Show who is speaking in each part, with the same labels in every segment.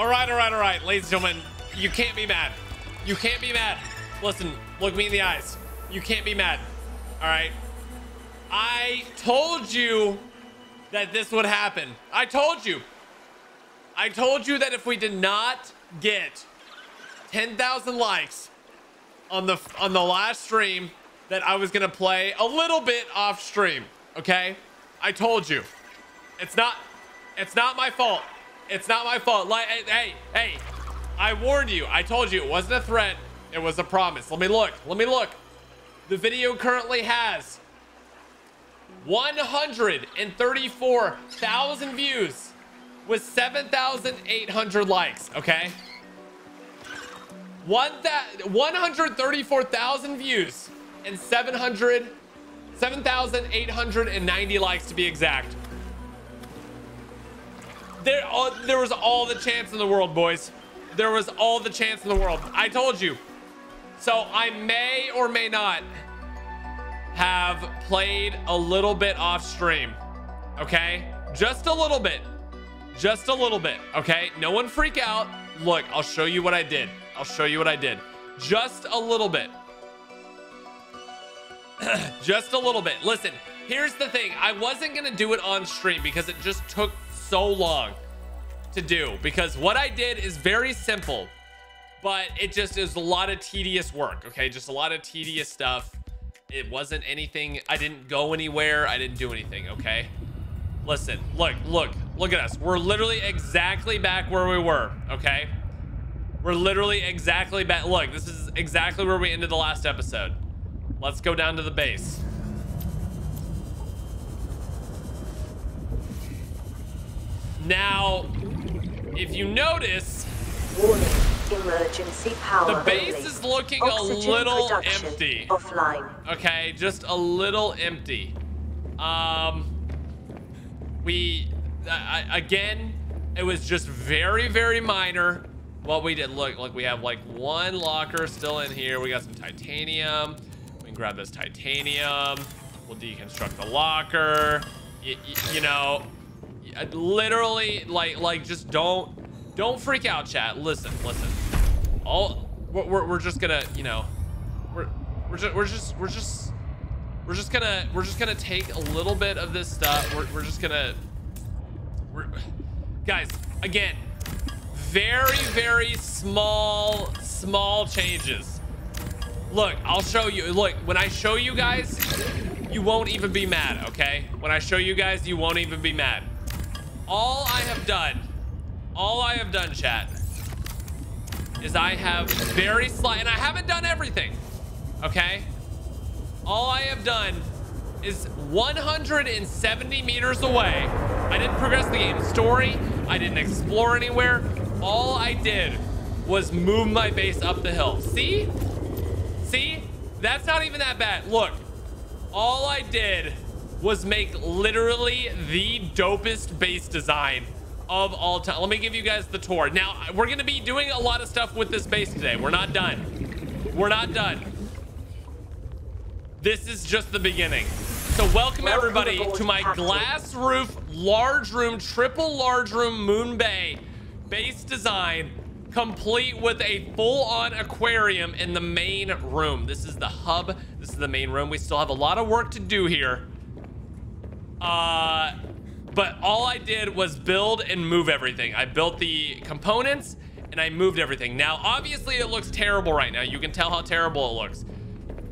Speaker 1: All right, all right, all right, ladies and gentlemen, you can't be mad. You can't be mad. Listen, look me in the eyes. You can't be mad. All right. I told you that this would happen. I told you. I told you that if we did not get 10,000 likes on the on the last stream that I was going to play a little bit off stream, okay? I told you. It's not it's not my fault. It's not my fault. Like hey, hey. I warned you. I told you it wasn't a threat. It was a promise. Let me look. Let me look. The video currently has 134,000 views with 7,800 likes, okay? One that 134,000 views and 700 7,890 likes to be exact. There, uh, there was all the chance in the world, boys. There was all the chance in the world. I told you. So I may or may not have played a little bit off stream. Okay? Just a little bit. Just a little bit. Okay? No one freak out. Look, I'll show you what I did. I'll show you what I did. Just a little bit. just a little bit. Listen, here's the thing. I wasn't going to do it on stream because it just took so long to do. Because what I did is very simple, but it just is a lot of tedious work. Okay, just a lot of tedious stuff. It wasn't anything. I didn't go anywhere. I didn't do anything. Okay. Listen, look, look, look at us. We're literally exactly back where we were. Okay. We're literally exactly back. Look, this is exactly where we ended the last episode. Let's go down to the base. Now, if you notice,
Speaker 2: Warning. Emergency power
Speaker 1: the base
Speaker 2: only.
Speaker 1: is looking
Speaker 2: Oxygen
Speaker 1: a little empty.
Speaker 2: Offline.
Speaker 1: Okay, just a little empty. Um, we, again, it was just very, very minor. What we did, look, look, we have like one locker still in here. We got some titanium. We can grab this titanium. We'll deconstruct the locker. Y- you know, Uh, literally, like, like, just don't, don't freak out, chat. Listen, listen. All, we're, we're, we're just gonna, you know, we're, we're just, we're just, we're just, we're just gonna, we're just gonna take a little bit of this stuff. We're, we're just gonna, we're, guys, again, very, very small, small changes. Look, I'll show you. Look, when I show you guys, you won't even be mad, okay? When I show you guys, you won't even be mad. All I have done, all I have done, chat, is I have very slight, and I haven't done everything, okay? All I have done is 170 meters away. I didn't progress the game story. I didn't explore anywhere. All I did was move my base up the hill. See? See? That's not even that bad. Look, all I did was make literally the dopest base design of all time. Let me give you guys the tour. Now, we're going to be doing a lot of stuff with this base today. We're not done. We're not done. This is just the beginning. So welcome everybody to my glass roof, large room, triple large room moon bay base design, complete with a full-on aquarium in the main room. This is the hub. This is the main room. We still have a lot of work to do here. Uh, but all I did was build and move everything. I built the components and I moved everything. Now, obviously it looks terrible right now. You can tell how terrible it looks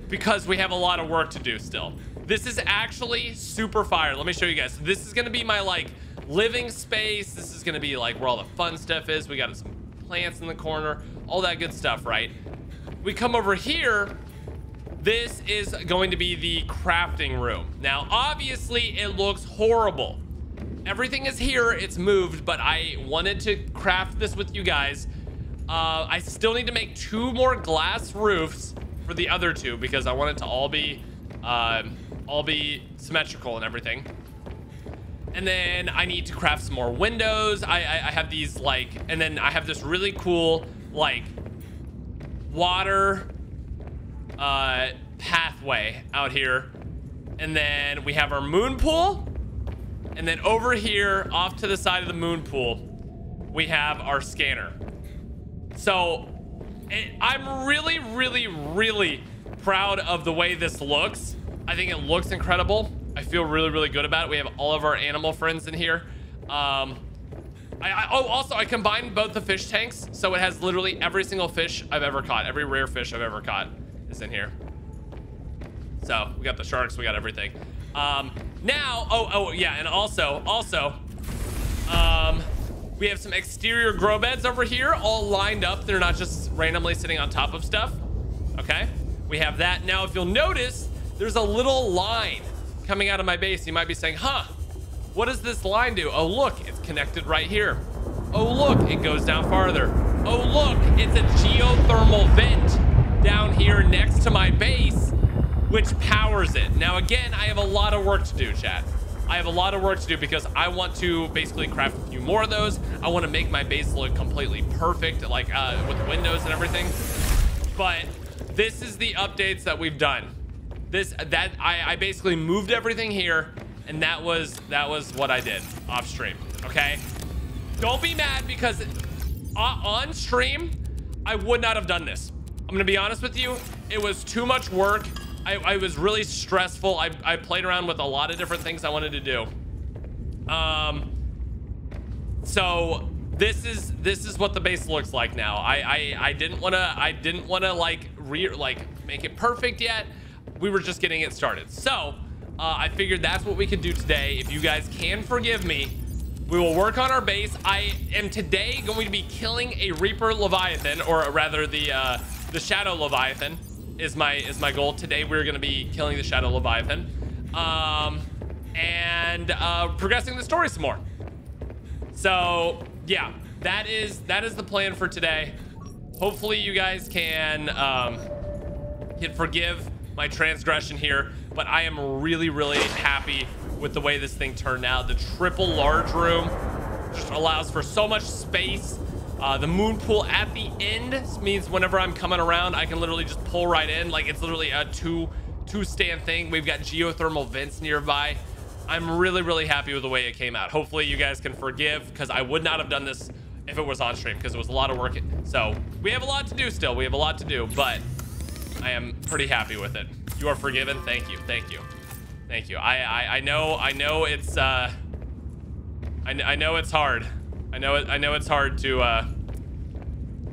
Speaker 1: because we have a lot of work to do still. This is actually super fire. Let me show you guys. So this is gonna be my like living space. This is gonna be like where all the fun stuff is. We got some plants in the corner, all that good stuff, right? We come over here. This is going to be the crafting room. Now, obviously it looks horrible. Everything is here, it's moved, but I wanted to craft this with you guys. Uh, I still need to make two more glass roofs for the other two because I want it to all be, um, all be symmetrical and everything. And then I need to craft some more windows. I, I, I have these like, and then I have this really cool like water uh, pathway out here. And then we have our moon pool. And then over here, off to the side of the moon pool, we have our scanner. So it, I'm really, really, really proud of the way this looks. I think it looks incredible. I feel really, really good about it. We have all of our animal friends in here. Um, I, I, oh, also, I combined both the fish tanks, so it has literally every single fish I've ever caught. Every rare fish I've ever caught is in here. So we got the sharks, we got everything. Um, now, oh, oh, yeah, and also, also, um, we have some exterior grow beds over here, all lined up. They're not just randomly sitting on top of stuff. Okay, we have that. Now, if you'll notice, there's a little line coming out of my base. You might be saying, huh, what does this line do? Oh, look, it's connected right here. Oh, look, it goes down farther. Oh, look, it's a geothermal vent down here next to my base, which powers it. Now, again, I have a lot of work to do, chat. I have a lot of work to do because I want to basically craft a few more of those. I want to make my base look completely perfect, like uh, with windows and everything. But this is the updates that we've done. This that I, I basically moved everything here, and that was that was what I did off stream. Okay, don't be mad because uh, on stream I would not have done this. I'm gonna be honest with you. It was too much work. I, I was really stressful. I, I played around with a lot of different things I wanted to do. Um, so this is this is what the base looks like now. I I, I didn't want to I didn't want to like re like make it perfect yet. We were just getting it started. So uh, I figured that's what we could do today. If you guys can forgive me, we will work on our base. I am today going to be killing a Reaper Leviathan, or rather the uh, the Shadow Leviathan is my is my goal. Today we're to be killing the Shadow Leviathan, um, and uh, progressing the story some more. So yeah, that is that is the plan for today. Hopefully you guys can um, can forgive my transgression here, but I am really really happy with the way this thing turned out. The triple large room just allows for so much space. Uh, the moon pool at the end means whenever I'm coming around, I can literally just pull right in. Like it's literally a two two stand thing. We've got geothermal vents nearby. I'm really, really happy with the way it came out. Hopefully you guys can forgive because I would not have done this if it was on stream because it was a lot of work. So we have a lot to do still. We have a lot to do, but I am pretty happy with it. You are forgiven. Thank you. Thank you. Thank you. I, I, I know, I know it's, uh, I, I know it's hard. I know it, I know it's hard to, uh,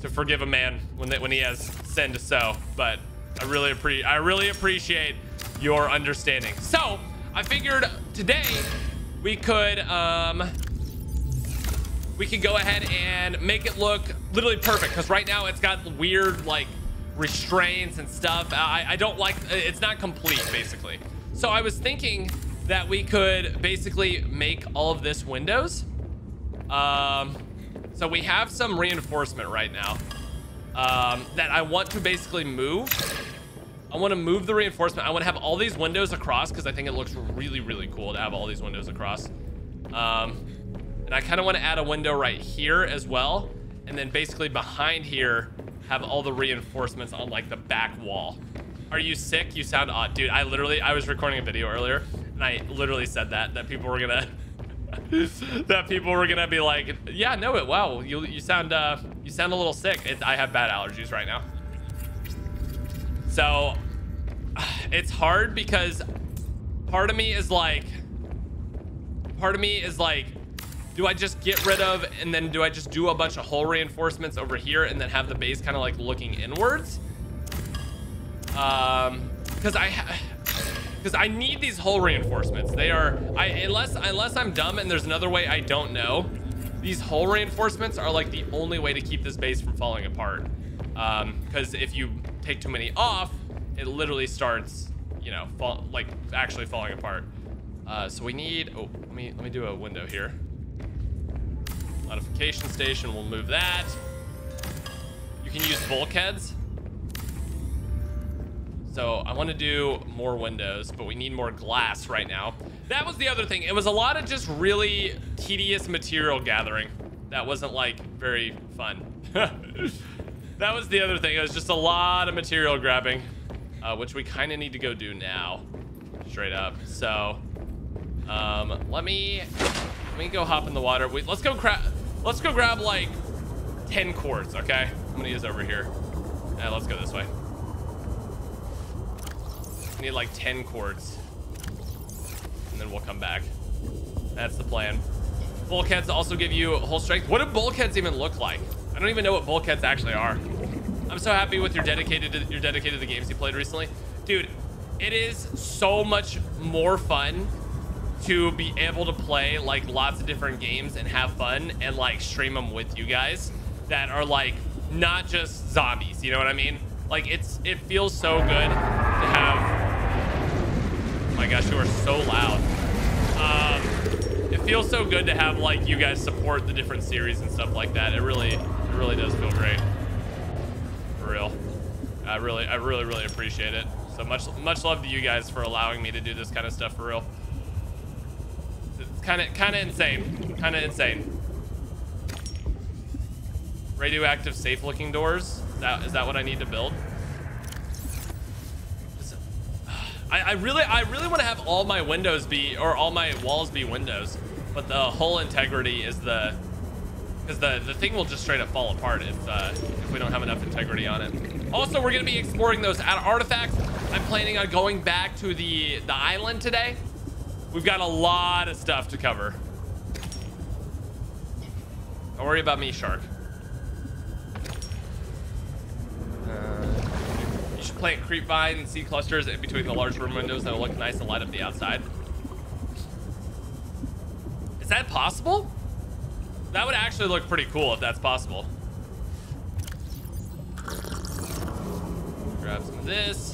Speaker 1: to forgive a man when when he has sin to sow, but I really appreciate, I really appreciate your understanding. So I figured today we could, um, we could go ahead and make it look literally perfect because right now it's got weird like restraints and stuff. I, I don't like, it's not complete basically. So I was thinking that we could basically make all of this windows. Um, so we have some reinforcement right now um, that I want to basically move. I want to move the reinforcement. I want to have all these windows across because I think it looks really, really cool to have all these windows across. Um, and I kind of want to add a window right here as well. And then basically behind here, have all the reinforcements on like the back wall. Are you sick? You sound odd. Dude, I literally, I was recording a video earlier and I literally said that, that people were gonna, that people were gonna be like, yeah, no, it, wow, you, you sound, uh, you sound a little sick. It, I have bad allergies right now. So it's hard because part of me is like, part of me is like, do I just get rid of and then do I just do a bunch of hull reinforcements over here and then have the base kind of like looking inwards? Um, because I because I need these hull reinforcements. They are I unless unless I'm dumb and there's another way I don't know. These hull reinforcements are like the only way to keep this base from falling apart. Um, because if you take too many off, it literally starts, you know, fall, like actually falling apart. Uh, so we need. Oh, let me let me do a window here. Modification station. We'll move that. You can use bulkheads. So I want to do more windows, but we need more glass right now. That was the other thing. It was a lot of just really tedious material gathering. That wasn't like very fun. that was the other thing. It was just a lot of material grabbing, uh, which we kind of need to go do now, straight up. So um, let me let me go hop in the water. Wait, let's go craft. let's go grab like 10 quartz, okay? I'm gonna use over here. Yeah, let's go this way. Need like 10 quartz. And then we'll come back. That's the plan. Bulkheads also give you hull strength. What do bulkheads even look like? I don't even know what bulkheads actually are. I'm so happy with your dedicated to, you're dedicated to the games you played recently. Dude, it is so much more fun to be able to play like lots of different games and have fun and like stream them with you guys that are like not just zombies, you know what I mean? Like it's it feels so good to have my gosh, you are so loud. Um it feels so good to have like you guys support the different series and stuff like that. It really it really does feel great. For real. I really I really really appreciate it. So much much love to you guys for allowing me to do this kind of stuff for real. It's kind of kind of insane. Kind of insane. Radioactive safe looking doors. Is that is that what I need to build? I, I really I really want to have all my windows be or all my walls be windows, but the hull integrity is the because the the thing will just straight up fall apart if uh, if we don't have enough integrity on it. Also, we're gonna be exploring those artifacts. I'm planning on going back to the the island today. We've got a lot of stuff to cover. Don't worry about me, shark. Uh, plant creep vine and seed clusters in between the large room windows that will look nice and light up the outside. Is that possible? That would actually look pretty cool if that's possible. Grab some of this.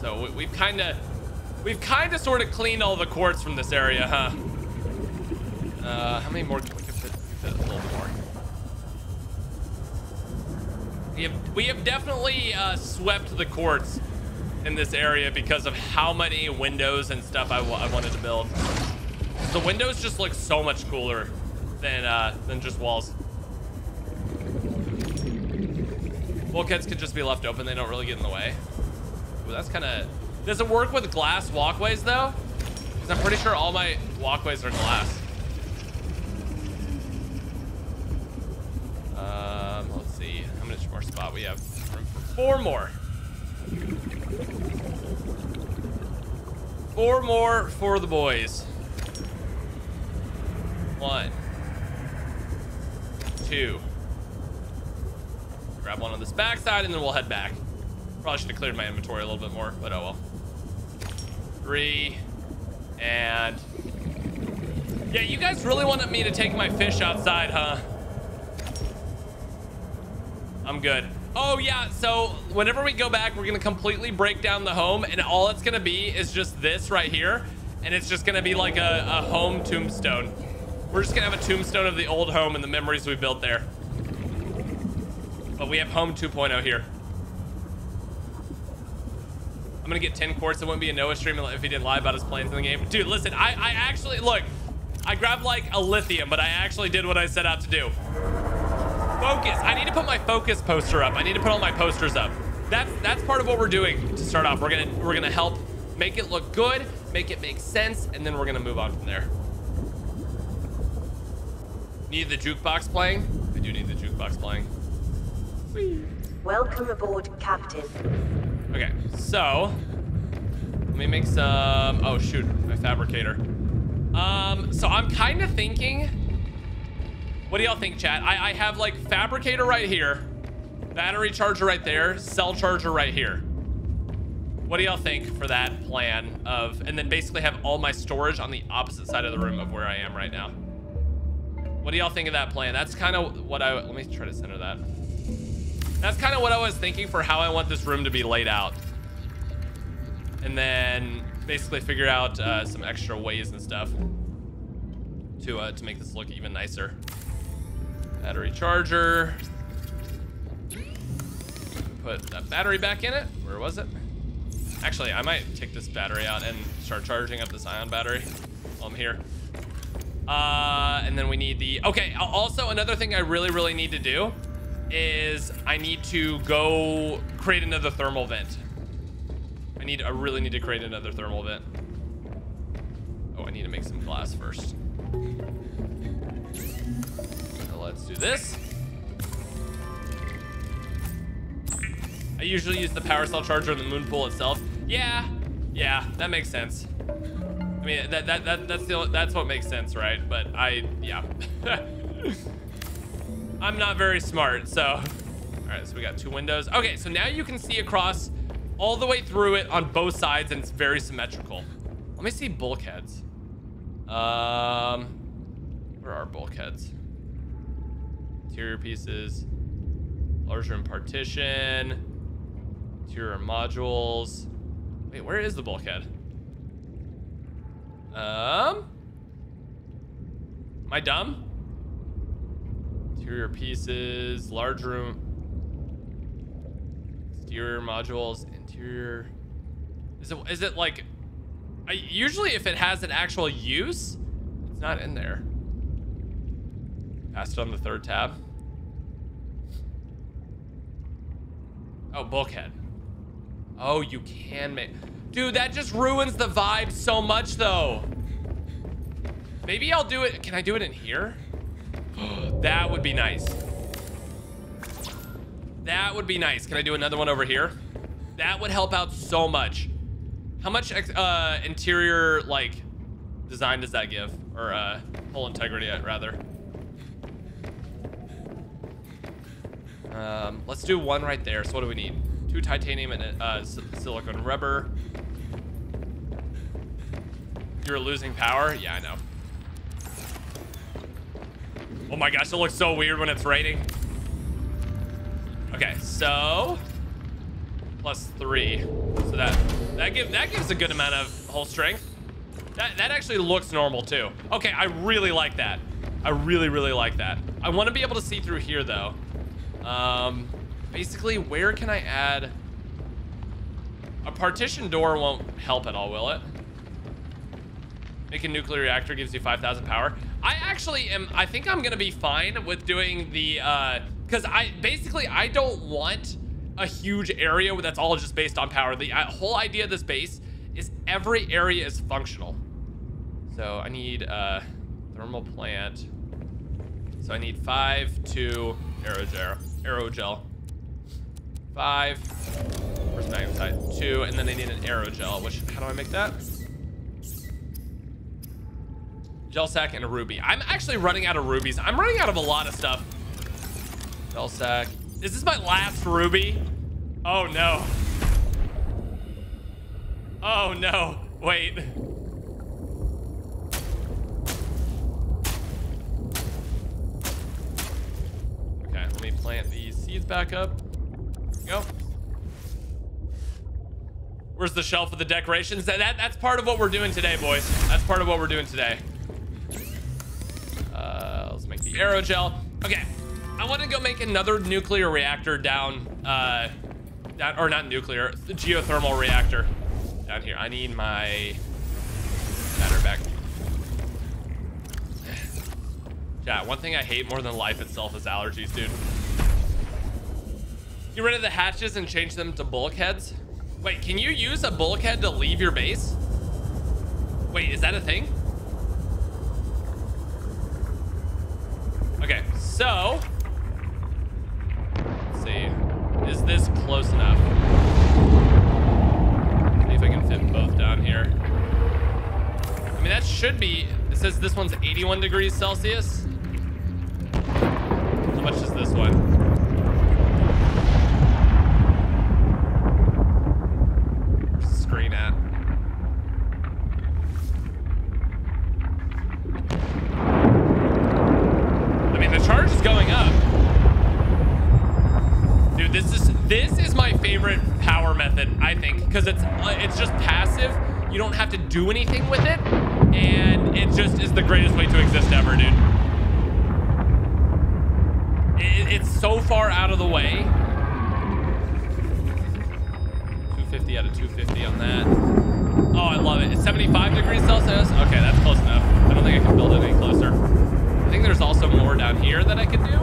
Speaker 1: So we, we've kind of, we've kind of sort of cleaned all the quartz from this area, huh? Uh, how many more can we fit, fit a little more? We have, definitely uh, swept the quartz in this area because of how many windows and stuff I, wanted to build. The windows just look so much cooler than uh, than just walls. Bulkheads can just be left open. They don't really get in the way. Ooh, that's kind of... Does it work with glass walkways, though? Because I'm pretty sure all my walkways are glass. Um, spot we have? Room for four more. Four more for the boys. One. Two. Grab one on this backside and then we'll head back. Probably should have cleared my inventory a little bit more, but oh well. Three. And... Yeah, you guys really wanted me to take my fish outside, huh? I'm good. Oh yeah, so whenever we go back, we're gonna completely break down the home and all it's gonna be is just this right here. And it's just gonna be like a, a home tombstone. We're just gonna have a tombstone of the old home and the memories we built there. But we have home 2.0 here. I'm gonna get 10 quartz. It wouldn't be a Noah stream if he didn't lie about his plans in the game. Dude, listen, I, I actually, look, I grabbed like a lithium, but I actually did what I set out to do. Focus. I need to put my focus poster up. I need to put all my posters up. That's that's part of what we're doing to start off. We're gonna we're gonna help make it look good, make it make sense, and then we're gonna move on from there. Need the jukebox playing? I do need the jukebox playing.
Speaker 2: Welcome aboard, Captain.
Speaker 1: Okay, so let me make some. Oh shoot, my fabricator. Um, so I'm kind of thinking. What do y'all think, chat? I, I have like fabricator right here, battery charger right there, cell charger right here. What do y'all think for that plan of, and then basically have all my storage on the opposite side of the room of where I am right now? What do y'all think of that plan? That's kind of what I, let me try to center that. That's kind of what I was thinking for how I want this room to be laid out. And then basically figure out uh, some extra ways and stuff to, uh, to make this look even nicer. Battery charger. Put that battery back in it. Where was it? Actually, I might take this battery out and start charging up this ion battery while I'm here. Uh, and then we need the... Okay, also another thing I really, really need to do is I need to go create another thermal vent. I need... I really need to create another thermal vent. Oh, I need to make some glass first. This. I usually use the power cell charger in the moon pool itself. Yeah, yeah, that makes sense. I mean, that, that, that that's the that's what makes sense, right? But I, yeah. I'm not very smart, so. All right, so we got two windows. Okay, so now you can see across all the way through it on both sides, and it's very symmetrical. Let me see bulkheads. Um, where are bulkheads? Interior pieces, large room partition, interior modules. Wait, where is the bulkhead? Um, am I dumb? Interior pieces, large room, exterior modules, interior. Is it is it like? I usually if it has an actual use, it's not in there. Passed on the third tab. Oh, bulkhead. Oh, you can make... Dude, that just ruins the vibe so much, though. Maybe I'll do it... Can I do it in here? that would be nice. That would be nice. Can I do another one over here? That would help out so much. How much uh, interior, like, design does that give? Or uh, hull integrity, rather. Um, let's do one right there. So what do we need? Two titanium and uh, silicone rubber. You're losing power? Yeah, I know. Oh my gosh, it looks so weird when it's raining. Okay, so plus three. So that that gives that gives a good amount of hull strength. That that actually looks normal too. Okay, I really like that. I really really like that. I want to be able to see through here though. Um, basically, where can I add? A partition door won't help at all, will it? Make a nuclear reactor gives you 5,000 power. I actually am, I think I'm gonna be fine with doing the, uh, cause I, basically I don't want a huge area that's all just based on power. The uh, whole idea of this base is every area is functional. So I need a thermal plant. So I need five, two, aerogel, aerogel. Five, where's magnetite? Two, and then I need an aerogel, which, how do I make that? Gel sack and a ruby. I'm actually running out of rubies. I'm running out of a lot of stuff. Gel sack. Is this my last ruby? Oh no. Oh no. Wait. Seeds back up. Go. Where's the shelf of the decorations? That, that That's part of what we're doing today, boys. That's part of what we're doing today. Uh, let's make the aerogel. Okay, I want to go make another nuclear reactor down, uh, down, or not nuclear, the geothermal reactor down here. I need my matter back. Yeah, one thing I hate more than life itself is allergies, dude. Get rid of the hatches and change them to bulkheads. Wait, can you use a bulkhead to leave your base? Wait, is that a thing? Okay, so let's see. Is this close enough? See if I can fit both down here. I mean, that should be. It says this one's 81 degrees Celsius. How much is this one? At? I mean, the charge is going up. Dude, this is this is my favorite power method, I think, because it's uh, it's just passive. You don't have to do anything with it, and it just is the greatest way to exist ever, dude. It, it's so far out of the way. 250 out of 250 on that. Oh, I love it. It's 75 degrees Celsius. Okay, that's close enough. I don't think I can build it any closer. I think there's also more down here that I could do,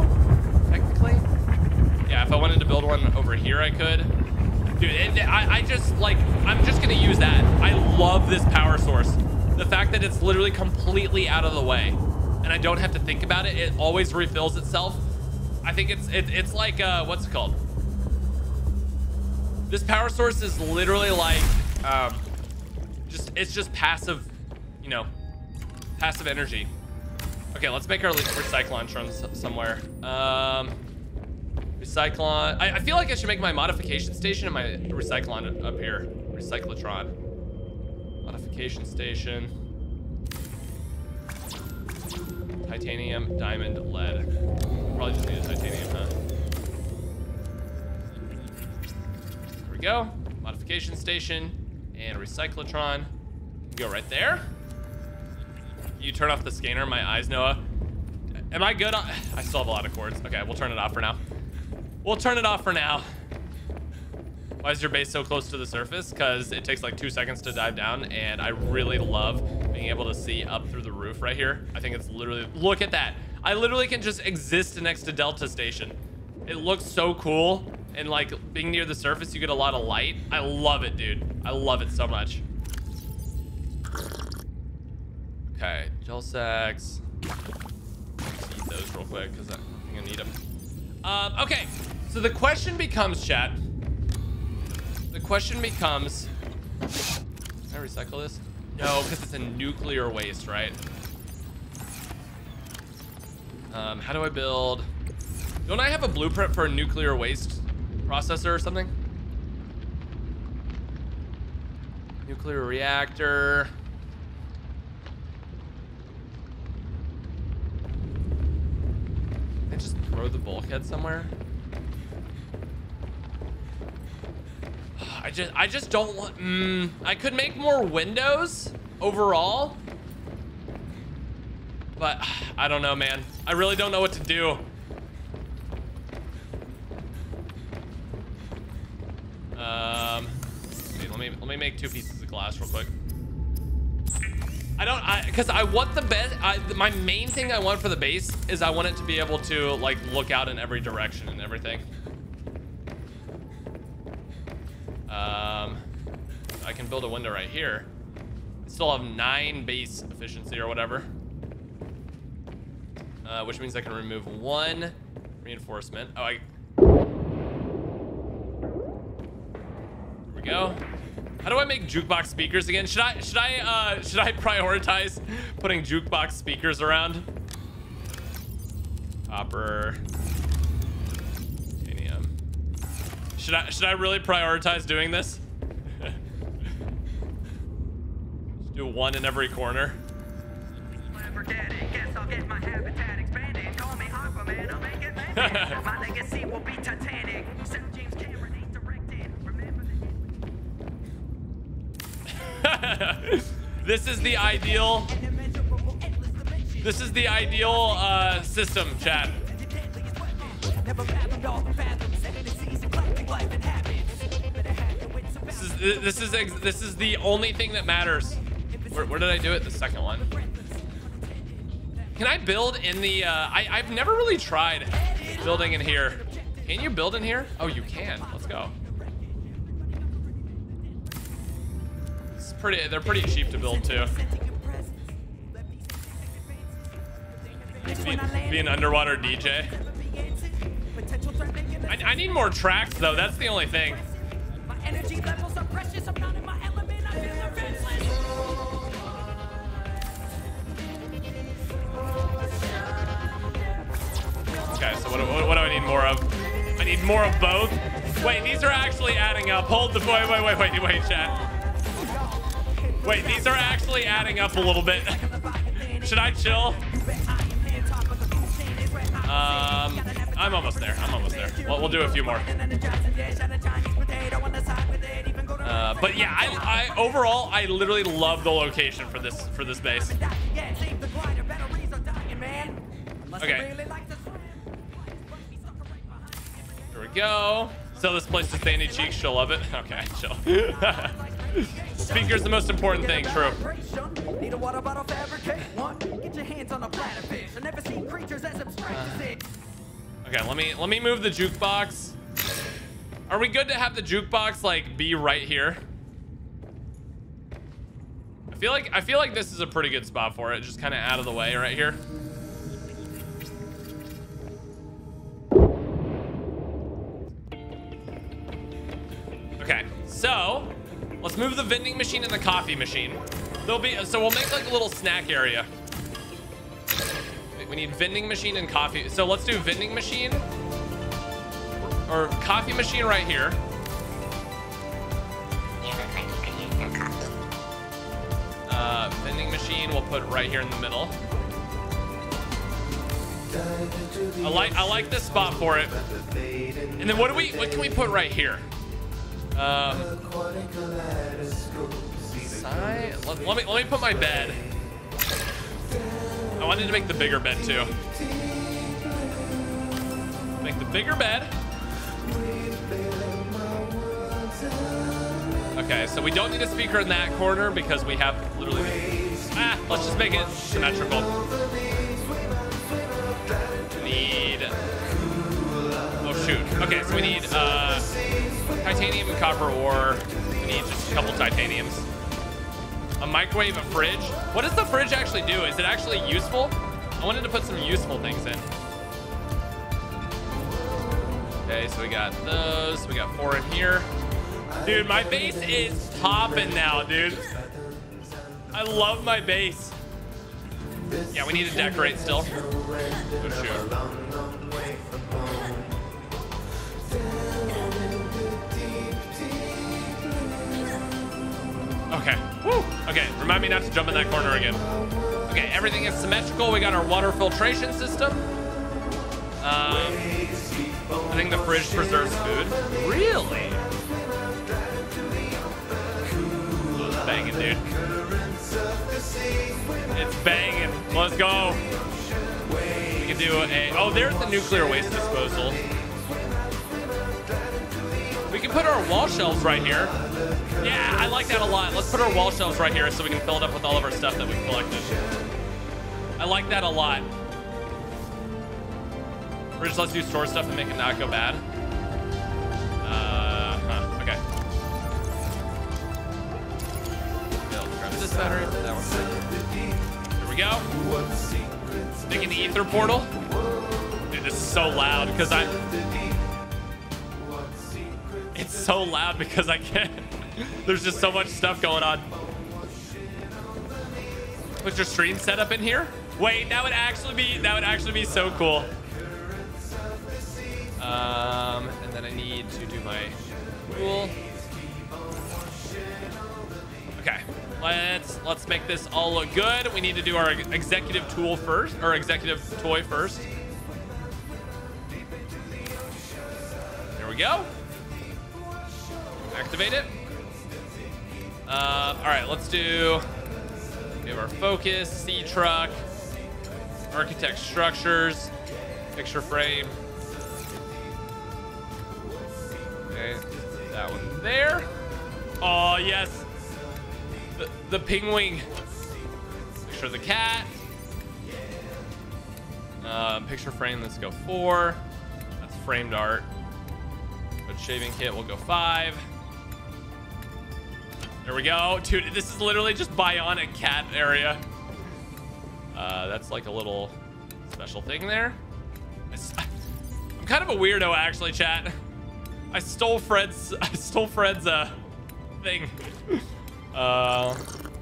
Speaker 1: technically. Yeah, if I wanted to build one over here, I could. Dude, it, I, I just, like, I'm just going to use that. I love this power source. The fact that it's literally completely out of the way and I don't have to think about it. It always refills itself I think it's it, it's like uh, what's it called? This power source is literally like um, just it's just passive, you know, passive energy. Okay, let's make our run somewhere. Um, recyclon. I, I feel like I should make my modification station and my recyclon up here. Recyclotron. Modification station. Titanium, diamond, lead. Probably just need a titanium, huh? Go. Modification station and recyclotron. Go right there. You turn off the scanner. My eyes, Noah. Am I good? I still have a lot of cords. Okay, we'll turn it off for now. We'll turn it off for now. Why is your base so close to the surface? Because it takes like two seconds to dive down, and I really love being able to see up through the roof right here. I think it's literally, look at that. I literally can just exist next to Delta Station. It looks so cool, and like being near the surface, you get a lot of light. I love it, dude. I love it so much. Okay, gel sacks. Eat those real quick because I'm gonna need them. Um, okay, so the question becomes, chat. The question becomes, can I recycle this? No, because it's a nuclear waste, right? Um, how do I build? Don't I have a blueprint for a nuclear waste processor or something? Nuclear reactor. Can I just throw the bulkhead somewhere? I just I just don't want mm, I could make more windows overall. But I don't know, man. I really don't know what to do. Um wait, let me let me make two pieces of glass real quick. I don't, I, cause I want the best, I, my main thing I want for the base is I want it to be able to like look out in every direction and everything. Um, I can build a window right here. Still have nine base efficiency or whatever. Uh, which means I can remove one reinforcement. Oh, I, Here we go. How do I make jukebox speakers again? Should I should I uh should I prioritize putting jukebox speakers around? Copper. Titanium. Should I should I really prioritize doing this? Just do one in every corner.
Speaker 3: Clever daddy, guess I'll get my habitat expanded. Call me Aquaman, I'll make it landed. my legacy will be titanic. Sir James
Speaker 1: this is the ideal. This is the ideal uh, system,
Speaker 3: about
Speaker 1: This is this is this is the only thing that matters. Where, where did I do it? The second one. Can I build in the? Uh, I I've never really tried building in here. Can you build in here? Oh, you can. Let's go. Pretty. They're pretty cheap to build too. Be, be an underwater DJ. I, I need more tracks though. That's the only thing.
Speaker 3: My energy levels are precious. I'm not in my element. I feel defenseless.
Speaker 1: Okay, so what, do- what, what do I need more of? I need more of both. Wait, these are actually adding up. Hold the wait, wait, wait, wait, wait, chat. Wait, these are actually adding up a little bit. Should I chill? Um, I'm almost there. I'm almost there. We'll, we'll do a few more. Uh, but yeah, I, I overall I literally love the location for this for this base. Okay. Here we go. Sell this place to Sandy Cheeks. She'll love it. Okay, chill. Speaker's the most important thing, true.
Speaker 3: Need a water bottle fabricate one. Get your hands on a. I never seen creatures as abstract as it.
Speaker 1: Okay, let me let me move the jukebox. Are we good to have the jukebox like be right here? I feel like I feel like this is a pretty good spot for it, just kind of out of the way right here. Okay, so let's move the vending machine and the coffee machine. There'll be so we'll make like a little snack area. We need vending machine and coffee. So let's do vending machine or coffee machine right here. Uh, vending machine we'll put right here in the middle. I like I like this spot for it. And then what do we what can we put right here? Um, let, let me let me put my bed. I wanted to make the bigger bed too. Make the bigger bed. Okay, so we don't need a speaker in that corner because we have literally. Ah, let's just make it symmetrical. Need. Oh shoot. Okay, so we need uh, titanium and copper ore. We need just a couple titaniums. A microwave, a fridge. What does the fridge actually do? Is it actually useful? I wanted to put some useful things in. Okay, so we got those. We got four in here. Dude, my base is popping now, dude. I love my base. Yeah, we need to decorate still. Oh, shoot. Okay. Woo. Okay, remind me not to jump in that corner again. Okay, everything is symmetrical. We got our water filtration system. Um, I think the fridge preserves food. Really? It's banging, dude. It's banging. Let's go. We can do a. Oh, there's the nuclear waste disposal. We can put our wall shelves right here. Yeah, I like that a lot. Let's put our wall shelves right here so we can fill it up with all of our stuff that we've collected. I like that a lot. Bridge lets you store stuff and make it not go bad. Uh, huh, okay. Grab this battery. That one. Here we go. Making the ether portal. Dude, this is so loud because I. It's so loud because I can't. There's just so much stuff going on. Put your stream set up in here. Wait, that would actually be that would actually be so cool. Um, and then I need to do my tool. Okay, let's let's make this all look good. We need to do our executive tool first, or executive toy first. There we go. Activate it. Uh, all right, let's do. We have our focus, Seatruck, architect structures, picture frame. Okay, that one there. Oh yes, the the penguin. Picture the cat. Uh, picture frame. Let's go four. That's framed art. But shaving kit. We'll go five. There we go. Dude, this is literally just bionic cat area. Uh, that's like a little special thing there. I'm kind of a weirdo, actually, chat. I stole Fred's, I stole Fred's, uh, thing. Uh,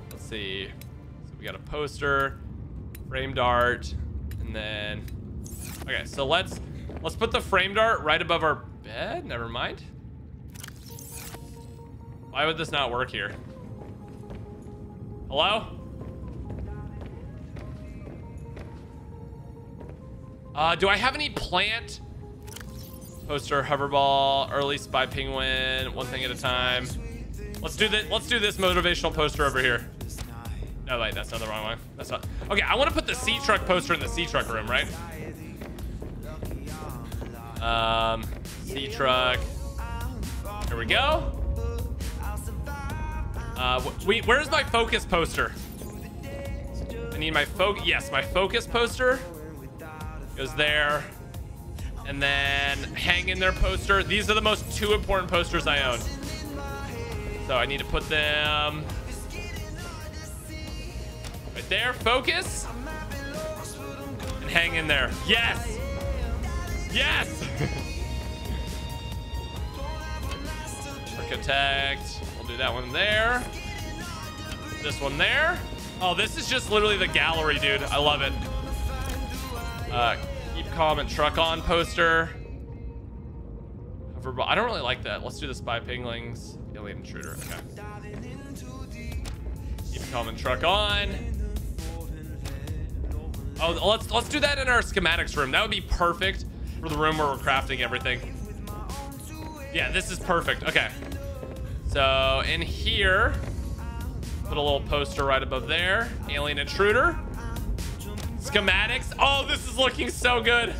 Speaker 1: let's see. So we got a poster, framed art, and then, okay, so let's, let's put the framed art right above our bed. Never mind. Why would this not work here? Hello? Uh, do I have any plant? Poster, hoverball, early spy penguin, one thing at a time. Let's do this. Let's do this motivational poster over here. No, wait, that's not the wrong one. That's not. Okay, I want to put the Seatruck poster in the Seatruck room, right? Um, Seatruck. Here we go. Uh, we, where's my focus poster? I need my focus. Yes, my focus poster goes there. And then hang in their poster. These are the most two important posters I own. So I need to put them right there. Focus. And hang in there. Yes. Yes. Architect. We'll do that one there. This one there. Oh, this is just literally the gallery, dude. I love it. Uh, keep calm and truck on poster. I don't really like that. Let's do the Spy Penglings. Alien intruder. Okay. Keep calm and truck on. Oh, let's let's do that in our schematics room. That would be perfect for the room where we're crafting everything. Yeah, this is perfect. Okay. So in here, put a little poster right above there. Alien intruder. Schematics. Oh, this is looking so good.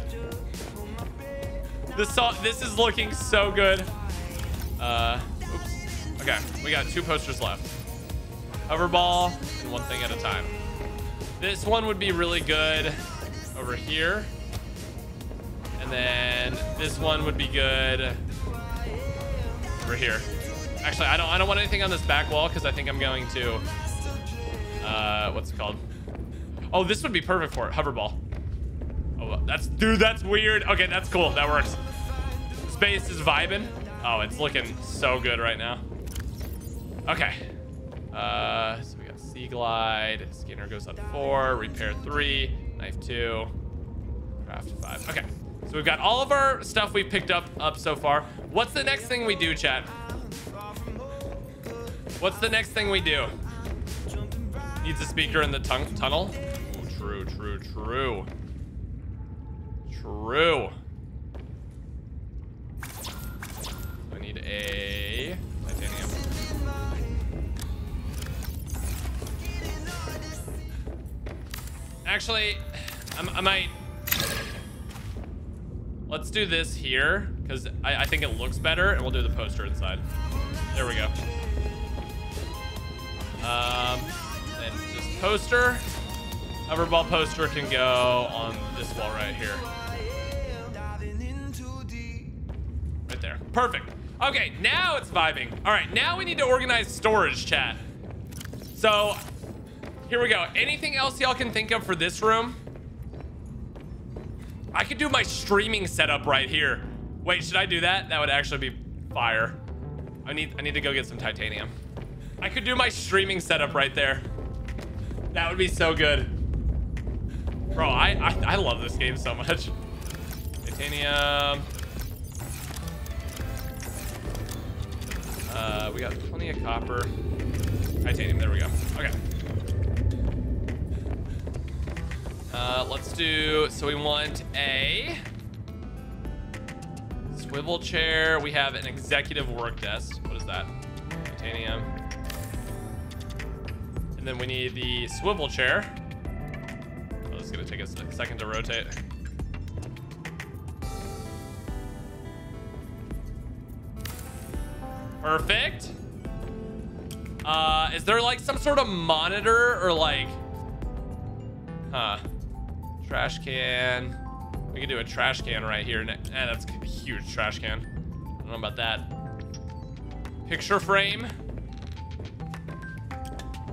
Speaker 1: This this is looking so good. Uh, oops. Okay, we got two posters left. Hoverball and one thing at a time. This one would be really good over here. And then this one would be good over here. Actually, I don't I don't want anything on this back wall because I think I'm going to uh what's it called? Oh, this would be perfect for it. Hoverball. Oh, that's dude, that's weird. Okay, that's cool. That works. Space is vibing. Oh, it's looking so good right now. Okay. Uh, so we got Seaglide. Scanner goes on four. Repair three. Knife two. Craft five. Okay. So we've got all of our stuff we've picked up up so far. What's the next thing we do, chat? What's the next thing we do? Needs a speaker in the tun tunnel. Ooh, true, true, true. True. I need a titanium. Actually, I'm, I might. Let's do this here because I, I think it looks better, and we'll do the poster inside. There we go. Um, just poster. Hoverball poster can go on this wall right here. Right there. Perfect. Okay, now it's vibing. All right, now we need to organize storage, chat. So, here we go. Anything else y'all can think of for this room? I could do my streaming setup right here. Wait, should I do that? That would actually be fire. I need I need to go get some titanium. I could do my streaming setup right there. That would be so good. Bro, I, I, I love this game so much. Titanium. Uh, we got plenty of copper. Titanium, there we go. Okay. Uh, let's do, so we want a swivel chair. We have an executive work desk. What is that? Titanium. And then we need the swivel chair. Oh, this is gonna take us a second to rotate. Perfect. Uh, is there like some sort of monitor or like, huh? Trash can. We can do a trash can right here. Eh, that's a huge trash can. I don't know about that. Picture frame.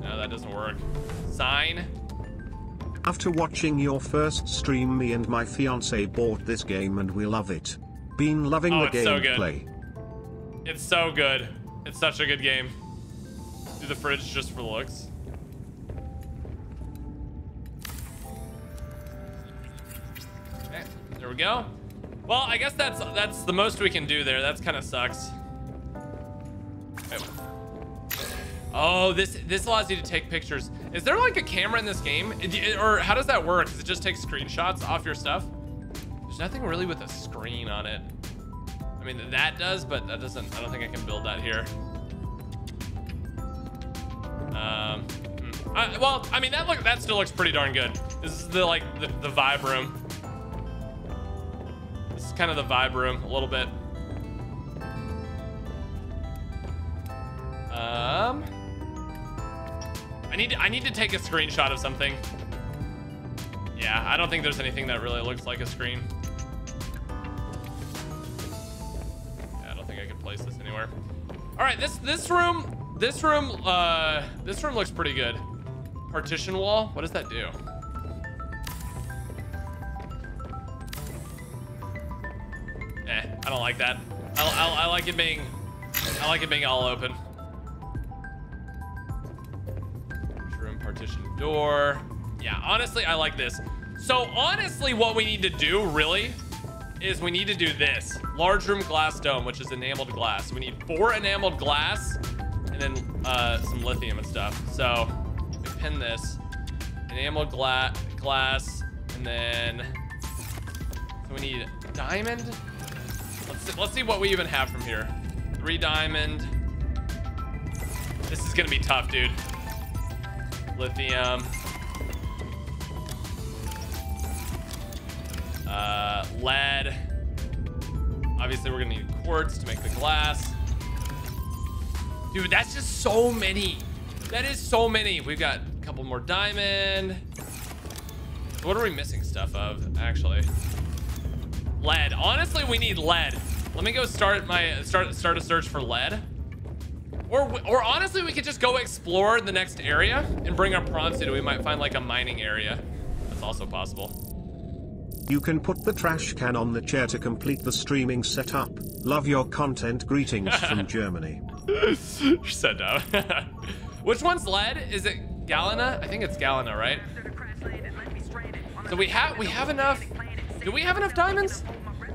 Speaker 1: No, that doesn't work. Sign.
Speaker 4: After watching your first stream me and my fiance bought this game and we love it. Been loving
Speaker 1: Oh,
Speaker 4: the
Speaker 1: it's so
Speaker 4: gameplay.
Speaker 1: It's so good. It's such a good game. Do the fridge just for looks. Okay, there we go. Well, I guess that's that's the most we can do there. That's kind of sucks. Wait. Oh, this this allows you to take pictures. Is there like a camera in this game, or how does that work? Does it just take screenshots off your stuff? There's nothing really with a screen on it. I mean, that does, but that doesn't, I don't think I can build that here. Um, hmm. I, well, I mean, that look, that still looks pretty darn good. This is the, like, the, the vibe room. This is kind of the vibe room, a little bit. I need, I need to take a screenshot of something. Yeah, I don't think there's anything that really looks like a screen. Yeah, I don't think I can place this anywhere. All right, this this room, this room, uh, this room looks pretty good. Partition wall. What does that do? Eh, I don't like that. I, I, I like it being I like it being all open. Door. Yeah, honestly, I like this. So honestly, what we need to do really is we need to do this. Large room glass dome, which is enameled glass. We need four enameled glass and then uh, some lithium and stuff. So we pin this. Enameled gla glass and then so we need diamond. Let's see, let's see what we even have from here. Three diamond. This is gonna be tough, dude. Lithium. Uh, lead. Obviously, we're gonna need quartz to make the glass. Dude, that's just so many. That is so many. We've got a couple more diamond. What are we missing stuff of, actually? Lead. Honestly, we need lead. Let me go start my start start a search for lead. Or or honestly, we could just go explore the next area and bring our prawn suit. We might find like a mining area. That's also possible.
Speaker 4: You can put the trash can on the chair to complete the streaming setup. Love your content. Greetings from Germany.
Speaker 1: You're so dumb. Which one's lead? Is it Galena? I think it's Galena, right? So we have we have enough. Do we have enough diamonds?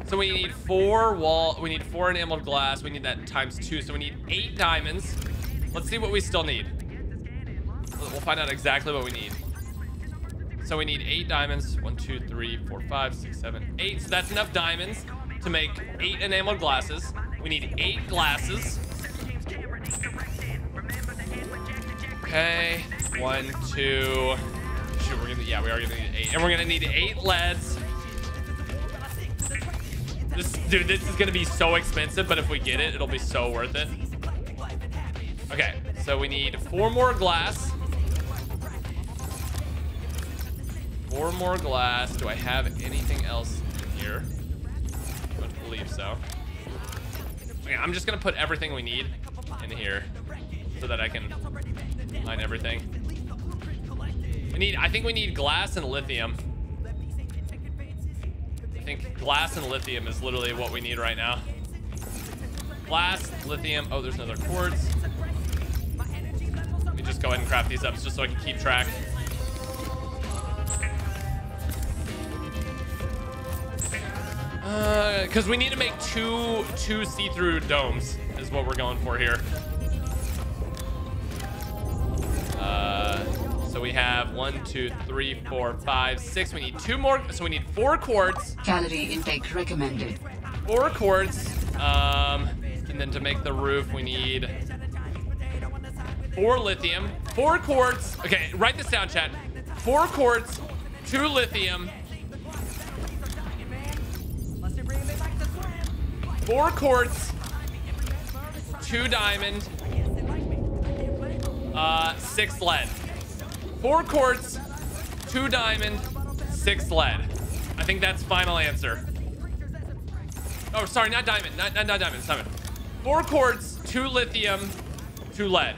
Speaker 1: So we need four wall. We need four enameled glass. We need that times two. So we need eight diamonds. Let's see what we still need. We'll find out exactly what we need. So we need eight diamonds. One, two, three, four, five, six, seven, eight. So that's enough diamonds to make eight enameled glasses. We need eight glasses. Okay. One, two. Shoot, we're gonna, yeah, we are gonna need eight. And we're gonna need eight leads. This, dude, this is gonna be so expensive, but if we get it, it'll be so worth it. Okay, so we need four more glass. Four more glass. Do I have anything else here? I don't believe so. Okay, I'm just gonna put everything we need in here so that I can mine everything. We need, I think we need glass and lithium. I think glass and lithium is literally what we need right now. Glass, lithium. Oh, there's another quartz. Let me just go ahead and craft these up just so I can keep track. Because Uh, we need to make two two see-through domes is what we're going for here. Uh, so we have one, two, three, four, five, six. We need two more. So we need four quartz.
Speaker 5: Calorie intake recommended.
Speaker 1: Four quartz. Um, and then to make the roof, we need four lithium, four quartz. Okay, write this down, chat. Four quartz, two lithium, four quartz, two diamond, uh, six lead. Four quartz, two diamond, six lead. I think that's final answer. Oh, sorry, not diamond. Not, not, not diamond. Diamond. Four quartz, two lithium, two lead.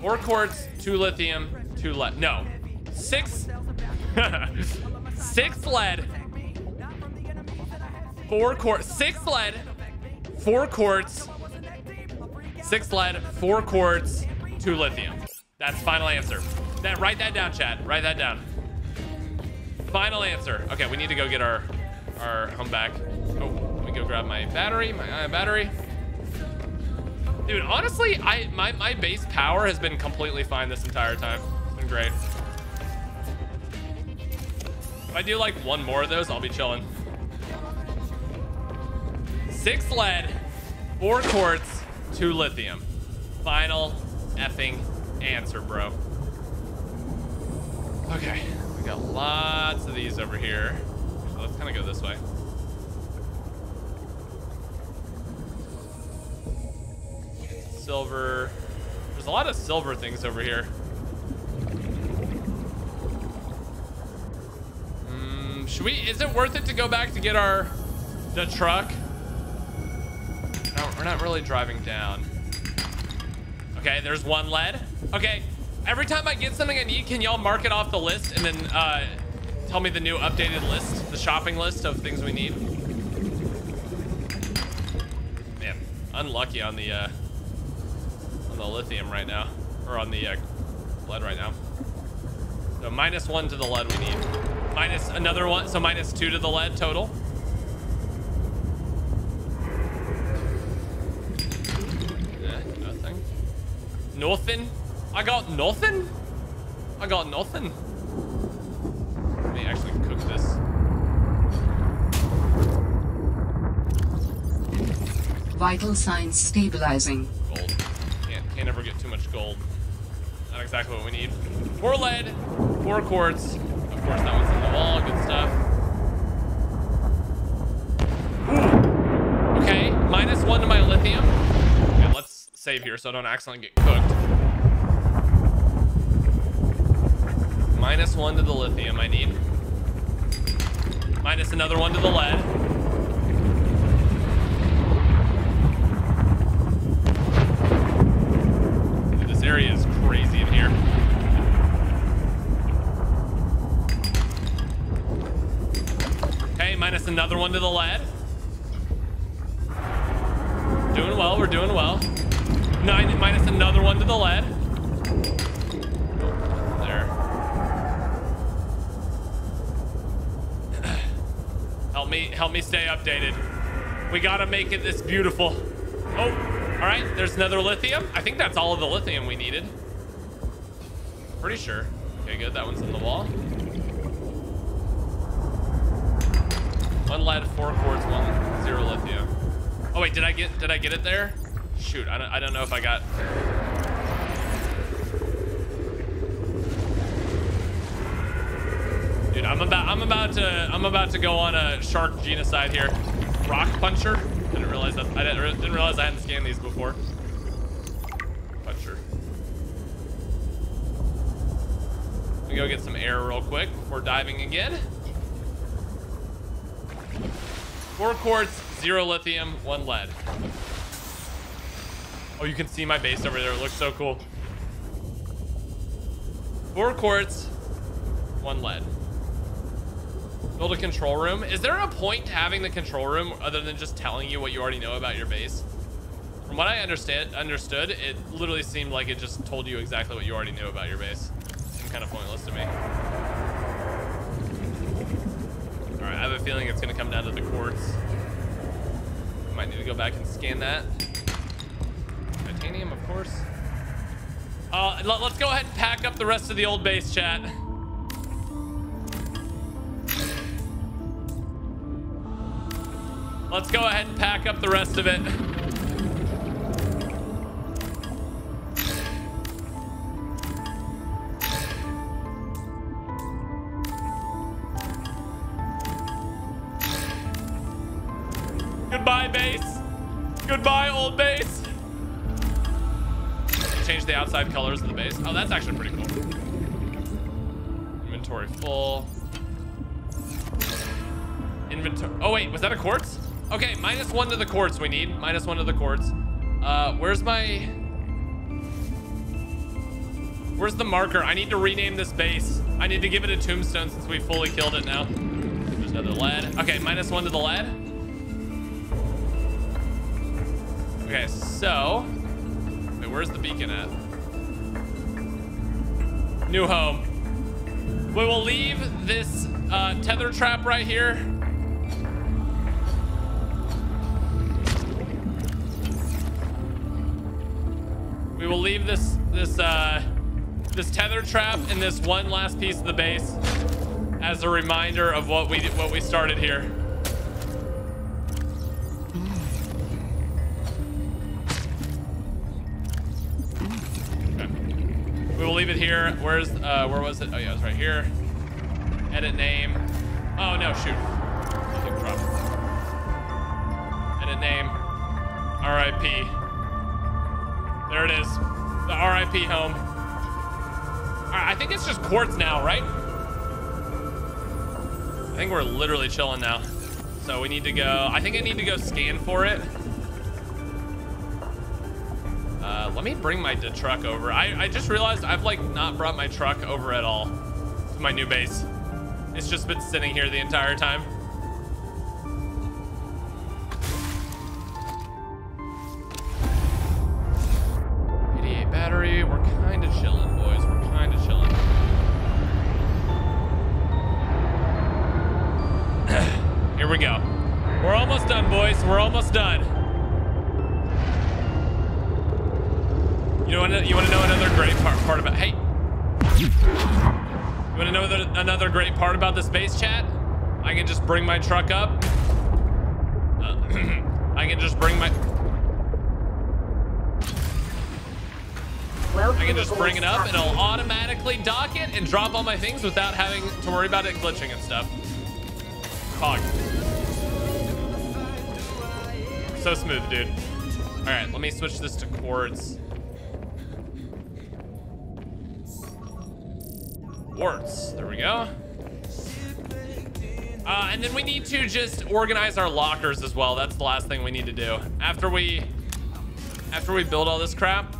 Speaker 1: Four quartz, two lithium, two lead. No. Six. six lead. Four quartz. Six lead. Four quartz. Six lead. Four quartz. Two lithium. That's final answer. That write that down, Chad. Write that down. Final answer. Okay, we need to go get our our home back. Oh, let me go grab my battery, my ion battery. Dude, honestly, I my, my base power has been completely fine this entire time. It's been great. If I do like one more of those, I'll be chilling. Six lead, four quartz, two lithium. Final effing answer, bro. Okay, we got lots of these over here. So let's kind of go this way. Silver. There's a lot of silver things over here. Mm, should we? Is it worth it to go back to get our the truck? No, we're not really driving down. Okay, there's one lead. Okay, every time I get something I need, can y'all mark it off the list and then uh, tell me the new updated list, the shopping list of things we need? Man, unlucky on the uh, on the lithium right now, or on the uh, lead right now. So minus one to the lead we need. Minus another one, so minus two to the lead total. Eh, nothing. Nothing? I got nothing? I got nothing. Let me actually cook this.
Speaker 5: Vital signs stabilizing.
Speaker 1: Gold. Can't, can't ever get too much gold. Not exactly what we need. Four lead, four quartz. Of course, that one's in the wall. Good stuff. Ooh. Okay, minus one to my lithium. Okay, let's save here so I don't accidentally get cooked. Minus one to the lithium I need. Minus another one to the lead. Dude, This area is crazy in here. Okay, minus another one to the lead. Doing well, we're doing well. Nine minus another one to the lead. Help me, help me stay updated. We gotta make it this beautiful. Oh, all right, there's another lithium. I think that's all of the lithium we needed. Pretty sure. Okay, good, that one's in the wall. One lead, four quartz, one zero lithium. Oh wait, did I get did I get it there? Shoot, I don't I don't know if I got. About I'm about to I'm about to go on a shark genocide here. Rock puncher. I didn't realize that I didn't, didn't realize I hadn't scanned these before. Puncher. Me go get some air real quick before diving again. Four quartz, zero lithium, one lead. Oh, you can see my base over there. It looks so cool. Four quartz, one lead. Build a control room. Is there a point to having the control room other than just telling you what you already know about your base? From what I understand, understood, it literally seemed like it just told you exactly what you already knew about your base. Seemed kind of pointless to me. All right, I have a feeling it's gonna come down to the quartz. Might need to go back and scan that. Titanium, of course. Uh, let- let's go ahead and pack up the rest of the old base, chat. Let's go ahead and pack up the rest of it. Goodbye, base. Goodbye, old base. Change the outside colors of the base. Oh, that's actually pretty cool. Inventory full. Inventory. Oh, wait, was that a quartz? Okay, minus one to the quartz we need. Minus one to the quartz. Uh, where's my... Where's the marker? I need to rename this base. I need to give it a tombstone since we fully killed it now. There's another lead. Okay, minus one to the lead. Okay, so... Wait, where's the beacon at? New home. We will leave this uh, tether trap right here. We will leave this this uh, this tether trap in this one last piece of the base as a reminder of what we what we started here. We will leave it here. Where's uh, where was it? Oh yeah, it's right here. Edit name. Oh no, shoot. Edit name. R.I.P. There it is. The RIP home. I think it's just quartz now, right? I think we're literally chilling now. So we need to go. I think I need to go scan for it. Uh, let me bring my truck over. I, I just realized I've like not brought my truck over at all to my new base. It's just been sitting here the entire time. Kind of chilling, boys. We're kind of chilling. Here we go. We're almost done, boys. We're almost done. You to you want to know another great part part about hey. You want to know the, another great part about this base chat? I can just bring my truck up. Uh, I can just bring my I can just bring it up and it'll automatically dock it and drop all my things without having to worry about it glitching and stuff. Hog. So smooth, dude. All right, let me switch this to quartz. Quartz, there we go. Uh, and then we need to just organize our lockers as well. That's the last thing we need to do. After we, after we build all this crap,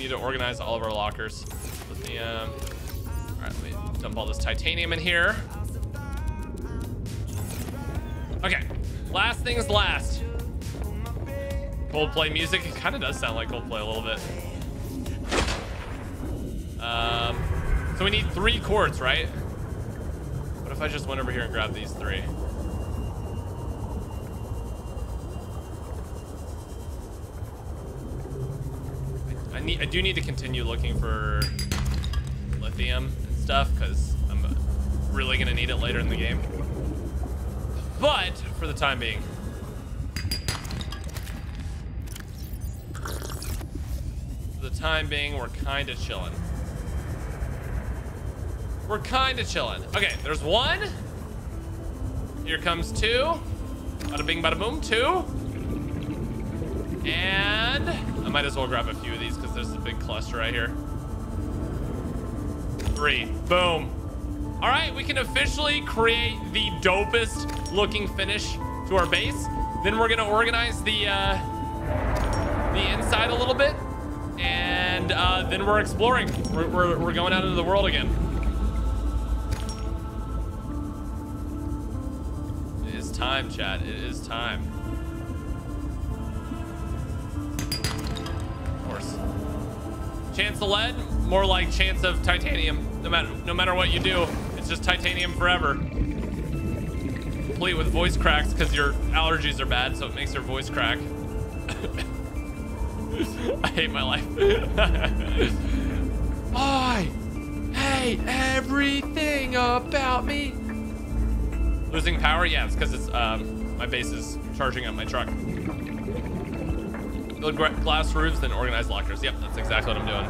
Speaker 1: need to organize all of our lockers. Lithium. All right, let me dump all this titanium in here. Okay, last things last. Coldplay music. It kind of does sound like Coldplay a little bit. Um, so we need three quartz, right? What if I just went over here and grabbed these three? I need, I do need to continue looking for lithium and stuff because I'm really gonna need it later in the game. But for the time being, for the time being, we're kind of chilling. We're kind of chilling. Okay, there's one. Here comes two. Bada bing, bada boom, two. And I might as well grab a few of these because there's a big cluster right here. Three. Boom. All right, we can officially create the dopest looking finish to our base. Then we're gonna organize the uh, the inside a little bit, and uh, then we're exploring. We're, we're, we're going out into the world again. It is time, Chad. It is time. Of course. Chance of lead, more like chance of titanium. No matter no matter what you do, it's just titanium forever. Complete with voice cracks because your allergies are bad, so it makes your voice crack. I hate my life. I hate everything about me. Losing power? Yeah, it's because it's um my base is charging up my truck. Glass roofs, then organize lockers. Yep, that's exactly what I'm doing.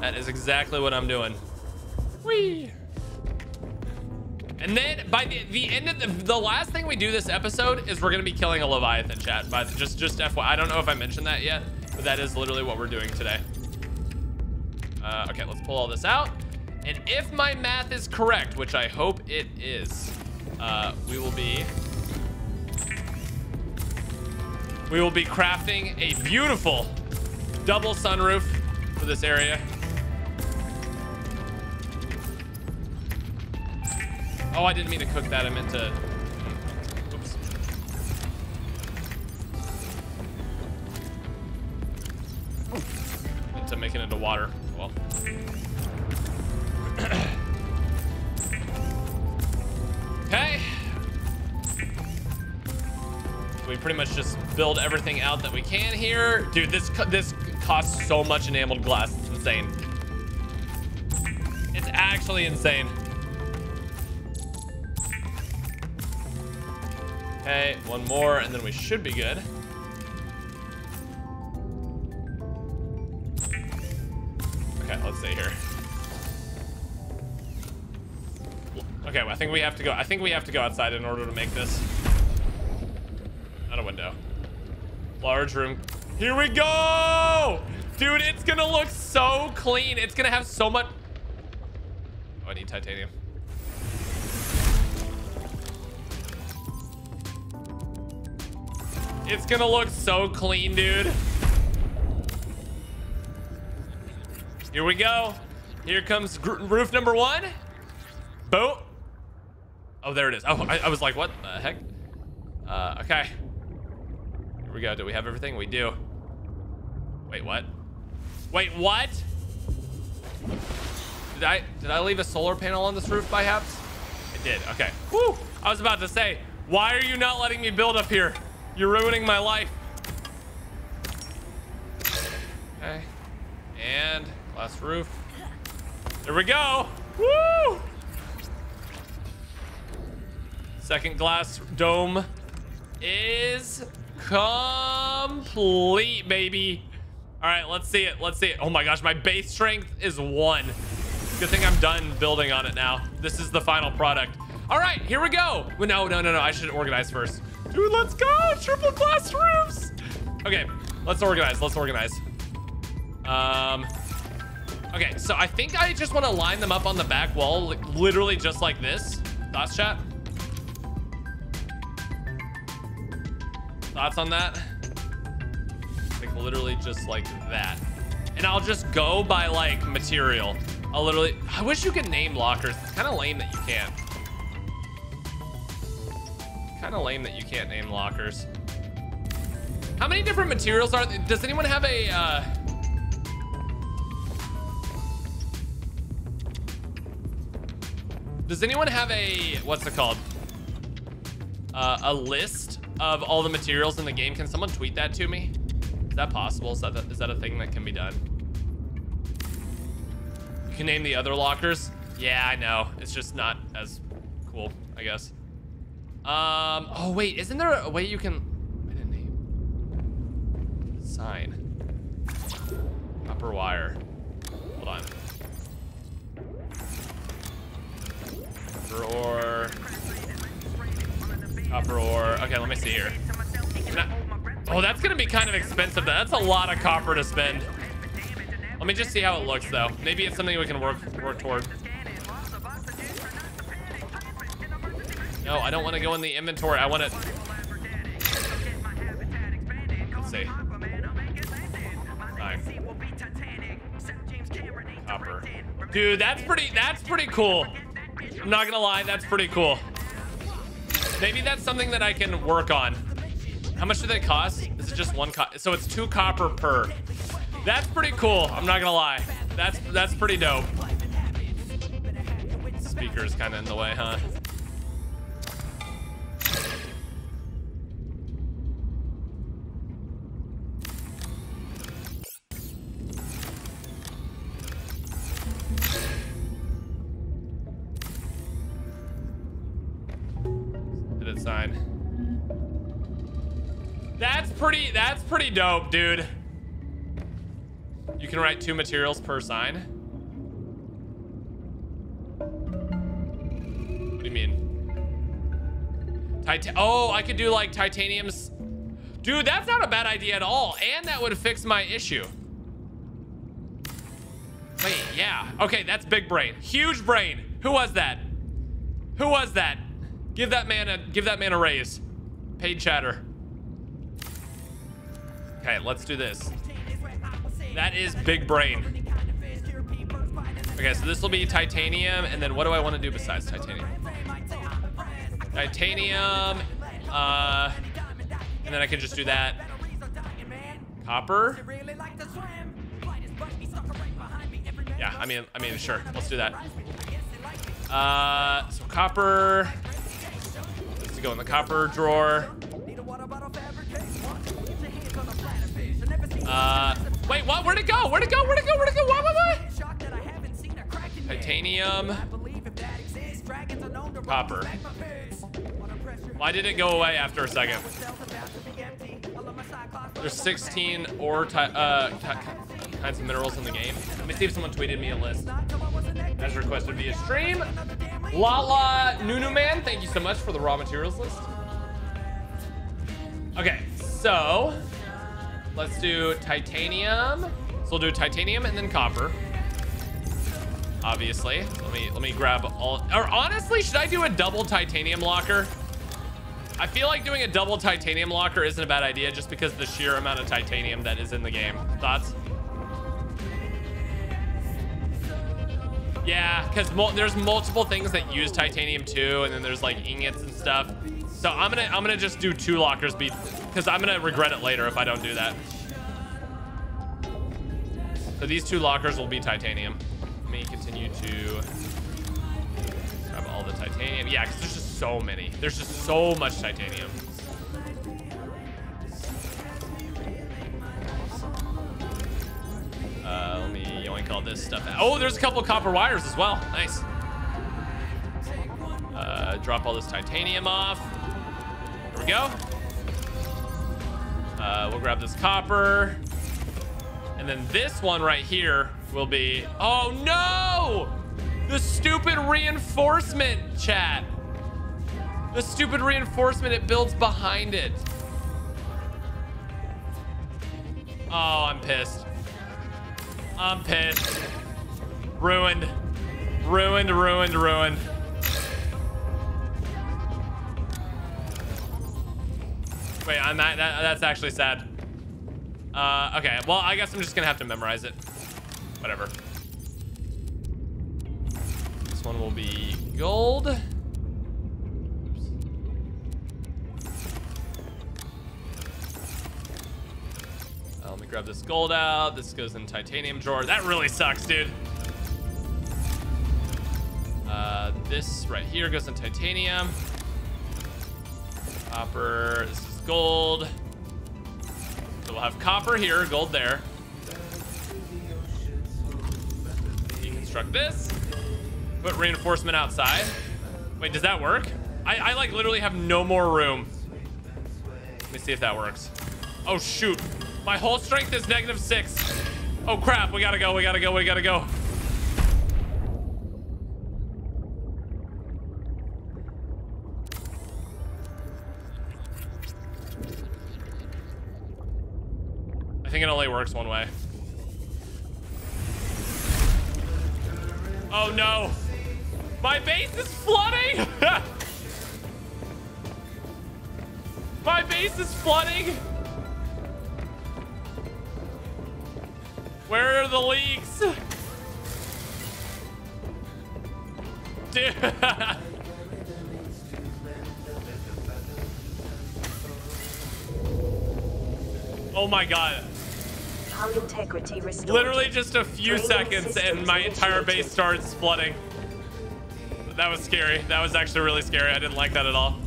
Speaker 1: That is exactly what I'm doing. Whee! And then by the, the end of the, the last thing we do this episode is we're gonna be killing a Leviathan chat. But just just FYI, I don't know if I mentioned that yet, but that is literally what we're doing today. Uh, okay, let's pull all this out. And if my math is correct, which I hope it is, uh, we will be we will be crafting a beautiful double sunroof for this area. Oh, I didn't mean to cook that. I meant to. Oops. Meant to make it into water. Well. We pretty much just build everything out that we can here. Dude, this this costs so much enameled glass. It's insane. It's actually insane. Okay, one more, and then we should be good. Okay, let's see here. Okay, well, I think we have to go. I think we have to go outside in order to make this. Not a window. Large room. Here we go! Dude, it's gonna look so clean. It's gonna have so much. Oh, I need titanium. It's gonna look so clean, dude. Here we go. Here comes roof number one. Boat. Oh, there it is. Oh, I, I was like, what the heck? Uh, okay. We go. Do we have everything? We do. Wait, what? Wait, what? Did I did I leave a solar panel on this roof by haps? I did. Okay. Woo! I was about to say, why are you not letting me build up here? You're ruining my life. Okay. And glass roof. There we go. Woo! Second glass dome is complete, baby. All right, let's see it. Let's see it. Oh my gosh, my base strength is one. Good thing I'm done building on it now. This is the final product. All right, here we go. No, no, no, no. I should organize first. Dude, let's go. Triple glass roofs. Okay, let's organize. Let's organize. Um, okay, so I think I just want to line them up on the back wall, li- literally just like this. Last chat? Thoughts on that? Like literally just like that. And I'll just go by like material. I'll literally, I wish you could name lockers. It's kind of lame that you can't. Kind of lame that you can't name lockers. How many different materials are, does anyone have a, uh, does anyone have a, what's it called? Uh, a list of all the materials in the game. Can someone tweet that to me? Is that possible? Is that, is that a thing that can be done? You can name the other lockers. Yeah, I know. It's just not as cool, I guess. Um, oh wait, isn't there a way you can, wait a name. Sign. Upper wire. Hold on. Copper ore. Okay, let me see here. Oh, that's gonna be kind of expensive. That's a lot of copper to spend. Let me just see how it looks though. Maybe it's something we can work work toward. No, I don't want to go in the inventory. I want to. Let's see. Copper. Dude, that's pretty. That's pretty cool. I'm not gonna lie, that's pretty cool. Maybe that's something that I can work on. How much do they cost? Is it just one So it's two copper per. That's pretty cool. I'm not gonna lie. That's that's pretty dope. Speaker's kind of in the way, huh? Pretty, that's pretty dope, dude. You can write two materials per sign. What do you mean? Tita oh, I could do like titanium's. Dude, that's not a bad idea at all. And that would fix my issue. Wait, yeah. Okay, that's big brain. Huge brain. Who was that? Who was that? Give that man a give that man a raise. Paid chatter. Okay, let's do this. That is big brain. Okay, so this will be titanium, and then what do I want to do besides titanium? Titanium, uh, and then I can just do that. Copper. Yeah, I mean, I mean, sure, let's do that. Uh, so copper. Let's go in the copper drawer. Uh, wait, what? Where'd it go? Where'd it go? Where'd it go? Where'd it go? What? What? what? Titanium. Copper. Why did it go away after a second? There's 16 ore uh, ki- kinds of minerals in the game. Let me see if someone tweeted me a list. As requested via stream. Lala Nunu Man, thank you so much for the raw materials list. Okay, so let's do titanium. So we'll do titanium and then copper. Obviously. Let me let me grab all or honestly, should I do a double titanium locker? I feel like doing a double titanium locker isn't a bad idea just because the sheer amount of titanium that is in the game. Thoughts? Yeah, because mul there's multiple things that use titanium too, and then there's like ingots and stuff. So I'm gonna I'm gonna just do two lockers, because I'm gonna regret it later if I don't do that. So these two lockers will be titanium. Let me continue to grab all the titanium. Yeah, because there's just so many. There's just so much titanium. Uh, let me yoink all this stuff out. Oh, there's a couple copper wires as well. Nice. Uh, drop all this titanium off. We go. Uh, we'll grab this copper. And then this one right here will be... Oh, no! The stupid reinforcement, chat. The stupid reinforcement, it builds behind it. Oh, I'm pissed. I'm pissed. Ruined. Ruined, ruined, ruined. Wait, I'm not, that, that's actually sad. Uh, okay, well, I guess I'm just gonna have to memorize it. Whatever. This one will be gold. Oops. Uh, let me grab this gold out. This goes in titanium drawer. That really sucks, dude. Uh, this right here goes in titanium. Copper. This is gold. So we'll have copper here, gold there. Deconstruct this. Put reinforcement outside. Wait, does that work? I, I like literally have no more room. Let me see if that works. Oh shoot. My hull strength is negative six. Oh crap, we gotta go, we gotta go, we gotta go. Think it only works one way. Oh no! My base is flooding! My base is flooding! Where are the leaks? Dude. oh my god.
Speaker 2: Hull integrity restored.
Speaker 1: Literally just a few seconds and my entire base starts flooding. That was scary. That was actually really scary. I didn't like that at all.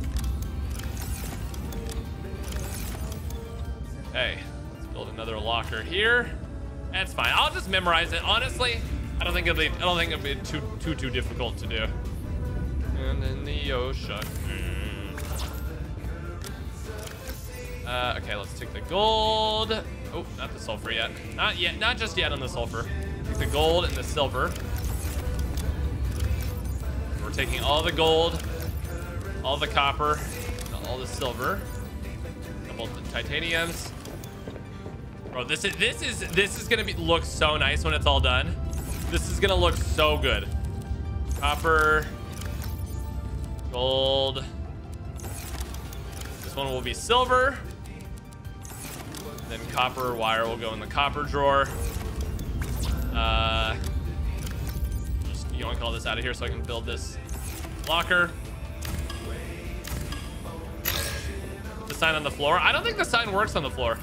Speaker 1: Hey, let's build another locker here. That's fine. I'll just memorize it. Honestly, I don't think it'll be. I don't think it'll be too too too difficult to do. And in the ocean. Hmm. Uh, okay, let's take the gold. Oh, not the sulfur yet. Not yet. Not just yet on the sulfur. Take the gold and the silver. We're taking all the gold, all the copper, all the silver. Couple of the titaniums. Bro, this is this is this is gonna be look so nice when it's all done. This is gonna look so good. Copper, gold. This one will be silver. Then copper wire will go in the copper drawer. Uh, just yoink all this out of here so I can build this locker. The sign on the floor. I don't think the sign works on the floor.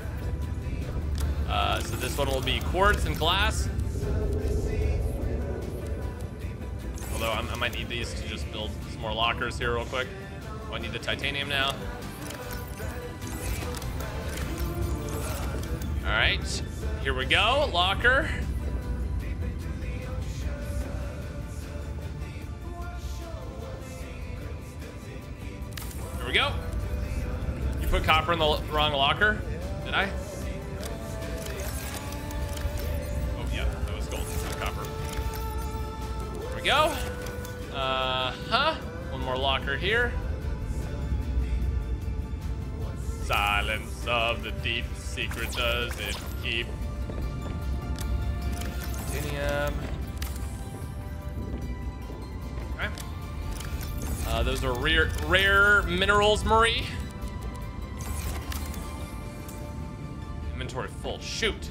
Speaker 1: Uh, so this one will be quartz and glass. Although I'm, I might need these to just build some more lockers here real quick. Oh, I need the titanium now. All right, here we go, locker. Here we go. You put copper in the wrong locker? Did I? Oh yeah, that was gold, not copper. Here we go. Uh huh. One more locker here. Silence of the deep secret does it keep. Titanium. Okay. Uh, those are rare, rare minerals, Marie. Inventory full. Shoot.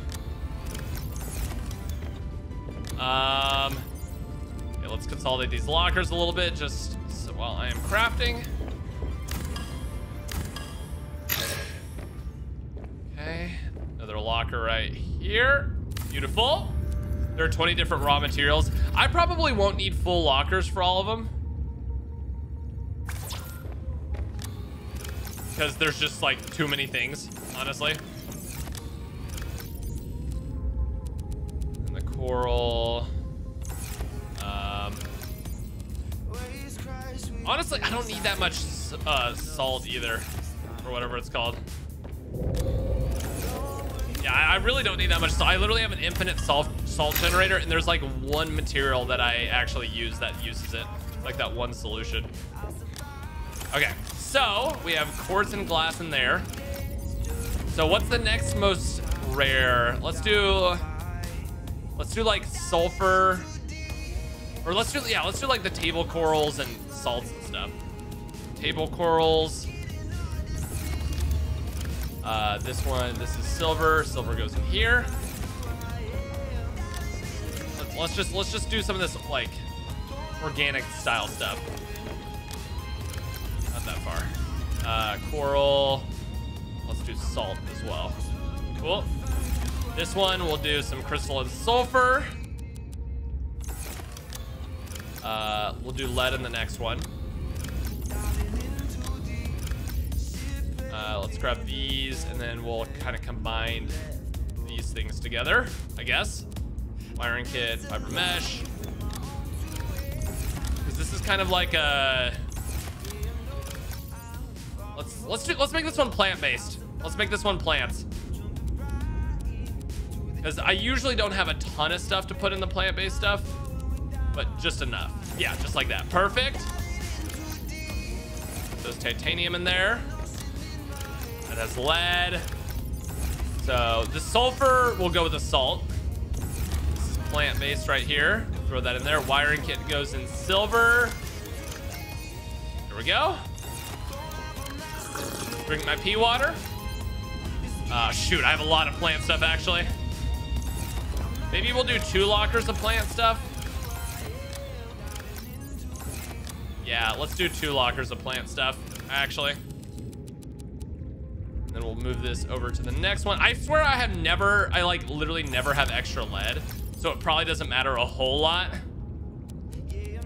Speaker 1: Um. Okay, let's consolidate these lockers a little bit, just so while I am crafting. Okay, another locker right here. Beautiful. There are 20 different raw materials. I probably won't need full lockers for all of them. Because there's just like too many things, honestly. And the coral. Um, honestly, I don't need that much uh, salt either, or whatever it's called. Yeah, I really don't need that much salt. I literally have an infinite salt salt generator, and there's like one material that I actually use that uses it, like that one solution. Okay, so we have quartz and glass in there. So what's the next most rare? Let's do, let's do like sulfur, or let's do, yeah, let's do like the table corals and salts and stuff. Table corals. Uh, this one, this is silver. Silver goes in here. Let's, just let's just do some of this like organic style stuff. Not that far. Uh, coral. Let's do salt as well. Cool. This one we'll do some crystalline sulfur. Uh, we'll do lead in the next one. Uh, let's grab these and then we'll kind of combine these things together, I guess. Wiring kit, fiber mesh. Because this is kind of like a. Let's let's do let's make this one plant based. Let's make this one plants. Because I usually don't have a ton of stuff to put in the plant based stuff, but just enough. Yeah, just like that. Perfect. There's titanium in there. That has lead. So the sulfur will go with the salt. This is plant-based right here. Throw that in there. Wiring kit goes in silver. Here we go. Drink my pea water. Uh, shoot, I have a lot of plant stuff actually. Maybe we'll do two lockers of plant stuff. Yeah, let's do two lockers of plant stuff, actually. Then we'll move this over to the next one. I swear I have never, I like literally never have extra lead. So it probably doesn't matter a whole lot. There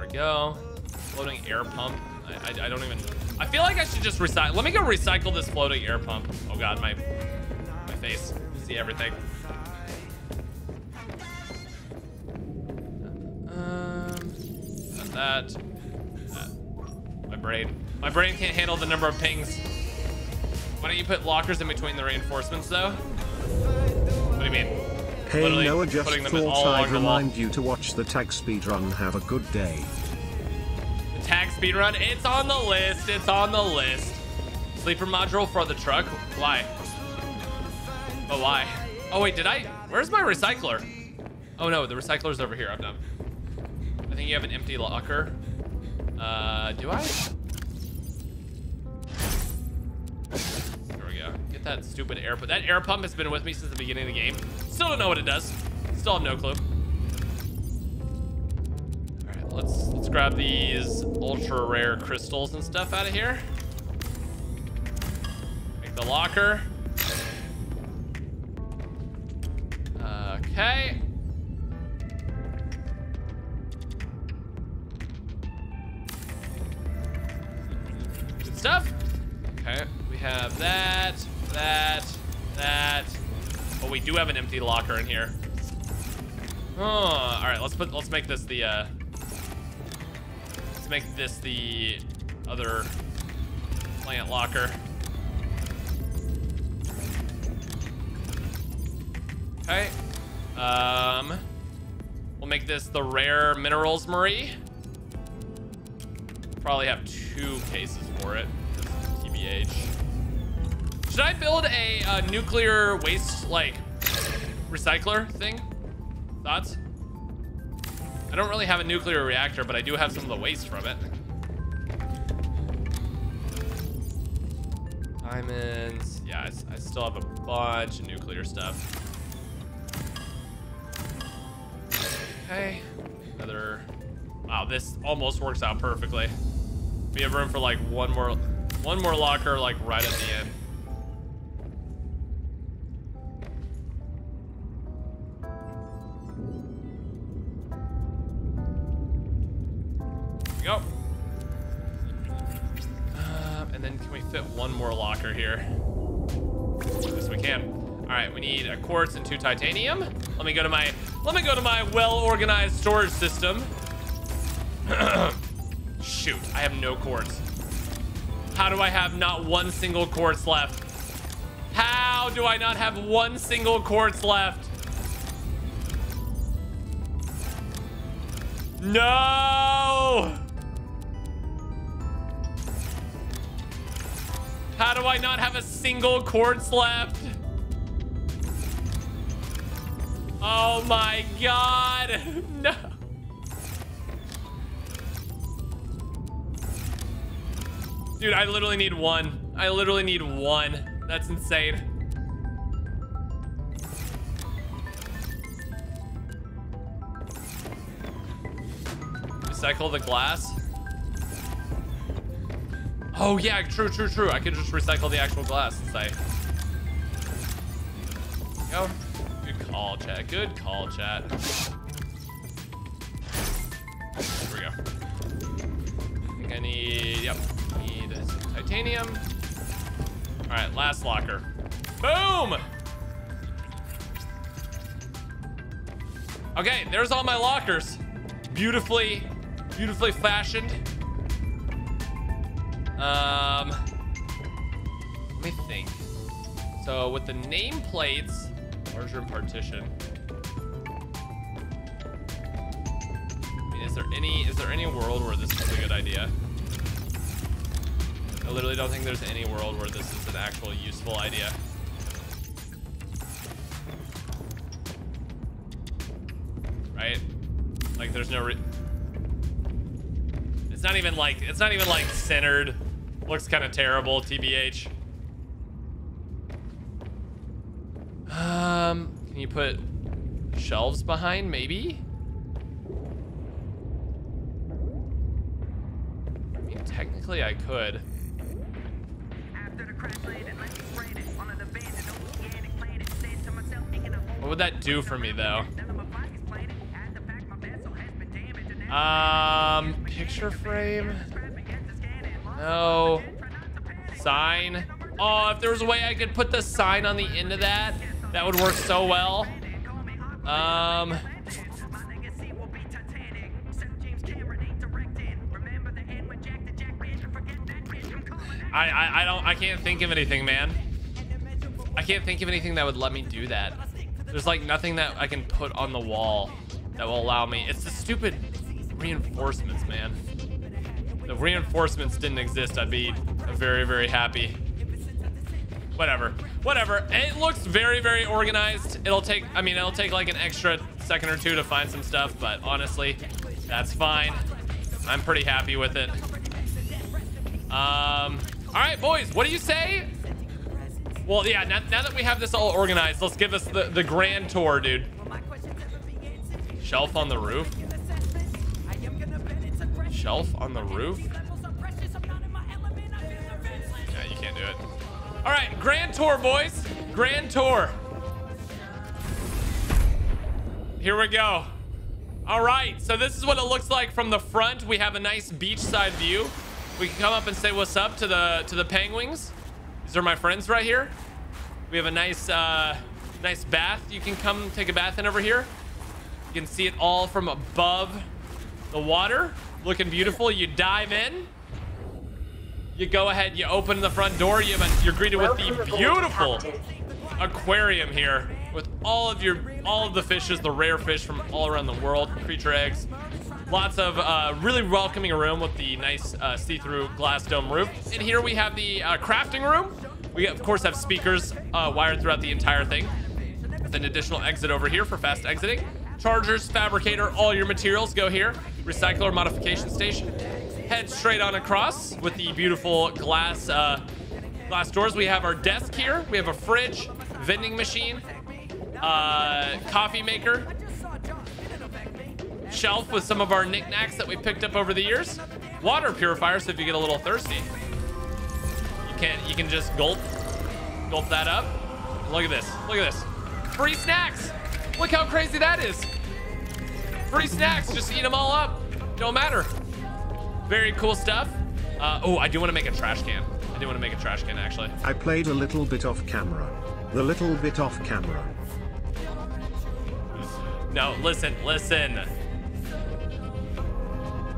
Speaker 1: we go. Floating air pump. I, I, I don't even, I feel like I should just recycle. Let me go recycle this floating air pump. Oh God, my, my face. See everything. Um, that. that. My brain. My brain can't handle the number of pings. Why don't you put lockers in between the reinforcements, though? What do you mean?
Speaker 4: Hey
Speaker 1: Literally
Speaker 4: Noah, just
Speaker 1: putting them all
Speaker 4: thought I'd remind you to watch the tag speedrun. Have a good day.
Speaker 1: The tag speedrun, it's on the list. It's on the list. Sleeper module for the truck. Why? Oh, why? Oh, wait, did I? Where's my recycler? Oh, no, the recycler's over here. I'm done. I think you have an empty locker. Uh, do I? There we go. Get that stupid air pump. That air pump has been with me since the beginning of the game. Still don't know what it does. Still have no clue. All right, let's let's grab these ultra rare crystals and stuff out of here. The locker. Okay. Good stuff. Okay, have that, that, that. Oh, we do have an empty locker in here. Oh, all right. Let's put. Let's make this the. Uh, let's make this the other plant locker. Okay. Um, we'll make this the rare minerals Marie. Probably have two cases for it. TBH. Should I build a, uh nuclear waste like recycler thing? Thoughts? I don't really have a nuclear reactor, but I do have some of the waste from it. Diamonds. Yeah, I still have a bunch of nuclear stuff. Okay. Another. Wow, this almost works out perfectly. We have room for like one more, one more locker, like right at the end. Go. Um, and then can we fit one more locker here? Yes, we can. All right, we need a quartz and two titanium. Let me go to my let me go to my well-organized storage system. Shoot, I have no quartz. How do I have not one single quartz left? How do I not have one single quartz left? No! How do I not have a single quartz left? Oh my god! No! Dude, I literally need one. I literally need one. That's insane. Recycle the glass. Oh yeah, true, true, true. I can just recycle the actual glass inside. Go. Good call, chat. Good call, chat. Here we go. I think I need, yep, need titanium. All right, last locker. Boom! Okay, there's all my lockers. Beautifully, beautifully fashioned. Um, let me think. So with the nameplates, larger partition. I mean, is there any is there any world where this is a good idea? I literally don't think there's any world where this is an actual useful idea. Right? Like there's no re It's not even like it's not even like centered. Looks kind of terrible, TBH. Um, can you put shelves behind maybe? I mean, technically I could.
Speaker 3: After the crash landed, let me spread it. On an abandoned oceanic planet, said to myself, thinking of
Speaker 1: What would that do for me though?
Speaker 3: none of my pockets planet. Had to pack my vessel, has been damaged, and now
Speaker 1: Um, picture frame? No. Sign? Oh, if there was a way I could put the sign on the end of that, that would work so well. Um, I, I, I don't, I can't think of anything, man. I can't think of anything that would let me do that. There's like nothing that I can put on the wall that will allow me. It's the stupid reinforcements, man. The reinforcements didn't exist, I'd be very, very happy. Whatever, whatever. It looks very, very organized. It'll take, I mean, it'll take like an extra second or two to find some stuff, but honestly, that's fine. I'm pretty happy with it. Um, all right, boys, what do you say? Well, yeah, now, now that we have this all organized, let's give us the, the grand tour, dude. Shelf on the roof? Shelf on the roof? Yeah, you can't do it. All right, grand tour, boys. Grand tour. Here we go. All right, so this is what it looks like from the front. We have a nice beachside view. We can come up and say what's up to the to the penguins. These are my friends right here. We have a nice uh, nice bath. You can come take a bath in over here. You can see it all from above the water. Looking beautiful. You dive in. You go ahead. You open the front door. You you're greeted with the beautiful aquarium here with all of your all of the fishes, the rare fish from all around the world, creature eggs. Lots of uh, really welcoming room with the nice uh, see-through glass dome roof. And here we have the uh, crafting room. We of course have speakers uh, wired throughout the entire thing. With an additional exit over here for fast exiting. Chargers, fabricator, all your materials go here. Recycler modification station. Head straight on across with the beautiful glass uh, glass doors. We have our desk here. We have a fridge, vending machine, uh, coffee maker, shelf with some of our knickknacks that we picked up over the years. Water purifier, so if you get a little thirsty, you can you can just gulp, gulp that up. Look at this. Look at this. Free snacks. Look how crazy that is. Free snacks. Just eat them all up. Don't matter. Very cool stuff. Uh, oh, I do want to make a trash can. I do want to make a trash can actually.
Speaker 4: I played a little bit off camera. The little bit off camera.
Speaker 1: No, listen, listen.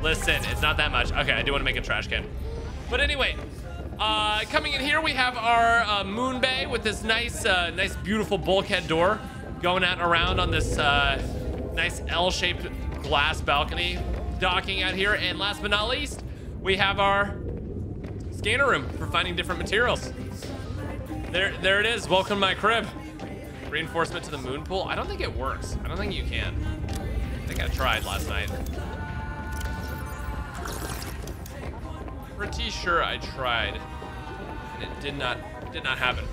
Speaker 1: Listen, it's not that much. Okay, I do want to make a trash can. But anyway, uh, coming in here, we have our uh, moon bay with this nice, uh, nice, beautiful bulkhead door going out around on this uh, nice L-shaped glass balcony docking out here. And last but not least, we have our scanner room for finding different materials. There, there it is. Welcome to my crib. Reinforcement to the moon pool. I don't think it works. I don't think you can. I think I tried last night. Pretty sure I tried, and it did not did not happen.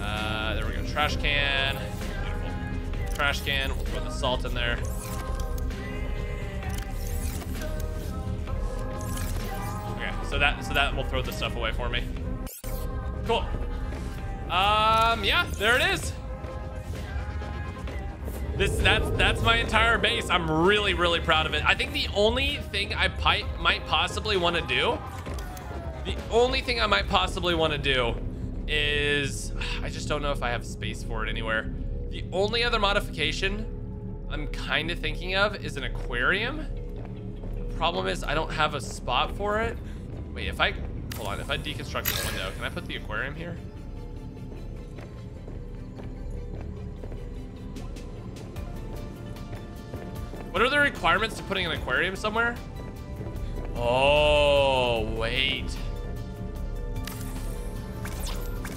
Speaker 1: Uh, there we go. Trash can. Beautiful. Trash can. We'll throw the salt in there. Okay, so that so that will throw the stuff away for me. Cool. Um, yeah, there it is. This that's that's my entire base. I'm really really proud of it. I think the only thing I might possibly want to do, the only thing I might possibly want to do, is I just don't know if I have space for it anywhere. The only other modification I'm kind of thinking of is an aquarium. The problem is I don't have a spot for it. Wait, if I hold on, if I deconstruct this window, can I put the aquarium here? What are the requirements to putting an aquarium somewhere? Oh, wait.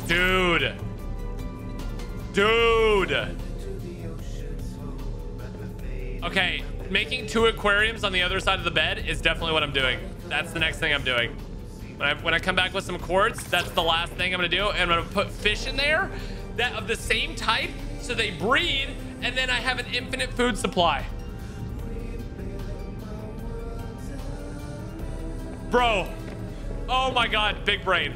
Speaker 1: Dude. Dude. Okay, making two aquariums on the other side of the bed is definitely what I'm doing. That's the next thing I'm doing. When I, when I come back with some quartz, that's the last thing I'm gonna do. And I'm gonna put fish in there that of the same type so they breed and then I have an infinite food supply. Bro. Oh my god, big brain.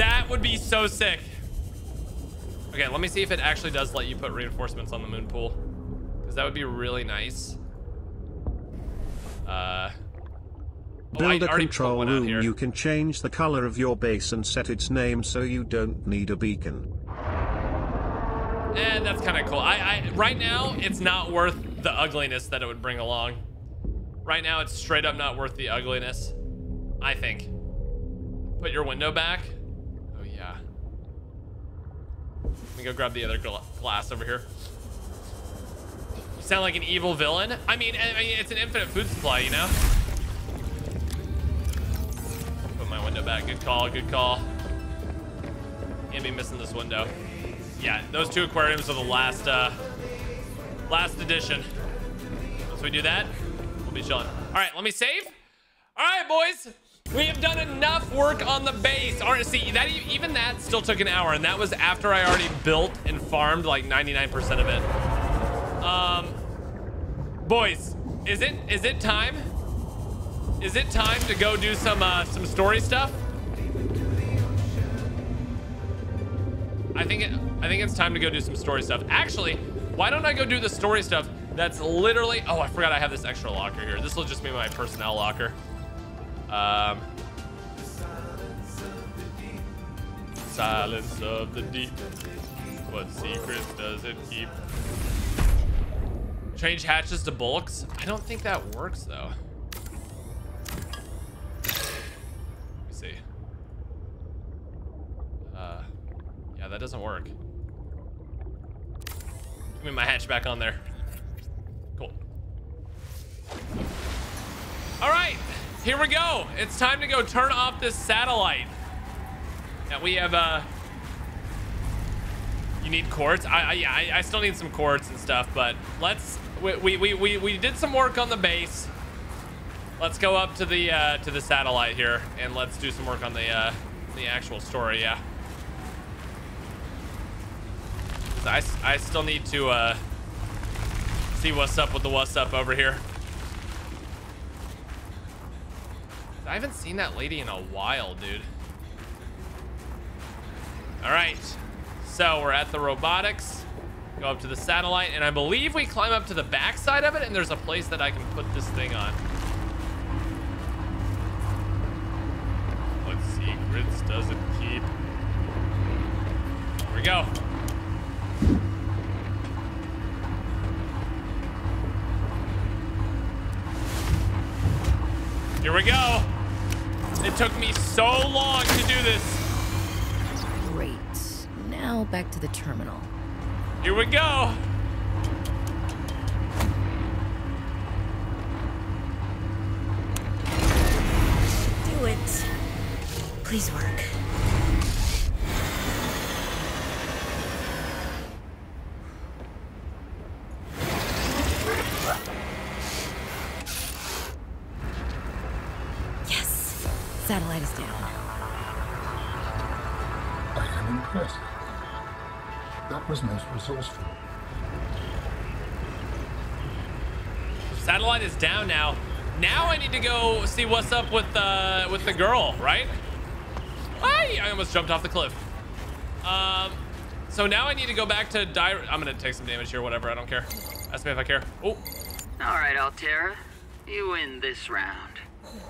Speaker 1: That would be so sick. Okay, let me see if it actually does let you put reinforcements on the moon pool. Because that would be really nice. Uh, oh,
Speaker 4: Build a control room. You can change the color of your base and set its name so you don't need a beacon.
Speaker 1: Eh, that's kind of cool. I, I right now it's not worth the ugliness that it would bring along. Right now it's straight up not worth the ugliness. I think. Put your window back. Oh yeah. Let me go grab the other gla glass over here. You sound like an evil villain. I mean, I mean, it's an infinite food supply, you know. Put my window back. Good call. Good call. Can't be missing this window. Yeah, those two aquariums are the last, uh, last edition. Once we do that, we'll be chilling. All right, let me save. All right, boys. We have done enough work on the base. All right, see, that even that still took an hour, and that was after I already built and farmed like 99% of it. Um, boys, is it is it time? Is it time to go do some uh, some story stuff? I think it, I think it's time to go do some story stuff. Actually, why don't I go do the story stuff? That's literally. Oh, I forgot I have this extra locker here. This will just be my personnel locker. Um. Silence of the deep. What secrets does it keep? Change hatches to bulks. I don't think that works though. Let me see. Uh, yeah, that doesn't work. Give me my hatch back on there. Cool. All right, here we go. It's time to go turn off this satellite. Now we have, uh, you need quartz. I, I, yeah, I, I still need some quartz and stuff, but let's, we, we, we, we, we did some work on the base. Let's go up to the, uh, to the satellite here and let's do some work on the, uh, the actual story, yeah. I, I still need to uh, see what's up with the what's up over here. I haven't seen that lady in a while, dude. All right, so we're at the robotics. Go up to the satellite, and I believe we climb up to the backside of it, and there's a place that I can put this thing on. What secrets does it keep? Here we go. Here we go. It took me so long to do this.
Speaker 6: Great. Now back to the terminal.
Speaker 1: Here we go.
Speaker 6: Do it. Please work.
Speaker 1: See what's up with uh with the girl, right? Hey, I almost jumped off the cliff. Um, so now I need to go back to die. I'm gonna take some damage here, whatever. I don't care. Ask me if I care. Oh,
Speaker 3: All right, Alterra. You win this round.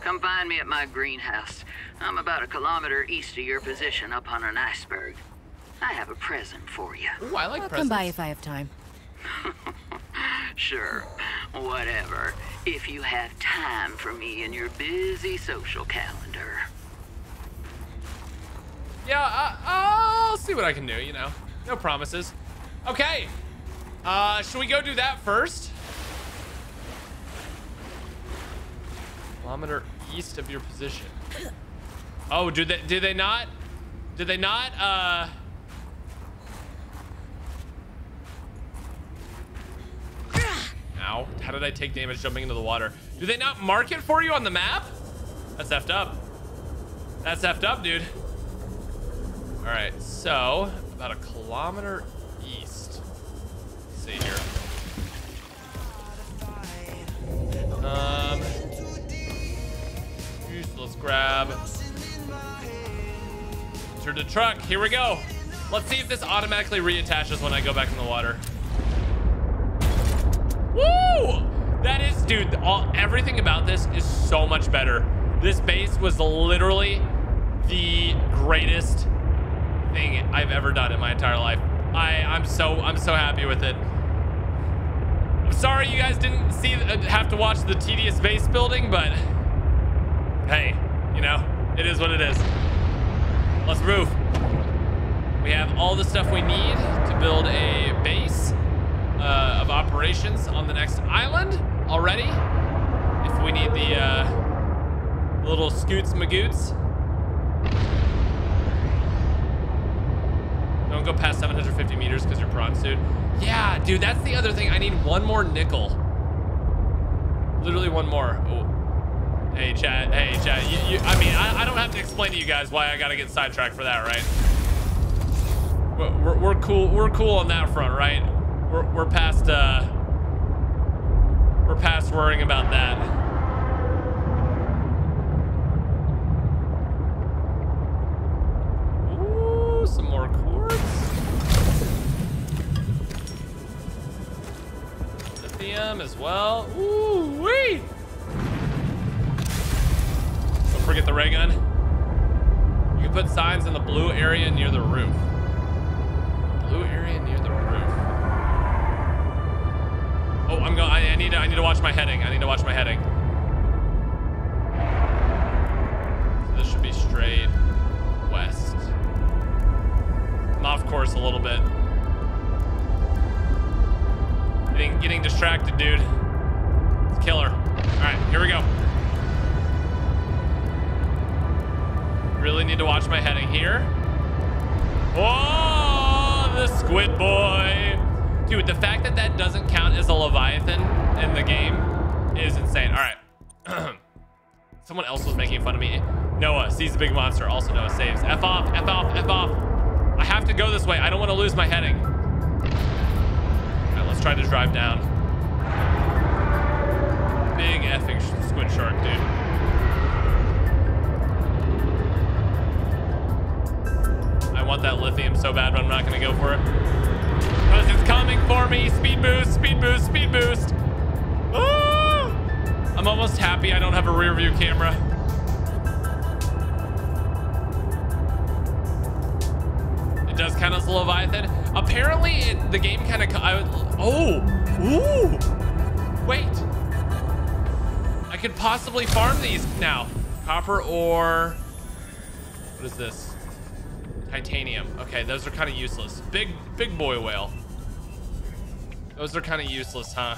Speaker 3: Come find me at my greenhouse. I'm about a kilometer east of your position up on an iceberg. I have a present for you.
Speaker 1: ooh, I like
Speaker 6: I'll come by if I have time.
Speaker 3: Sure, whatever. If you have time for me in your busy social calendar.
Speaker 1: Yeah, I, I'll see what I can do. You know, no promises. Okay. Uh, should we go do that first? Kilometer east of your position. Oh, do they? do they not? Did they not? Uh. Ow! How did I take damage jumping into the water? Do they not mark it for you on the map? That's effed up. That's effed up, dude. All right, so about a kilometer east. Let's see here. Um, let's grab. Enter the truck. Here we go. Let's see if this automatically reattaches when I go back in the water. Woo! That is, dude. All everything about this is so much better. This base was literally the greatest thing I've ever done in my entire life. I I'm so I'm so happy with it. I'm sorry you guys didn't see uh, have to watch the tedious base building, but hey, you know it is what it is. Let's move. We have all the stuff we need to build a base uh, of operations on the next island already. If we need the uh, little scoots magoots. Don't go past 750 meters because you're prawn suit. Yeah, dude, that's the other thing. I need one more nickel. Literally one more. Oh. Hey, chat. Hey, chat. You, you, I mean, I, I don't have to explain to you guys why I gotta get sidetracked for that, right? We're, we're, we're cool. We're cool on that front, right? We're, we're past. Uh, we're past worrying about that. Ooh, some more quartz. Lithium as well. Ooh, wee! Don't forget the ray gun. You can put signs in the blue area near the roof. Blue area near the roof. Oh, I'm going. I, need to. I need to watch my heading. I need to watch my heading. So this should be straight west. I'm off course a little bit. Getting getting distracted, dude. It's killer. All right, here we go. Really need to watch my heading here. Oh, the squid boy. Dude, the fact that that doesn't count as a Leviathan in the game is insane. All right. Someone else was making fun of me. Noah sees the big monster. Also Noah saves. F off, F off, F off. I have to go this way. I don't want to lose my heading. All right, let's try to drive down. Big effing squid shark, dude. I want that lithium so bad, but I'm not going to go for it. Because it's coming for me. Speed boost, speed boost, speed boost. Ah! I'm almost happy I don't have a rear view camera. It does count as a Leviathan. Apparently, it, the game kind of. Oh, ooh, wait. I could possibly farm these now. Copper ore. What is this? Titanium. Okay, those are kind of useless. Big, big boy whale. Those are kind of useless, huh?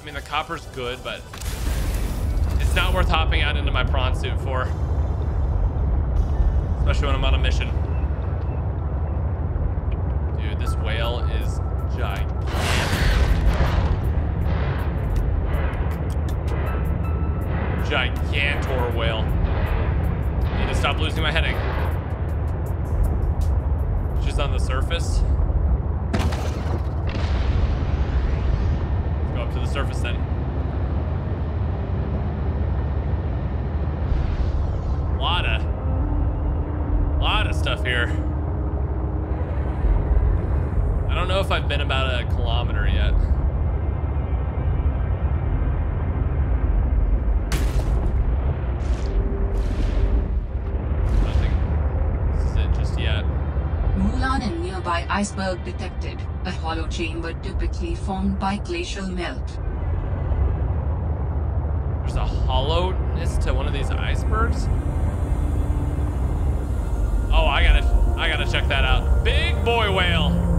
Speaker 1: I mean, the copper's good, but it's not worth hopping out into my prawn suit for. Especially when I'm on a mission. Dude, this whale is gigantic. Gigantor whale. Need to stop losing my heading. She's on the surface. Let's Go up to the surface then. Lot of, lot of stuff here. I don't know if I've been about a kilometer yet. I don't think this is it just yet.
Speaker 5: Mulan and nearby iceberg detected, a hollow chamber typically formed by glacial melt.
Speaker 1: There's a hollowness to one of these icebergs. Oh, I gotta, I gotta check that out. Big boy whale.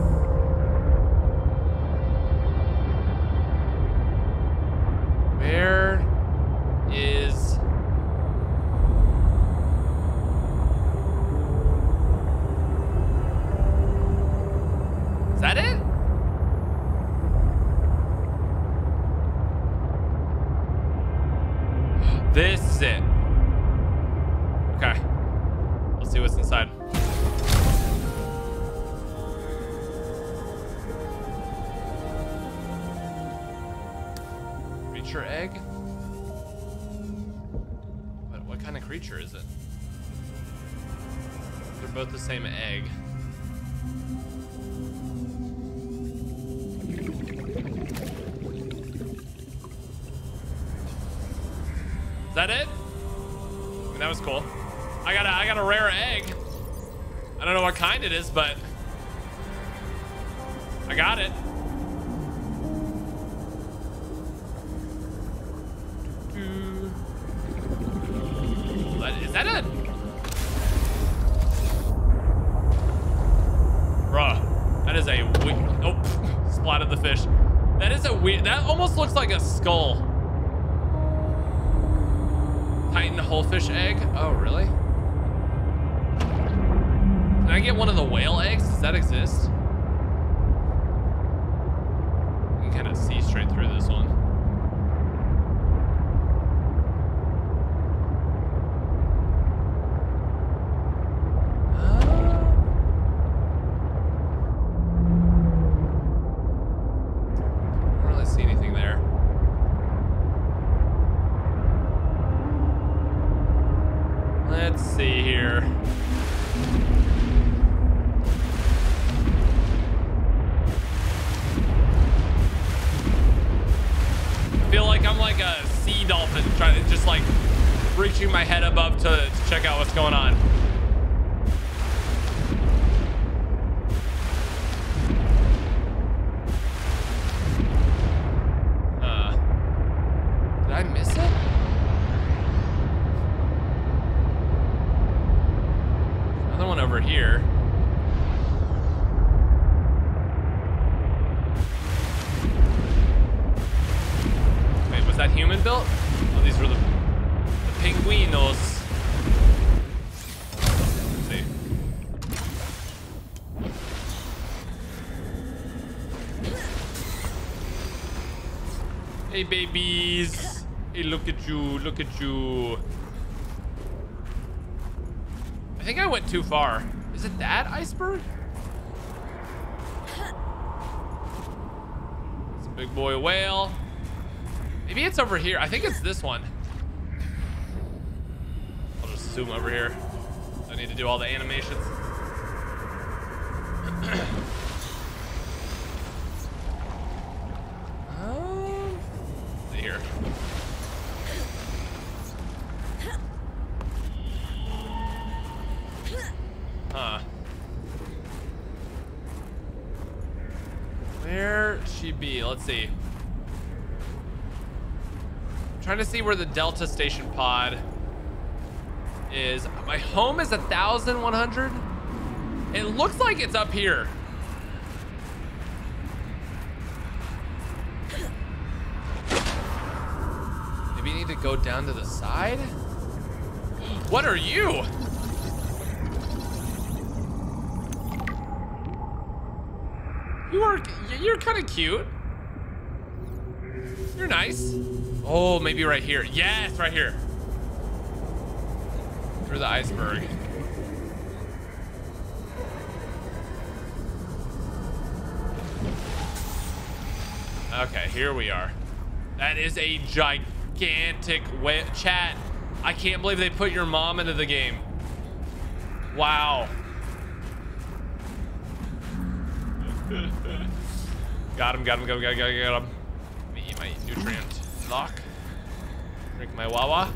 Speaker 1: Hey, babies. Hey, look at you. Look at you. I think I went too far. Is it that iceberg? It's a big boy whale. Maybe it's over here. I think it's this one. I'll just zoom over here. I need to do all the animations. Huh. Where she be? Let's see. I'm trying to see where the Delta Station pod is. My home is a thousand one hundred. It looks like it's up here. Maybe you need to go down to the side? What are you? You are, you're kind of cute. You're nice. Oh, maybe right here. Yes, right here. Through the iceberg. Okay, here we are. That is a gigantic way. Chat, I can't believe they put your mom into the game. Wow. got him, got him, got him, got him, got him. Let me eat my nutrient lock. Drink my Wawa.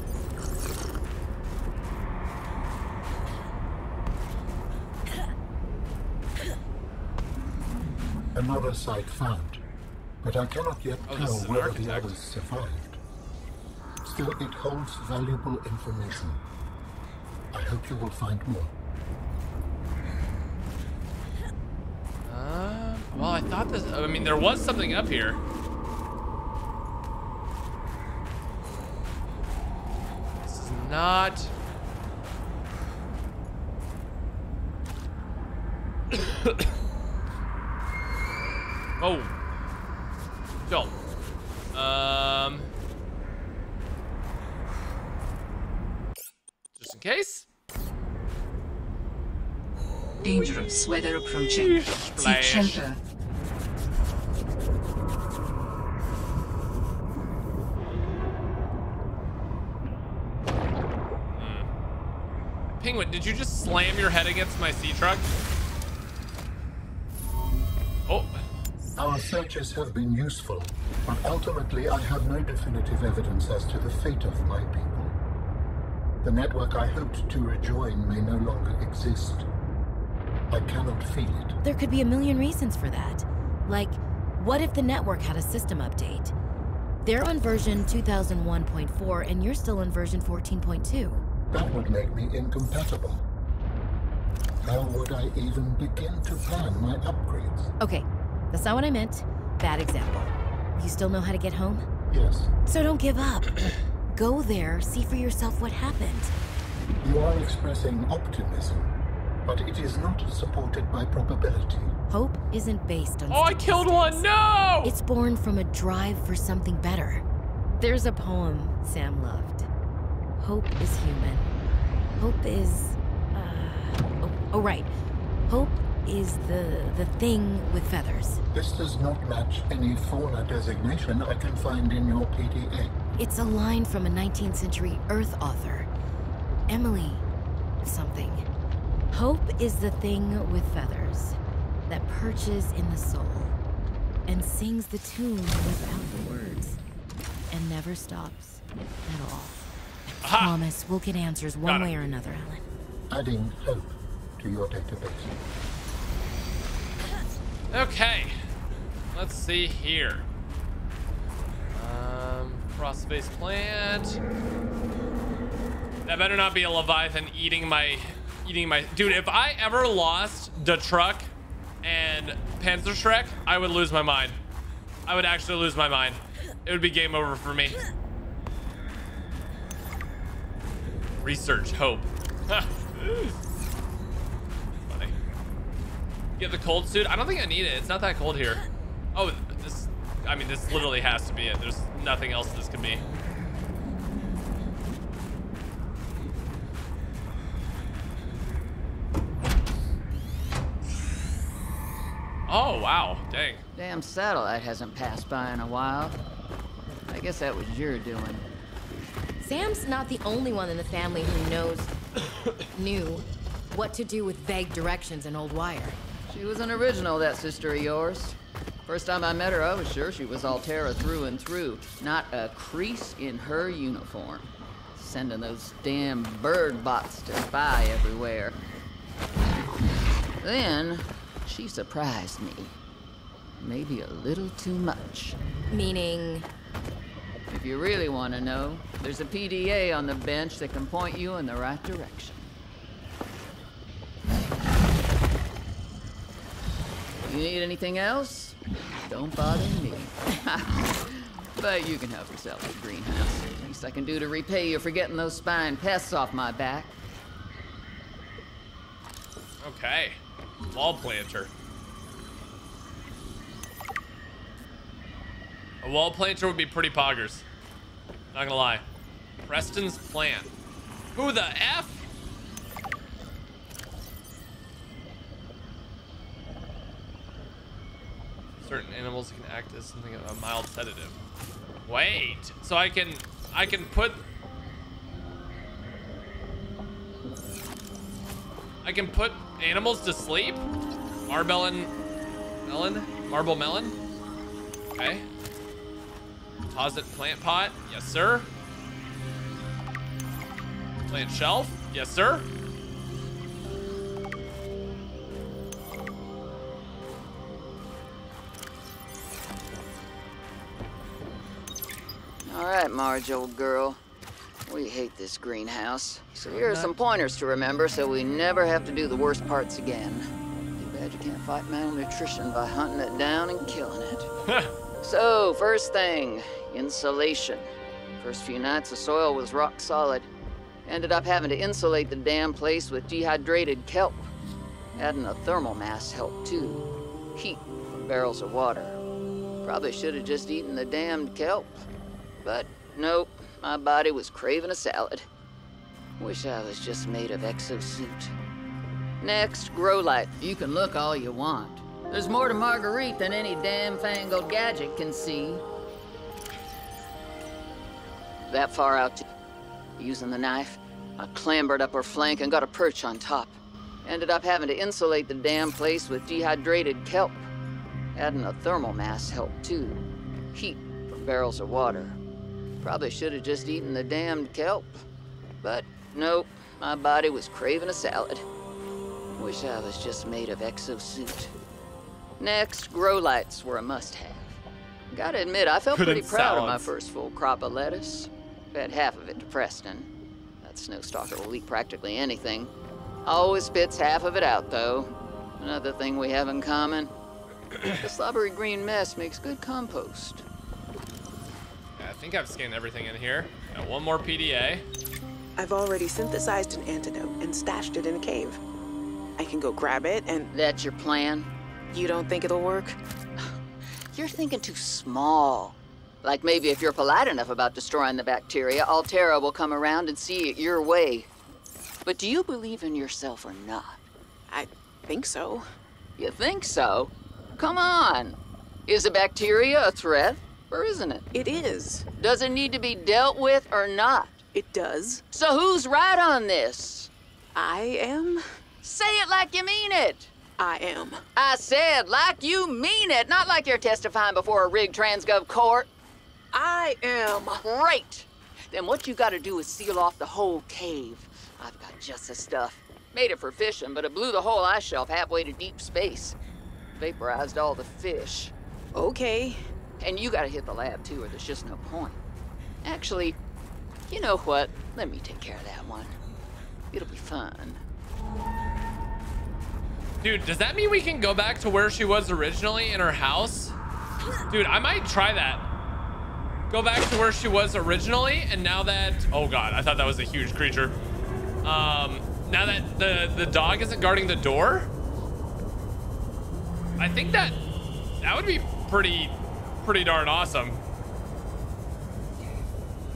Speaker 7: Another site found, but I cannot yet
Speaker 1: Oh,
Speaker 7: tell
Speaker 1: this is an
Speaker 7: whether the others survived. Still, it holds valuable information. I hope you will find more.
Speaker 1: Uh, well, I thought this. I mean, there was something up here. This is not. oh. Don't. Um. Just in case.
Speaker 5: Dangerous weather approaching. Seek shelter.
Speaker 1: Penguin, did you just slam your head against my Seatruck? Oh,
Speaker 7: Our searches have been useful, but ultimately I have no definitive evidence as to the fate of my people. The network I hoped to rejoin may no longer exist. I cannot feel it.
Speaker 6: There could be a million reasons for that. Like, what if the network had a system update? They're on version 2001.4 and you're still on version 14.2.
Speaker 7: That would make me incompatible. How would I even begin to plan my upgrades?
Speaker 6: Okay, that's not what I meant. Bad example. You still know how to get home?
Speaker 7: Yes,
Speaker 6: So don't give up. Go there, see for yourself what happened.
Speaker 7: you are expressing optimism, but it is not supported by probability.
Speaker 6: Hope isn't based on
Speaker 1: oh, I killed one. No.
Speaker 6: It's born from a drive for something better. There's a poem Sam loved. Hope is human. Hope is. Uh, oh, oh, right. Hope is the the thing with feathers.
Speaker 7: This does not match any fauna designation I can find in your PDA.
Speaker 6: It's a line from a 19th century Earth author, Emily something. Hope is the thing with feathers that perches in the soul and sings the tune without the words and never stops at all. I
Speaker 1: Aha.
Speaker 6: promise we'll get answers one way or another, Al-An.
Speaker 7: Adding hope to your database.
Speaker 1: Okay. Let's see here. Um, cross space plant. That better not be a Leviathan eating my, eating my. Dude, if I ever lost the truck and Panzer Shrek, I would lose my mind. I would actually lose my mind. It would be game over for me. Research hope. Funny. Get the cold suit. I don't think I need it. It's not that cold here. Oh, this. I mean, this literally has to be it. There's nothing else this could be. Oh wow, dang.
Speaker 3: Damn satellite hasn't passed by in a while. I guess that was your doing.
Speaker 6: Sam's not the only one in the family who knows, knew, what to do with vague directions in Old Wire.
Speaker 3: She was an original, that sister of yours. First time I met her, I was sure she was Alterra through and through. Not a crease in her uniform. Sending those damn bird bots to spy everywhere. Then, she surprised me. Maybe a little too much.
Speaker 6: Meaning,
Speaker 3: If you really want to know, there's a PDA on the bench that can point you in the right direction. You need anything else? Don't bother me. but you can help yourself at the greenhouse. Least I can do to repay you for getting those spine pests off my back.
Speaker 1: Okay. Wall planter. A wall planter would be pretty poggers. Not gonna lie. Preston's plan. Who the F? Certain animals can act as something of a mild sedative. Wait, so I can, I can put I can put animals to sleep? Marbellin melon? Marble melon? Okay. Deposit plant pot? Yes, sir. Plant shelf? Yes, sir.
Speaker 3: All right, Marge, old girl. We hate this greenhouse. So here are some pointers to remember so we never have to do the worst parts again. Too bad you can't fight malnutrition by hunting it down and killing it. so, first thing, insulation. First few nights, the soil was rock solid. Ended up having to insulate the damn place with dehydrated kelp. Adding a thermal mass helped too. Heat from barrels of water. Probably should have just eaten the damned kelp. But nope, my body was craving a salad. Wish I was just made of exosuit. Next, grow light. You can look all you want. There's more to Marguerite than any damn fangled gadget can see. That far out, to- using the knife, I clambered up her flank and got a perch on top. Ended up having to insulate the damn place with dehydrated kelp. Adding a thermal mass helped too. Heat from barrels of water. Probably should have just eaten the damned kelp. But nope, my body was craving a salad. Wish I was just made of exosuit. Next, grow lights were a must-have. Gotta admit, I felt
Speaker 1: Good
Speaker 3: pretty proud of my first full crop of lettuce. Fed half of it to Preston. That snowstalker will eat practically anything. Always spits half of it out, though. Another thing we have in common. the slobbery green mess makes good compost.
Speaker 1: I think I've scanned everything in here. Got one more PDA.
Speaker 8: I've already synthesized an antidote and stashed it in a cave. I can go grab it, and
Speaker 3: That's your plan?
Speaker 8: you don't think it'll work?
Speaker 3: You're thinking too small. Like maybe if you're polite enough about destroying the bacteria, Alterra will come around and see it your way. But do you believe in yourself or not?
Speaker 8: I think so.
Speaker 3: You think so? Come on. Is a bacteria a threat, or isn't it?
Speaker 8: It is.
Speaker 3: Does it need to be dealt with or not?
Speaker 8: It does.
Speaker 3: So who's right on this?
Speaker 8: I am.
Speaker 3: Say it like you mean it.
Speaker 8: I am.
Speaker 3: I said like you mean it, not like you're testifying before a rigged transgov court.
Speaker 8: I am.
Speaker 3: Great! Then what you gotta do is seal off the whole cave. I've got just the stuff. Made it for fishing, but it blew the whole ice shelf halfway to deep space. Vaporized all the fish.
Speaker 8: Okay.
Speaker 3: And you gotta hit the lab too, or there's just no point. Actually, you know what? Let me take care of that one. It'll be fun.
Speaker 1: Dude, does that mean we can go back to where she was originally in her house? Dude, I might try that. Go back to where she was originally, and now that... Oh god, I thought that was a huge creature. Um, now that the, the dog isn't guarding the door, I think that that would be pretty, pretty darn awesome.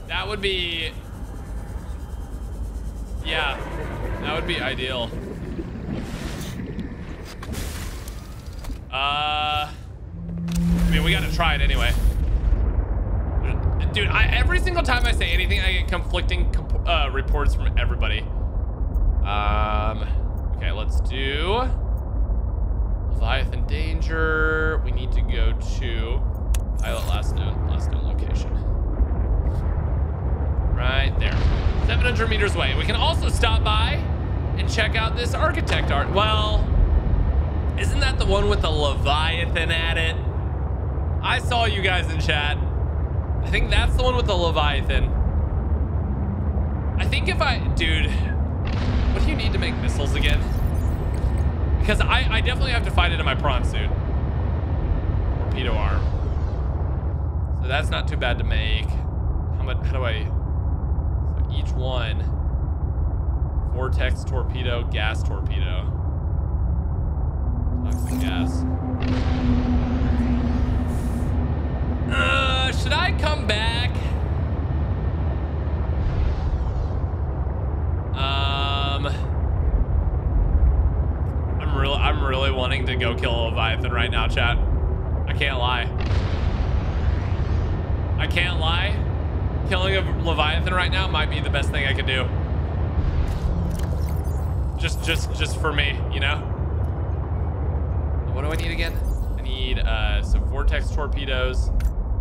Speaker 1: That would be... Yeah, that would be ideal. Uh, I mean, we gotta try it anyway. Dude, I, every single time I say anything, I get conflicting uh, reports from everybody. Um, okay, let's do Leviathan danger. We need to go to pilot last known last known location. Right there. 700 meters away. We can also stop by and check out this architect art. Well, isn't that the one with the Leviathan at it? I saw you guys in chat. I think that's the one with the Leviathan. I think if I, dude, what do you need to make missiles again? Because I, I definitely have to fight it in my prawn suit. Torpedo arm. So that's not too bad to make. How much, how do I, so each one, vortex torpedo, gas torpedo. Toxic gas. Should I come back? Um, I'm really, I'm really wanting to go kill Leviathan right now, chat. I can't lie. I can't lie. Killing a Leviathan right now might be the best thing I could do. Just, just, just for me, you know? What do I need again? I need uh, some vortex torpedoes,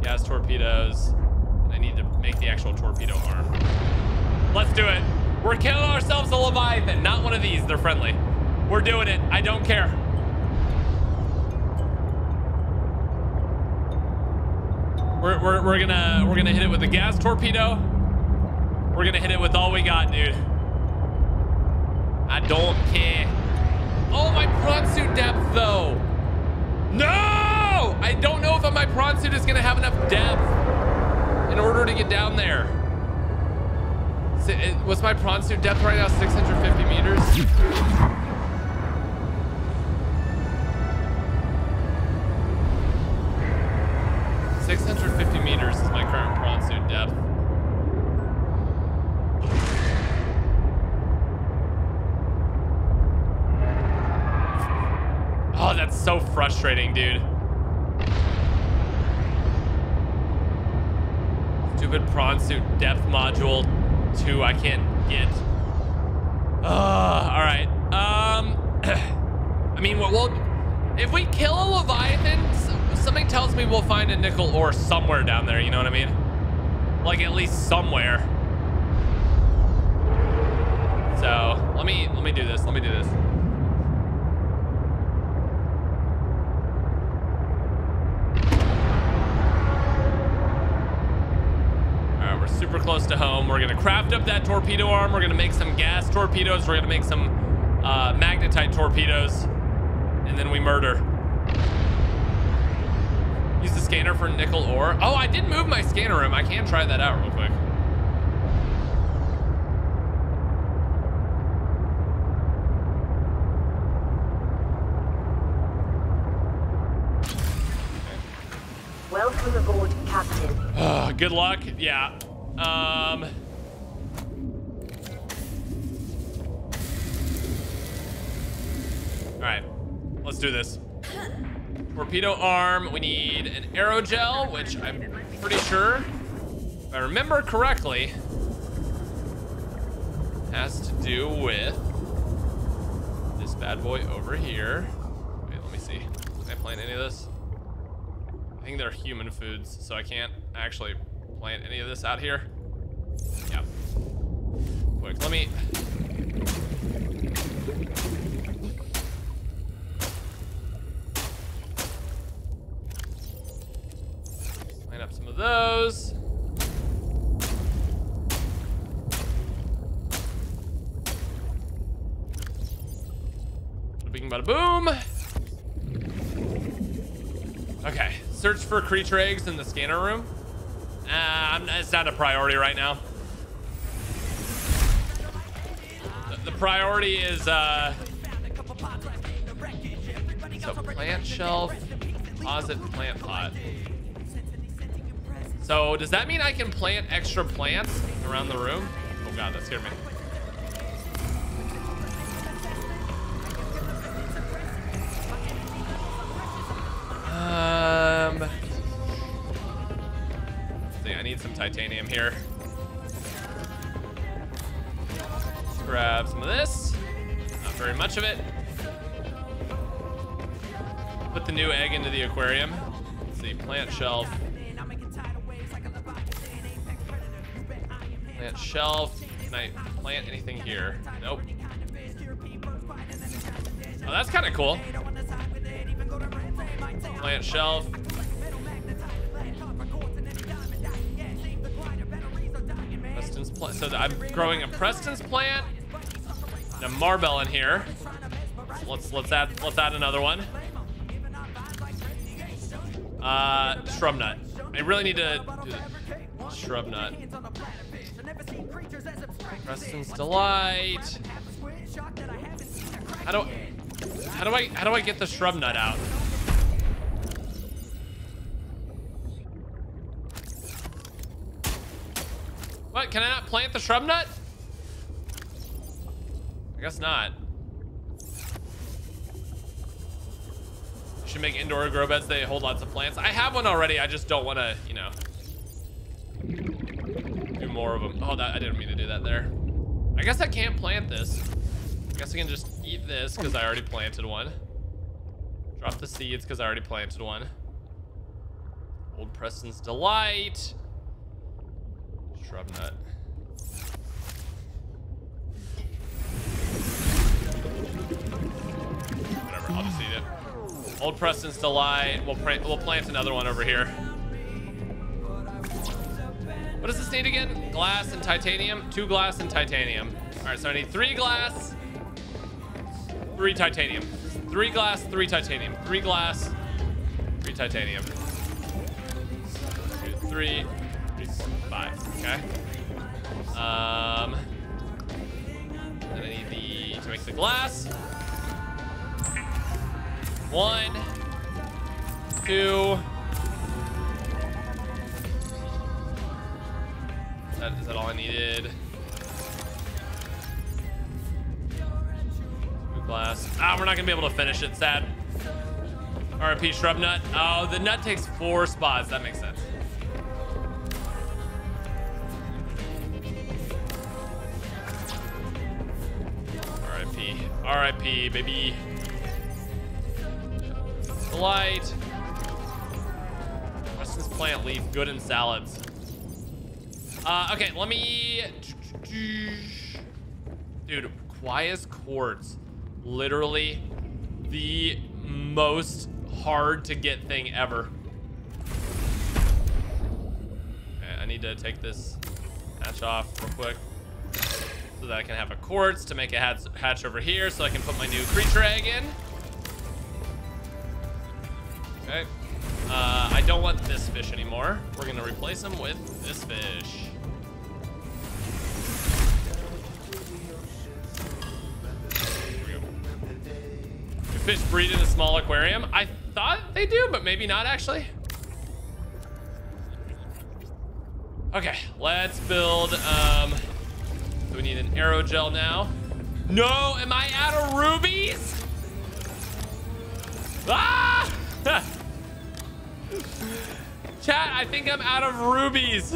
Speaker 1: gas torpedoes, and I need to make the actual torpedo arm. Let's do it. We're killing ourselves a Leviathan, not one of these. They're friendly. We're doing it. I don't care. We're, we're, we're gonna we're gonna hit it with a gas torpedo. We're gonna hit it with all we got, dude. I don't care. Oh, my prawn suit depth though. No! I don't know if my prawn suit is gonna have enough depth in order to get down there. What's my prawn suit depth right now? 650 meters? Six hundred fifty meters is my current prawn suit depth. Oh, that's so frustrating, dude. Stupid prawn suit depth module two I can't get. Uh, all right. Um, I mean, well, well, if we kill a Leviathan, something tells me we'll find a nickel ore somewhere down there. You know what I mean? Like at least somewhere. So let me let me do this. Let me do this. All right, we're super close to home. We're gonna craft up that torpedo arm. We're gonna make some gas torpedoes. We're gonna make some uh, magnetite torpedoes, and then we murder. Use the scanner for nickel ore. Oh, I did move my scanner room. I can try that out real quick.
Speaker 2: Welcome aboard, Captain.
Speaker 1: Ah, good luck. Yeah. Um. All right, let's do this. Torpedo arm. We need an aerogel, which I'm pretty sure, if I remember correctly, has to do with this bad boy over here. Wait, let me see. Can I plant any of this? I think they're human foods, so I can't actually plant any of this out here. Yeah. Quick, let me. Line up some of those. Bada bing, bada boom. Okay, search for creature eggs in the scanner room. Uh, I'm, it's not a priority right now. The, the priority is, uh... So, plant shelf, deposit plant pot. So, does that mean I can plant extra plants around the room? Oh god, that scared me. Um, see, I need some titanium here. Grab some of this. Not very much of it. Put the new egg into the aquarium. See, plant shelf. Plant shelf. Can I plant anything here? Nope. Oh, that's kind of cool. Plant shelf. Preston's plant. So I'm growing a Preston's plant and a Marbell in here. Let's let's add let's add another one. Uh, shrub nut. I really need to do the shrub nut. Preston's delight. How do how do I how do I get the shrub nut out? What? Can I not plant the shrub nut? I guess not. Should make indoor grow beds. They hold lots of plants. I have one already. I just don't want to, you know, do more of them. Oh, that I didn't mean to do that there. I guess I can't plant this. I guess I can just eat this because I already planted one. Drop the seeds because I already planted one. Old Preston's Delight. Shrub nut. Whatever, I'll just eat it. Old Preston's Delight. We'll, we'll plant another one over here. What does this need again? Glass and titanium? Two glass and titanium. All right, so I need three glass, three titanium. Three glass, three titanium. Three glass, three titanium. Three. Okay. Um, I need the to make the glass. One, two. Is that, is that all I needed? Glass. Ah, we're not gonna be able to finish it. Sad. RP shrub nut. Oh, the nut takes four spots. That makes sense. RIP. Baby. Light. Preston's plant leaf, good in salads. Uh, okay, let me... Dude, Quias Quartz. Literally the most hard to get thing ever. Okay, I need to take this hatch off real quick that I can have a quartz to make a hatch, over here so I can put my new creature egg in. Okay. Uh, I don't want this fish anymore. We're gonna replace him with this fish. Do fish breed in a small aquarium? I thought they do, but maybe not actually. Okay, let's build, um, we need an aerogel now? No, am I out of rubies? Ah! Chat, I think I'm out of rubies.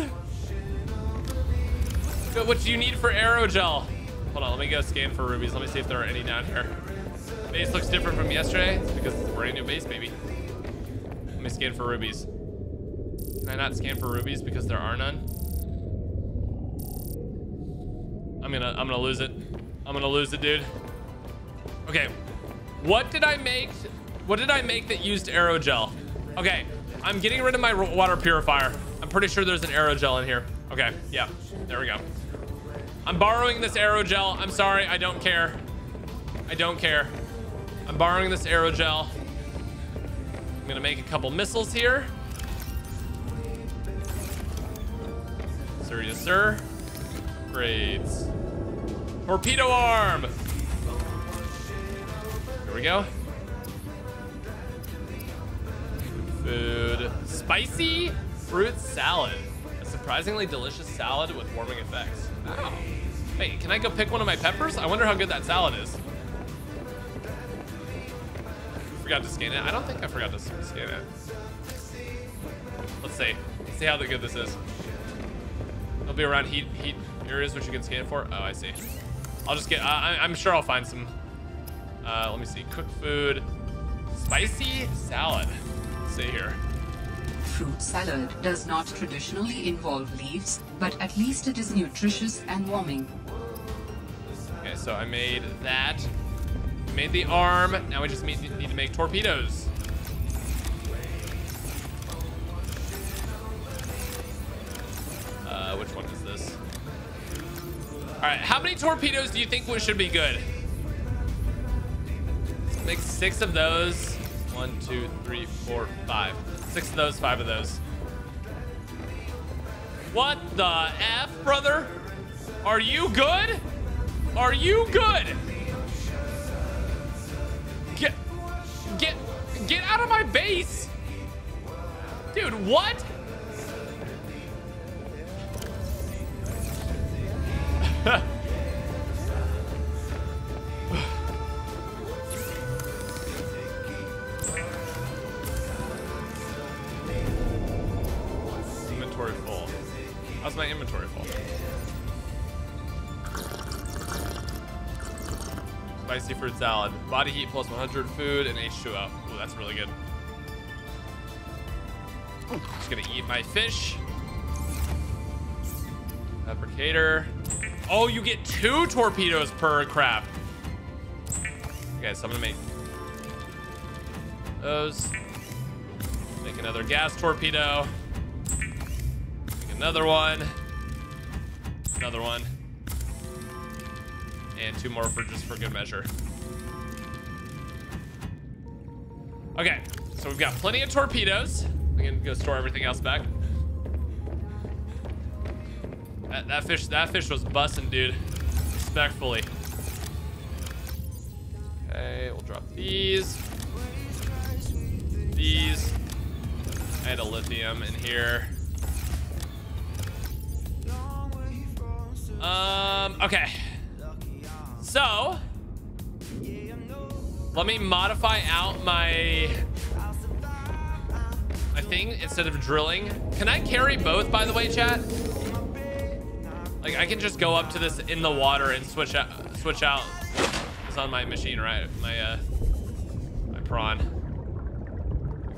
Speaker 1: What do you need for aerogel? Hold on, let me go scan for rubies. Let me see if there are any down here. Base looks different from yesterday. It's because it's a brand new base, baby. Let me scan for rubies. Can I not scan for rubies because there are none? I'm gonna, I'm gonna lose it. I'm gonna lose it, dude. Okay, what did I make? What did I make that used aerogel? Okay, I'm getting rid of my water purifier. I'm pretty sure there's an aerogel in here. Okay, yeah, there we go. I'm borrowing this aerogel. I'm sorry, I don't care. I don't care. I'm borrowing this aerogel. I'm gonna make a couple missiles here. Sir, yes, sir. Grades. Torpedo arm. Here we go. Food. Spicy fruit salad. A surprisingly delicious salad with warming effects. Wow. Hey, can I go pick one of my peppers? I wonder how good that salad is. Forgot to scan it. I don't think I forgot to scan it. Let's see. Let's see how good this is. It'll be around heat heat areas what you can scan for. Oh, I see. I'll just get. Uh, I, I'm sure I'll find some. Uh, let me see. Cooked food. spicy salad. Let's see here.
Speaker 5: Fruit salad does not traditionally involve leaves, but at least it is nutritious and warming.
Speaker 1: Okay, so I made that. Made the arm. Now we just need, to make torpedoes. Uh, which one is? All right, how many torpedoes do you think should be good? Make six of those. One, two, three, four, five. Six of those, five of those. What the F, brother? Are you good? Are you good? Get, get, get out of my base. Dude, what? Inventory full. How's my inventory full? Spicy fruit salad. Body heat plus 100 food and H2O. Ooh, that's really good. Just gonna eat my fish. Fabricator. Oh, you get two torpedoes per craft. Okay, so I'm gonna make those. Make another gas torpedo. Make another one. Another one. And two more for just for good measure. Okay, so we've got plenty of torpedoes. We can go store everything else back. That, that fish, that fish was busting, dude. Respectfully. Okay, we'll drop these. These. I had a lithium in here. Um, okay. So, let me modify out my my thing instead of drilling. Can I carry both, by the way, chat? Like, I can just go up to this in the water and switch out, switch out. It's on my machine, right? My, uh, my prawn.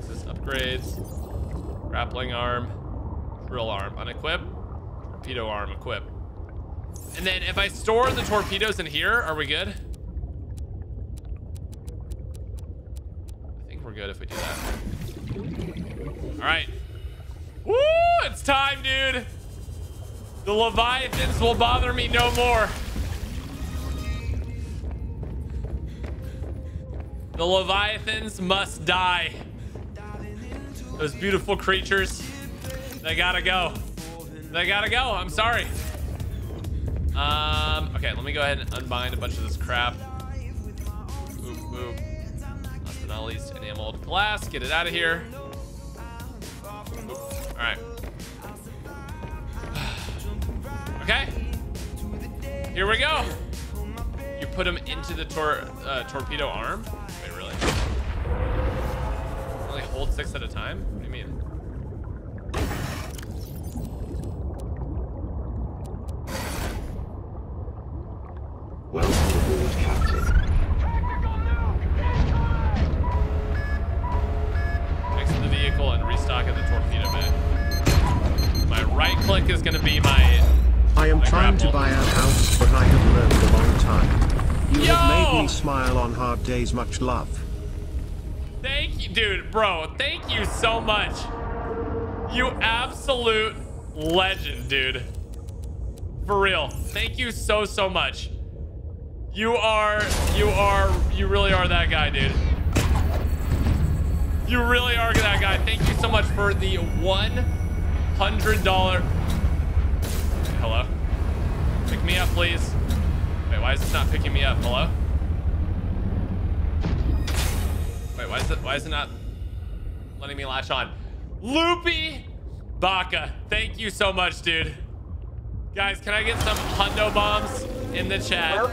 Speaker 1: This upgrades. Grappling arm. Drill arm. Unequip. Torpedo arm. Equip. And then if I store the torpedoes in here, are we good? I think we're good if we do that. All right. Woo! It's time, dude. The Leviathans will bother me no more. The Leviathans must die. Those beautiful creatures, they gotta go. They gotta go. I'm sorry. Um, okay, let me go ahead and unbind a bunch of this crap. Boop, boop. Last but not least, enameled glass. Get it out of here. All right. Okay. Here we go. You put them into the tor uh, torpedo arm? Wait, really? Only hold six at a time? What do you mean?
Speaker 9: Welcome
Speaker 4: trying to buy a house, but I have learned a long time. You have made me smile on hard days. Much love.
Speaker 1: Thank you, dude, bro. Thank you so much. You absolute legend, dude. For real. Thank you so, so much. You are, you are, you really are that guy, dude. You really are that guy. Thank you so much for the $100. Hello? Pick me up, please. Wait, why is this not picking me up? Hello? Wait, why is it, why is it not letting me latch on? Loopy Baka, thank you so much, dude. Guys, can I get some hundo bombs in the chat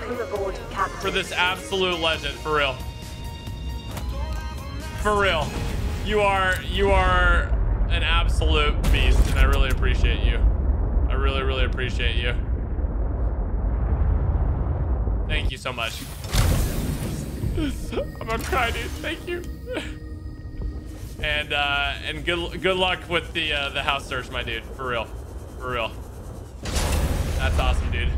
Speaker 1: for this absolute legend, for real? For real. You are, you are an absolute beast, and I really appreciate you. I really, really appreciate you. Thank you so much. I'm gonna cry, dude. Thank you. And uh, and good good luck with the uh, the house search, my dude. For real, for real. That's awesome, dude.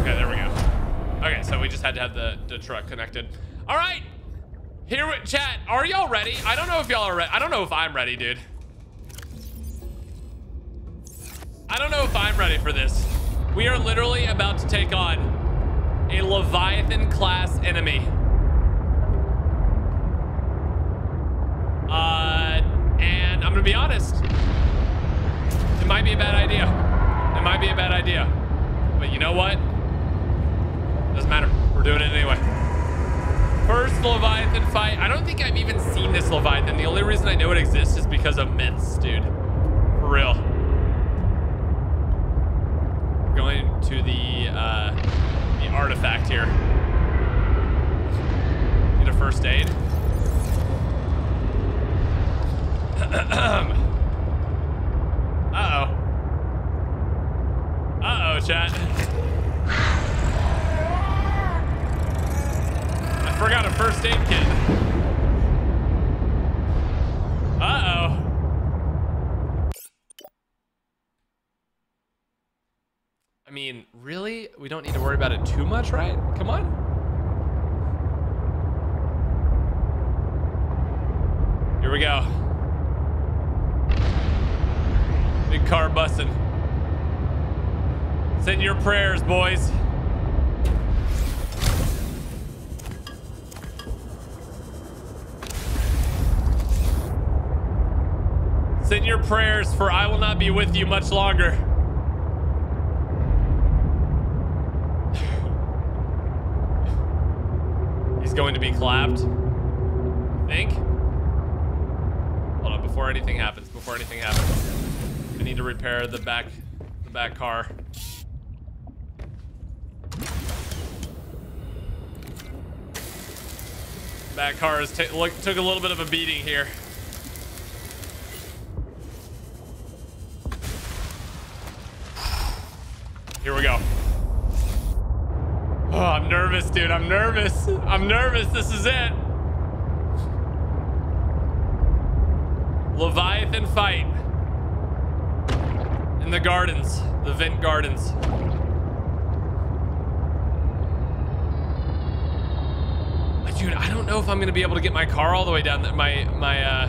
Speaker 1: Okay, there we go. Okay, so we just had to have the, the truck connected. All right, here, chat. Are y'all ready? I don't know if y'all are ready. I don't know if I'm ready, dude. I don't know if I'm ready for this. We are literally about to take on a Leviathan class enemy. Uh, and I'm gonna be honest. It might be a bad idea. It might be a bad idea. But you know what? Doesn't matter. We're doing it anyway. First Leviathan fight. I don't think I've even seen this Leviathan. The only reason I know it exists is because of myths, dude. For real. Going to the uh, the artifact here. Need a first aid. Uh-oh. Uh-oh, chat. I forgot a first aid kit. Uh-oh. I mean, really? We don't need to worry about it too much, right? Come on. Here we go. Big car busting. Send your prayers, boys. Send your prayers, for I will not be with you much longer. He's going to be clapped. I think. Hold on, before anything happens, before anything happens. I need to repair the back the back car. Back car is look, took a little bit of a beating here. Here we go. Oh, I'm nervous, dude. I'm nervous. I'm nervous. This is it. Leviathan fight in the gardens, the vent gardens. Dude, I don't know if I'm gonna be able to get my car all the way down there. My my uh.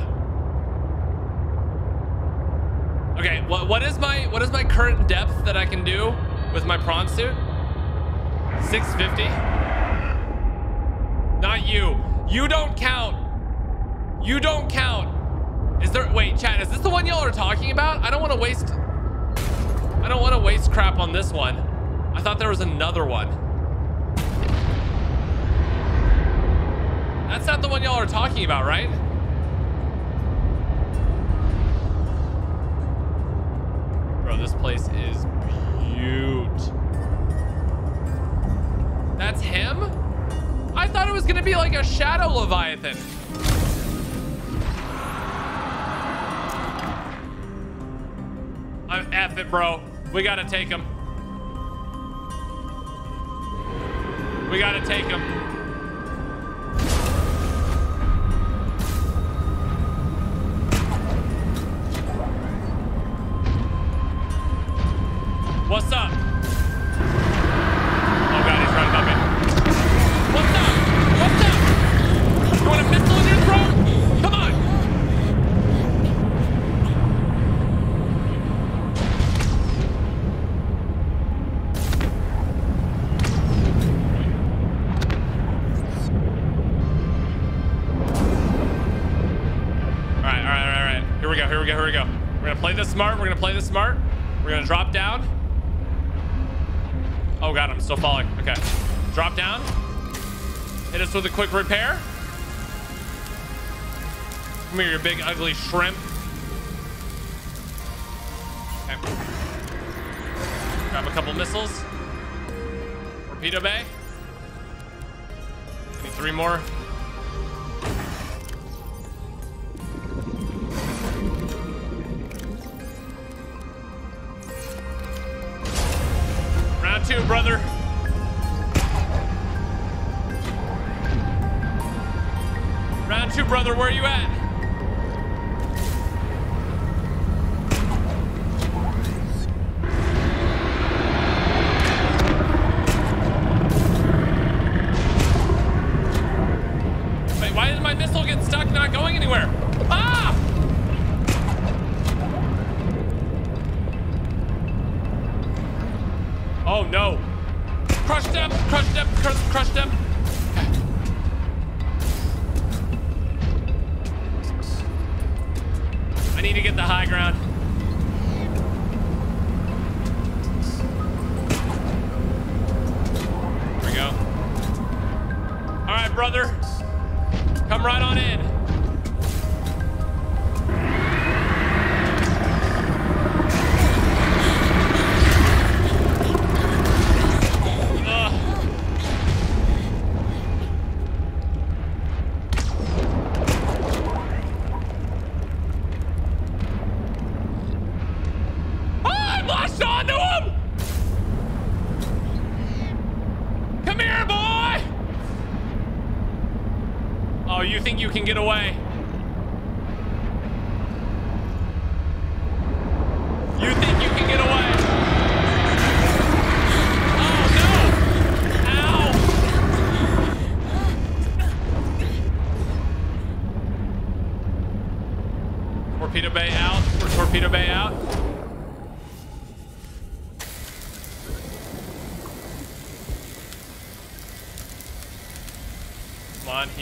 Speaker 1: Okay, what what is my what is my current depth that I can do with my prawn suit? 650. Not you. You don't count. You don't count. Is there wait, chat, is this the one y'all are talking about? I don't want to waste I don't want to waste crap on this one. I thought there was another one. That's not the one y'all are talking about, right? Bro, this place is beaut. That's him? I thought it was gonna be like a shadow Leviathan. I'm F it, bro. We gotta take him. We gotta take him. What's up? Smart. We're gonna play this smart. We're gonna drop down. Oh god, I'm still falling. Okay. Drop down. Hit us with a quick repair. Come here, you big ugly shrimp. Okay. Grab a couple missiles. Torpedo bay. Need three more. where are you at? Come right on in.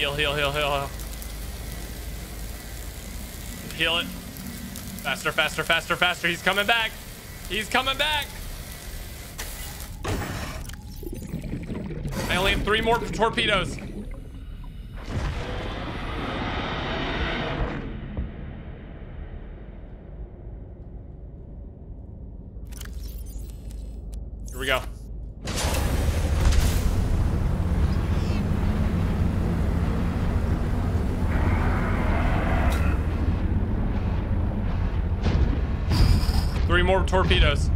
Speaker 1: Heal, heal, heal, heal, heal. Heal it. Faster, faster, faster, faster. He's coming back. He's coming back. I only have three more torpedoes. more torpedoes.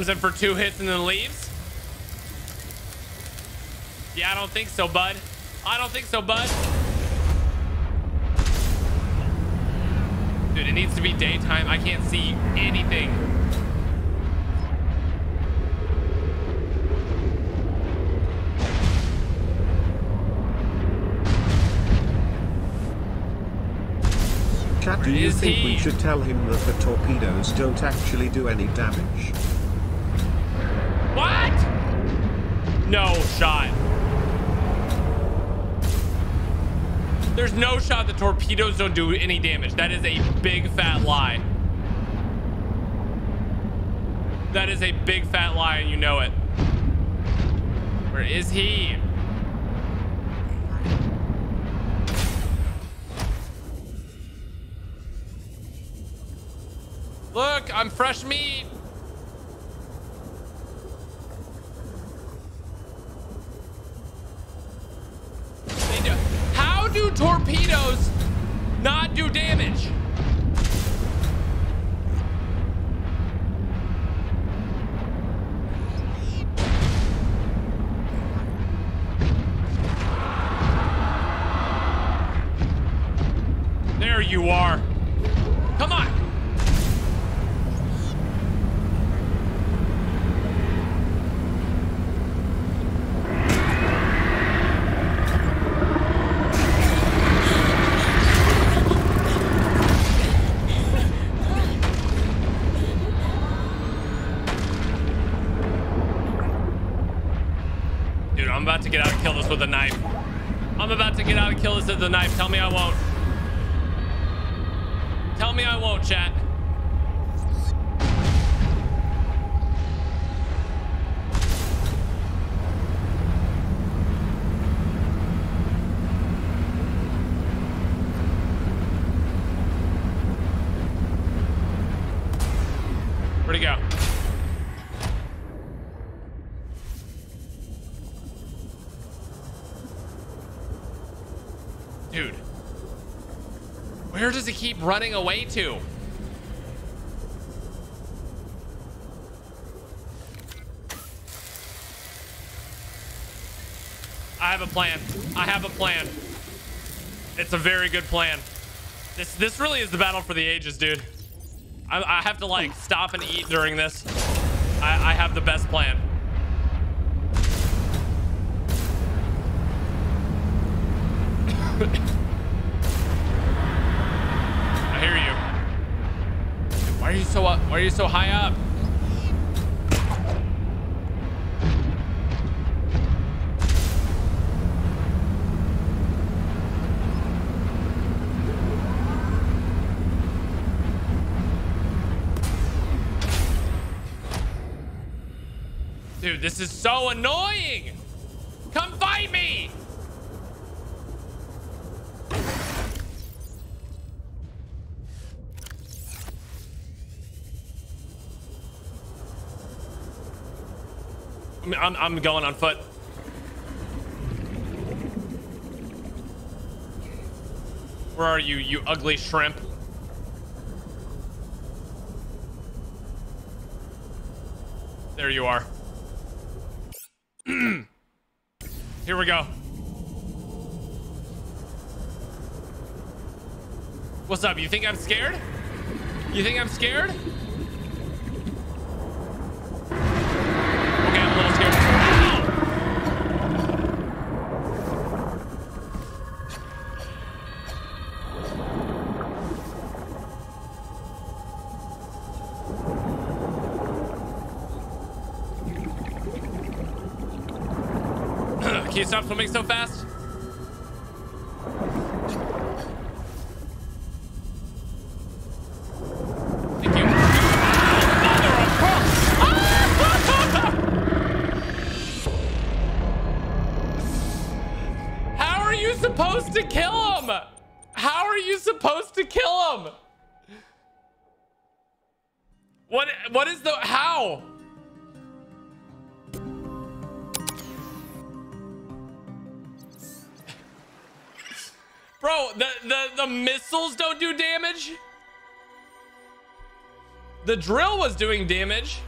Speaker 1: Comes in for two hits and then leaves. Yeah, I don't think so, bud. I don't think so, bud. Dude, it needs to be daytime. I can't see anything.
Speaker 4: Chat, do you think
Speaker 1: he?
Speaker 4: we should tell him that the torpedoes don't actually do any damage?
Speaker 1: Shot. There's no shot the torpedoes don't do any damage. That is a big fat lie. That is a big fat lie and you know it. Where is he? Keep running away to? I have a plan. I have a plan. It's a very good plan. This this really is the battle for the ages, dude. I, I have to like stop and eat during this. I, I have the best plan. Why are you so high up? Dude, this is so annoying! Come fight me! I'm, I'm, going on foot. Where are you, you ugly shrimp? There you are. Here we go. What's up? You think I'm scared? You think I'm scared? Stop swimming so fast? The drill was doing damage.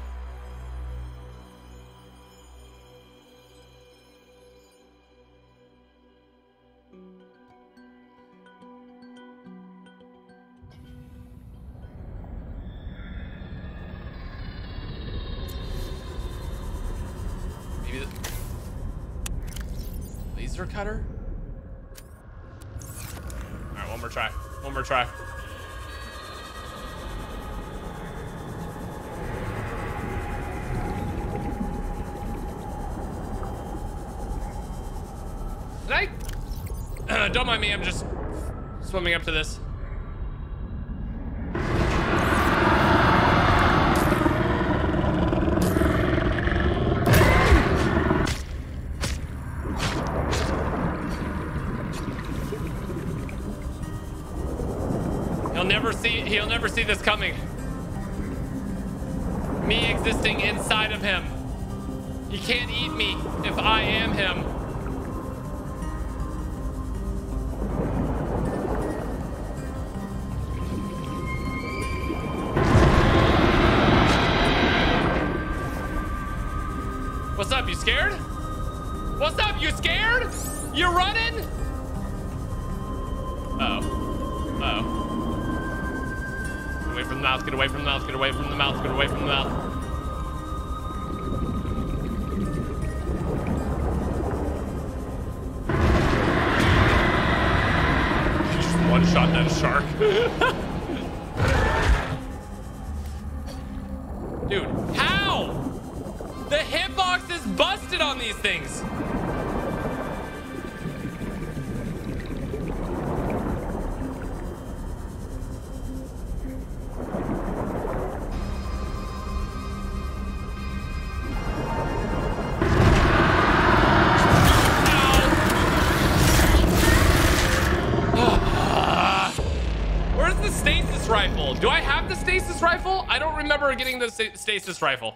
Speaker 1: remember getting the stasis rifle.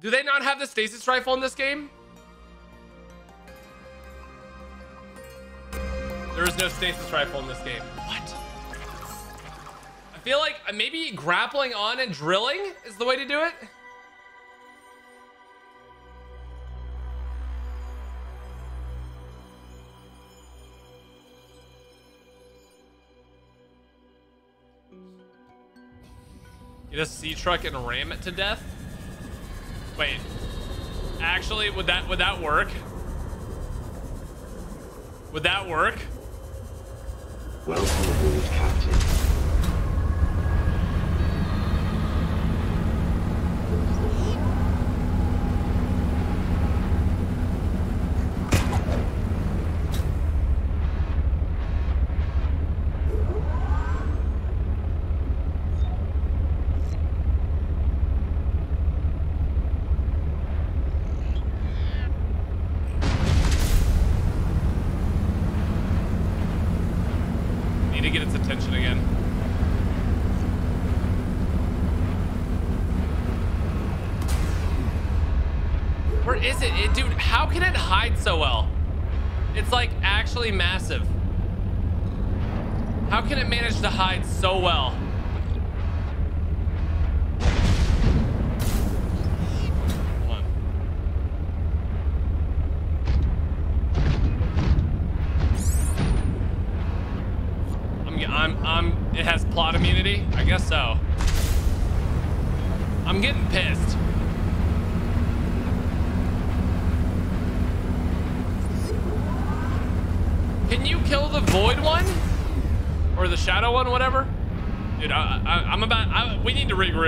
Speaker 1: Do they not have the stasis rifle in this game? There is no stasis rifle in this game. What? I feel like uh, maybe grappling on and drilling is the way to do it. just Seatruck and ram it to death? Wait. Actually, would that would that work? Would that work?
Speaker 9: Welcome aboard, Captain.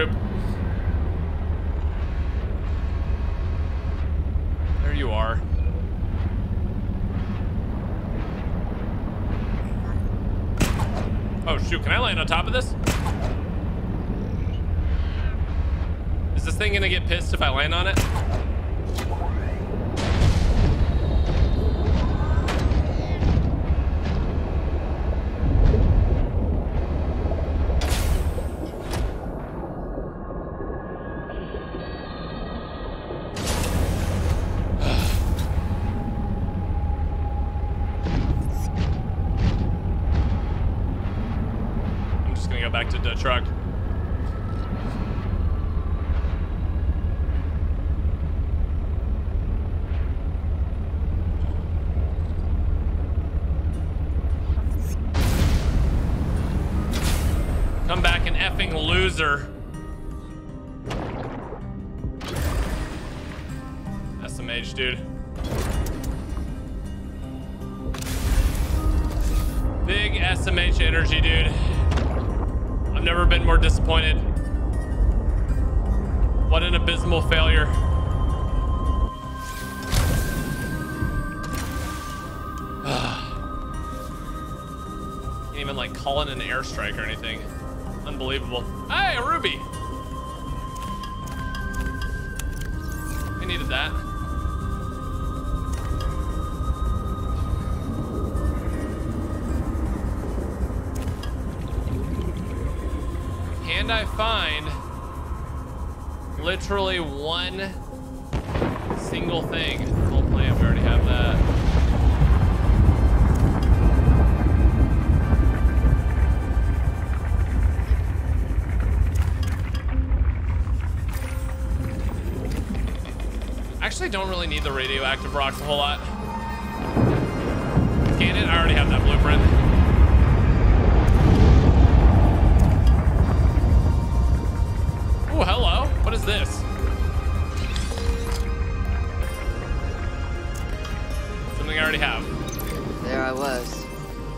Speaker 1: rib. There you are. Oh shoot, can I land on top of this? Is this thing gonna get pissed if I land on it? Don't really need the radioactive rocks a whole lot. It? I already have that blueprint. Oh, hello. What is this? Something I already have.
Speaker 3: There I was,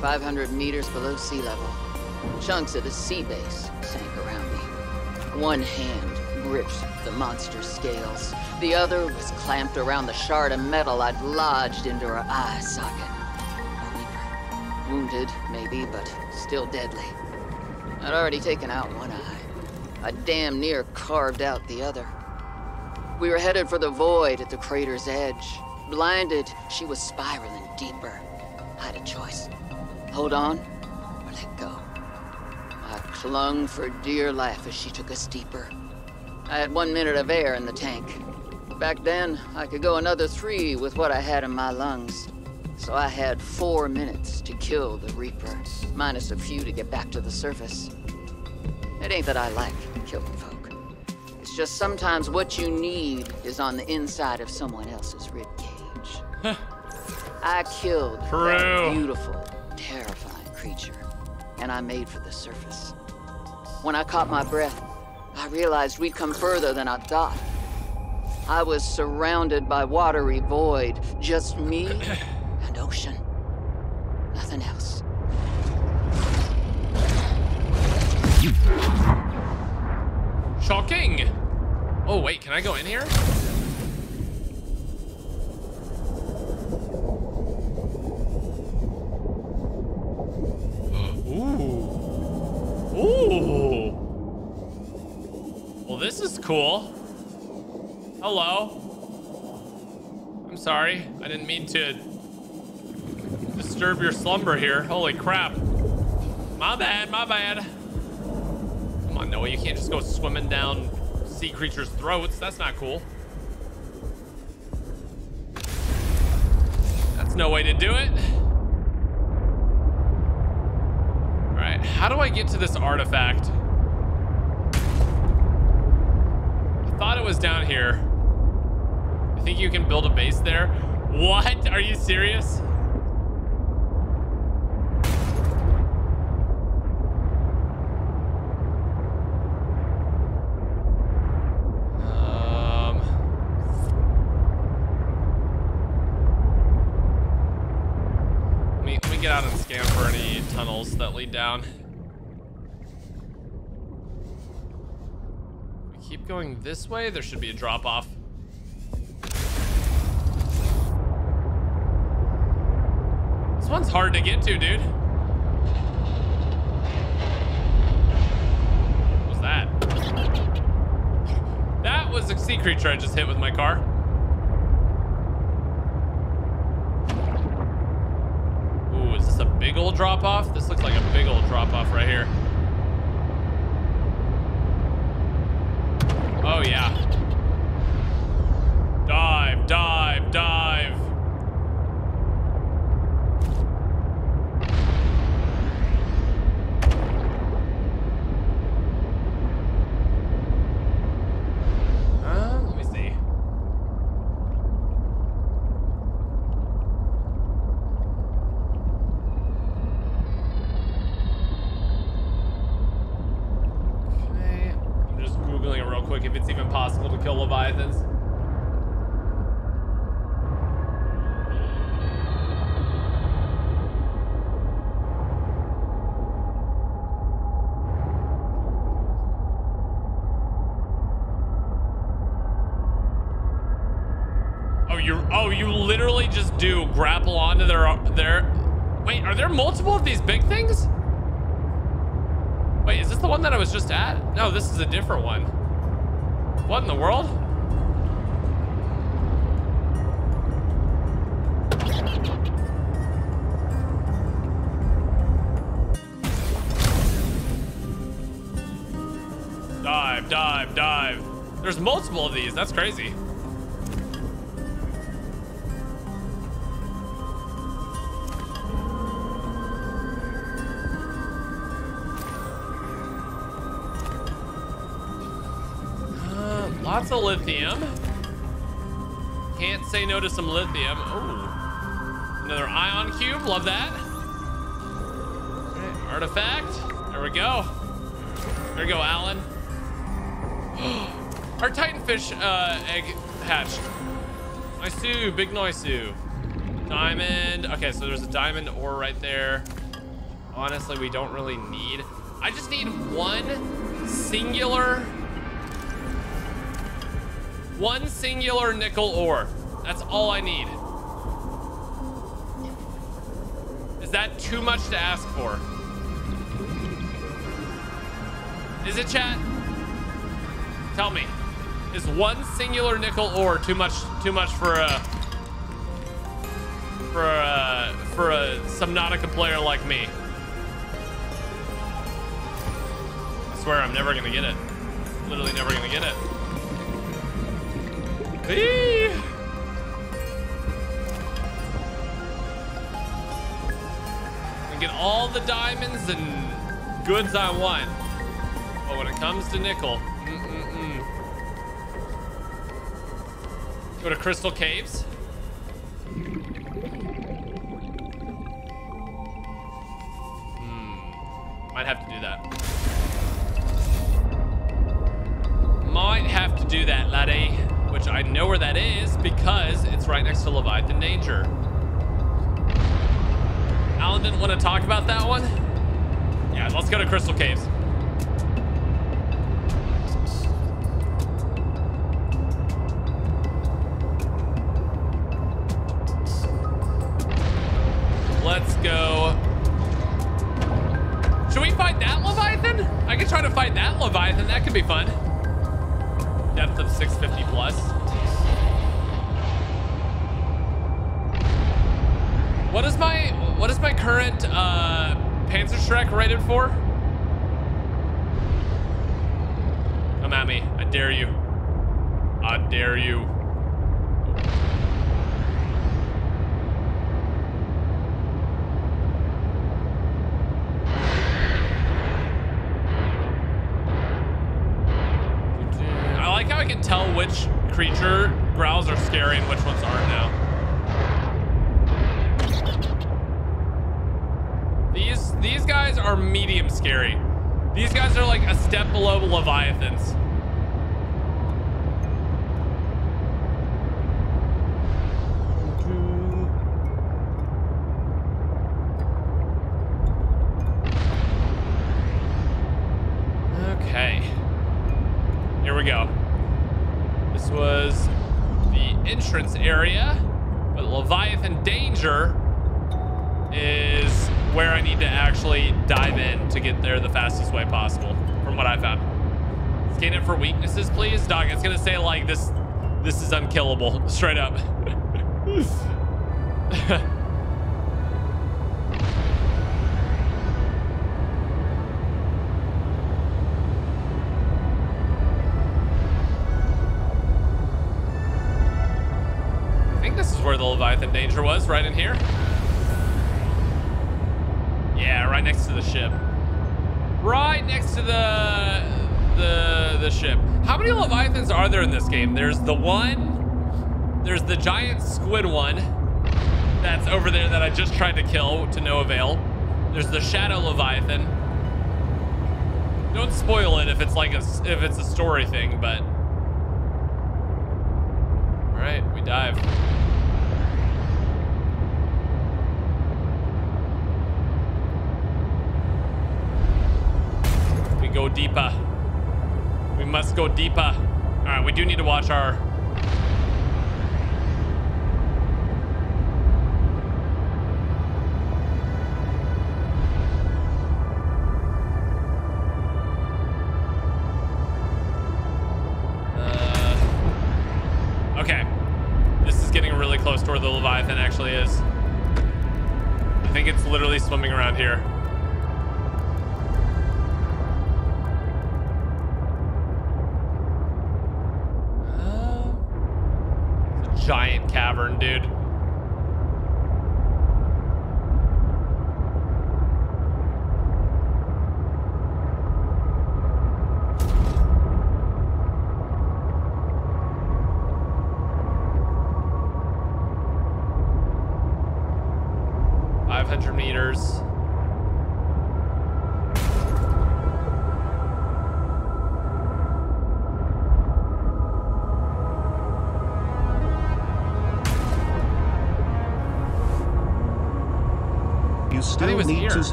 Speaker 3: 500 meters below sea level. Chunks of the sea base sank around me. One hand gripped the monster's scales. The other was clamped around the shard of metal I'd lodged into her eye socket. Wounded, maybe, but still deadly. I'd already taken out one eye. I damn near carved out the other. We were headed for the void at the crater's edge. Blinded, she was spiraling deeper. I had a choice. Hold on or let go. I clung for dear life as she took us deeper. I had one minute of air in the tank. Back then, I could go another three with what I had in my lungs. So I had four minutes to kill the Reaper, minus a few to get back to the surface. It ain't that I like killing folk. It's just sometimes what you need is on the inside of someone else's ribcage. I killed
Speaker 1: True.
Speaker 3: that beautiful, terrifying creature, and I made for the surface. When I caught my breath, I realized we'd come further than I thought. I was surrounded by watery void, just me and ocean. Nothing else.
Speaker 1: Shocking. Oh, wait, can I go in here? Ooh. Ooh. This is cool. Hello. I'm sorry. I didn't mean to disturb your slumber here. Holy crap. My bad, my bad. Come on, Noah, you can't just go swimming down sea creatures' throats. That's not cool. That's no way to do it. All right, how do I get to this artifact? I thought it was down here. I think you can build a base there. What? Are you serious? Um, let me, let me get out and scan for any tunnels that lead down. We keep going this way. There should be a drop off. This one's hard to get to, dude. What was that? That was a sea creature I just hit with my car. Ooh, is this a big old drop off? This looks like a big old drop off right here. Oh, yeah. Dive, dive, dive. Facebook if it's even possible to kill leviathans. Oh, you oh you literally just do grapple onto their their. Wait, are there multiple of these big things? Wait, is this the one that I was just at? No, this is a different one. What in the world? Dive, dive, dive. There's multiple of these. That's crazy. Lots of lithium. Can't say no to some lithium. Oh, another ion cube. Love that. Artifact. There we go. There we go, Al-An. Our titanfish uh, egg hatched. Noisu, big Noisu. Diamond. Okay, so there's a diamond ore right there. Honestly, we don't really need. I just need one singular one singular nickel ore. That's all I need. Is that too much to ask for? Is it, chat? Tell me. Is one singular nickel ore too much too much for a for a for a Subnautica player like me? I swear I'm never gonna get it. Literally never gonna get it. Eee. And get all the diamonds and goods I want. But when it comes to nickel, mm-mm-mm. Go to Crystal Caves. Know where that is because it's right next to Leviathan Danger. Al-An didn't want to talk about that one? Yeah, let's go to Crystal Caves.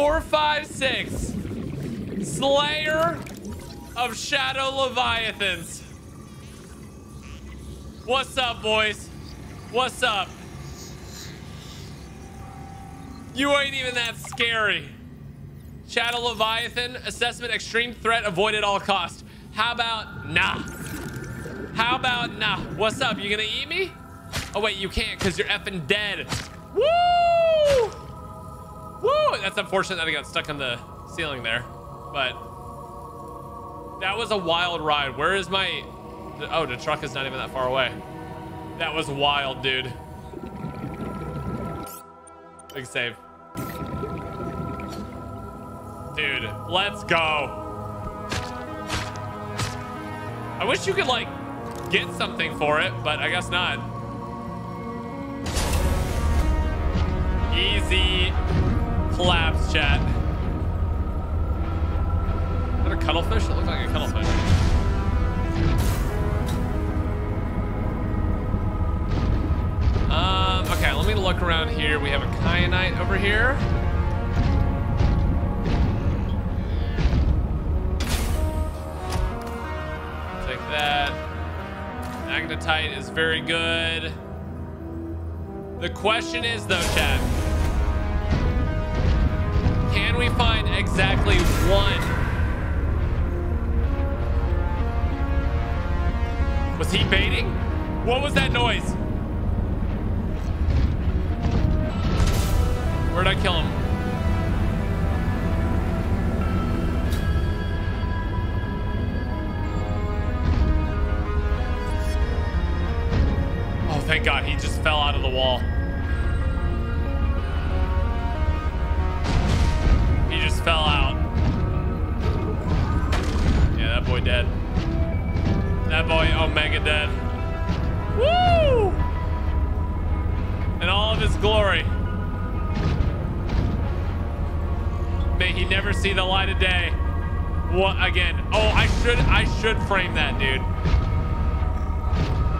Speaker 1: J456, Slayer of Shadow Leviathans. What's up, boys? What's up? You ain't even that scary. Shadow Leviathan, assessment extreme threat, avoid at all cost. How about nah? How about nah? What's up? You gonna eat me? Oh wait, you can't because you're effing dead. Unfortunate that I got stuck on the ceiling there, but that was a wild ride. Where is my? Oh, the truck is not even that far away. That was wild, dude. Big save. Dude, let's go. I wish you could like get something for it, but I guess not. Easy collapse, chat. Is that a cuttlefish? It looks like a cuttlefish. Um, okay, let me look around here. We have a kyanite over here. Take that. Magnetite is very good. The question is, though, can we find exactly one? Was he baiting? What was that noise? Where'd I kill him? Oh, thank God, he just fell out of the wall. That boy Omega dead. Woo! In all of his glory. May he never see the light of day. What again? Oh, I should I should frame that, dude.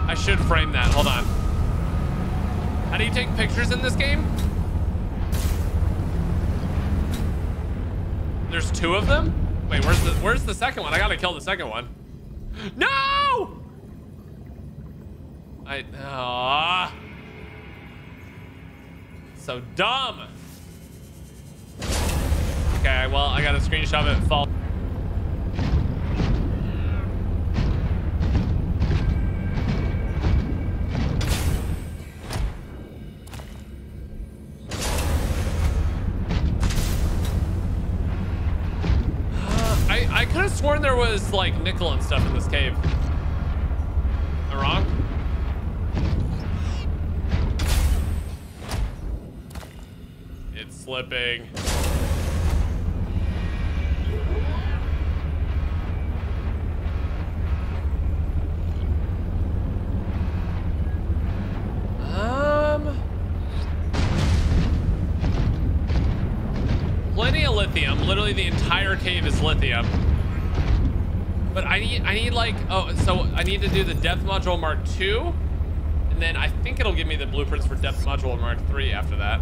Speaker 1: I should frame that. Hold on. How do you take pictures in this game? There's two of them? Wait, where's the where's the second one? I gotta kill the second one. No! I ah. So dumb. Okay, well, I got a screenshot of it fall. I could have sworn there was like nickel and stuff in this cave. Am I wrong? It's slipping. Um. Plenty of lithium. Literally the entire cave is lithium. But I need, I need like, oh, so I need to do the depth module Mark II. And then I think it'll give me the blueprints for depth module Mark III after that.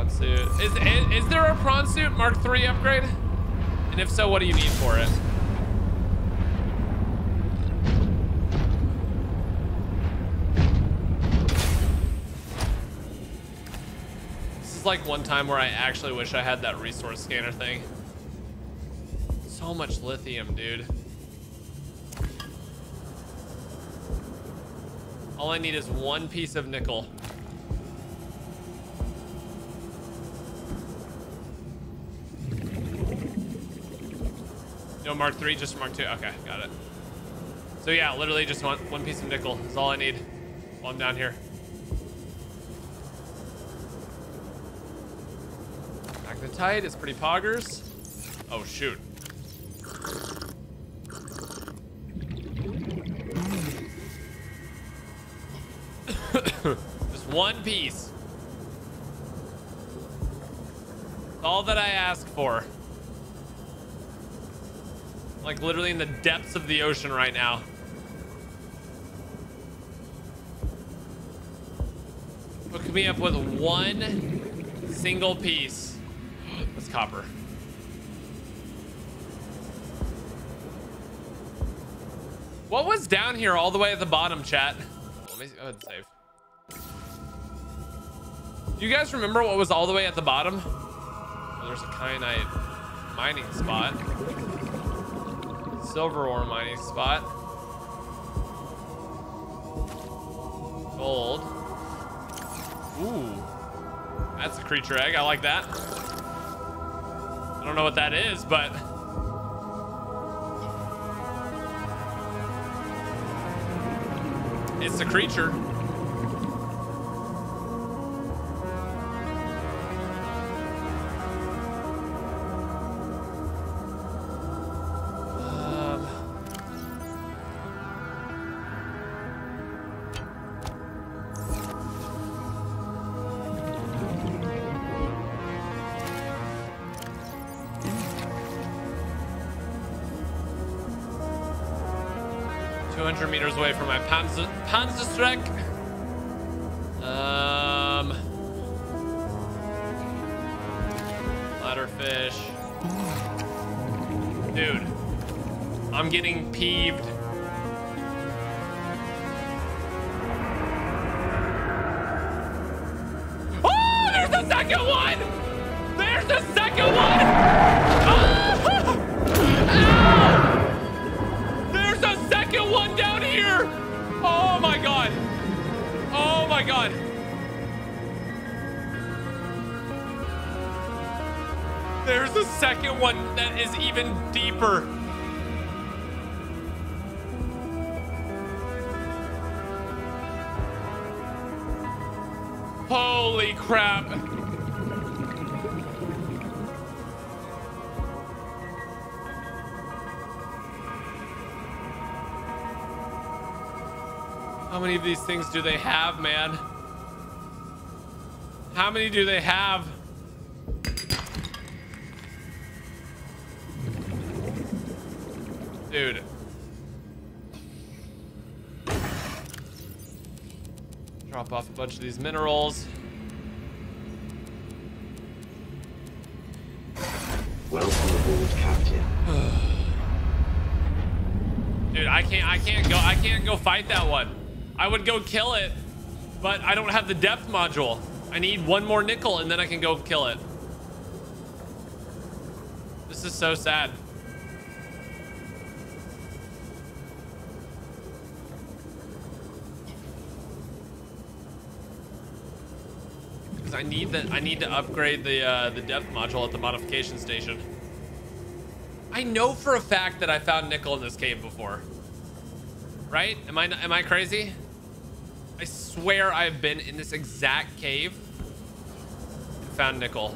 Speaker 1: Prawn suit. Is, is, is there a prawn suit Mark III upgrade? And if so, what do you need for it? This is like one time where I actually wish I had that resource scanner thing. So much lithium, dude. All I need is one piece of nickel. Mark 3, just Mark 2. Okay, got it. So yeah, literally just one, one piece of nickel is all I need while I'm down here. Magnetite is pretty poggers. Oh, shoot. Just One piece. All that I ask for. Like literally in the depths of the ocean right now. Hook me up with one single piece. That's copper. What was down here all the way at the bottom, chat? Let me go ahead and save. Do you guys remember what was all the way at the bottom? Oh, there's a kyanite mining spot. Silver ore mining spot. Gold. Ooh. That's a creature egg. I like that. I don't know what that is, but... It's a creature. Getting peeved. Oh, there's the second one! There's the second one! Ah! Ow! There's a second one down here! Oh my god! Oh my god! There's a second one that is even deeper. How many of these things do they have, man? How many do they have? Dude. Drop off a bunch of these minerals.
Speaker 9: Welcome aboard, Captain.
Speaker 1: Dude, I can't I can't go I can't go fight that one. I would go kill it, but I don't have the depth module. I need one more nickel and then I can go kill it. This is so sad. Because I need that I need to upgrade the uh, the depth module at the modification station. I know for a fact that I found nickel in this cave before. Right? Am I am I crazy? I swear I've been in this exact cave and found nickel.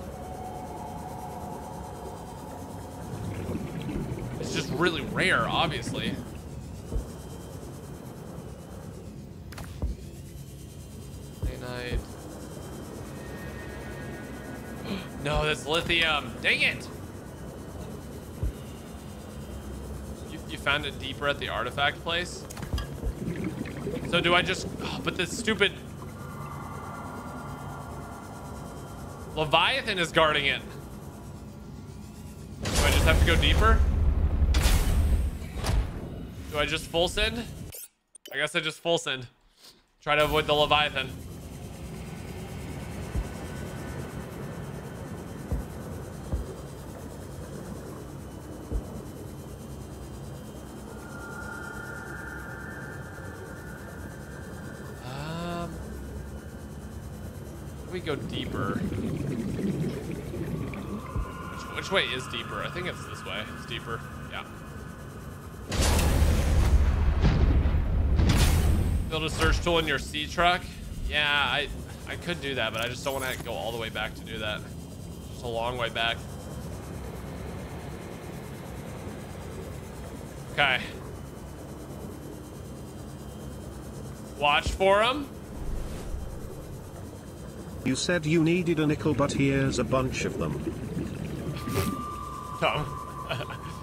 Speaker 1: It's just really rare, obviously. Night. No, that's lithium. Dang it. You, you found it deeper at the artifact place? So do I just... Oh, but this stupid... Leviathan is guarding it. Do I just have to go deeper? Do I just full send? I guess I just full send. Try to avoid the Leviathan. Go deeper. Which, which way is deeper? I think it's this way. It's deeper. Yeah. Build a search tool in your Seatruck. Yeah, I I could do that, but I just don't want to go all the way back to do that. It's a long way back. Okay. Watch for him.
Speaker 4: You said you needed a nickel, but here's a bunch of them.
Speaker 1: Tom.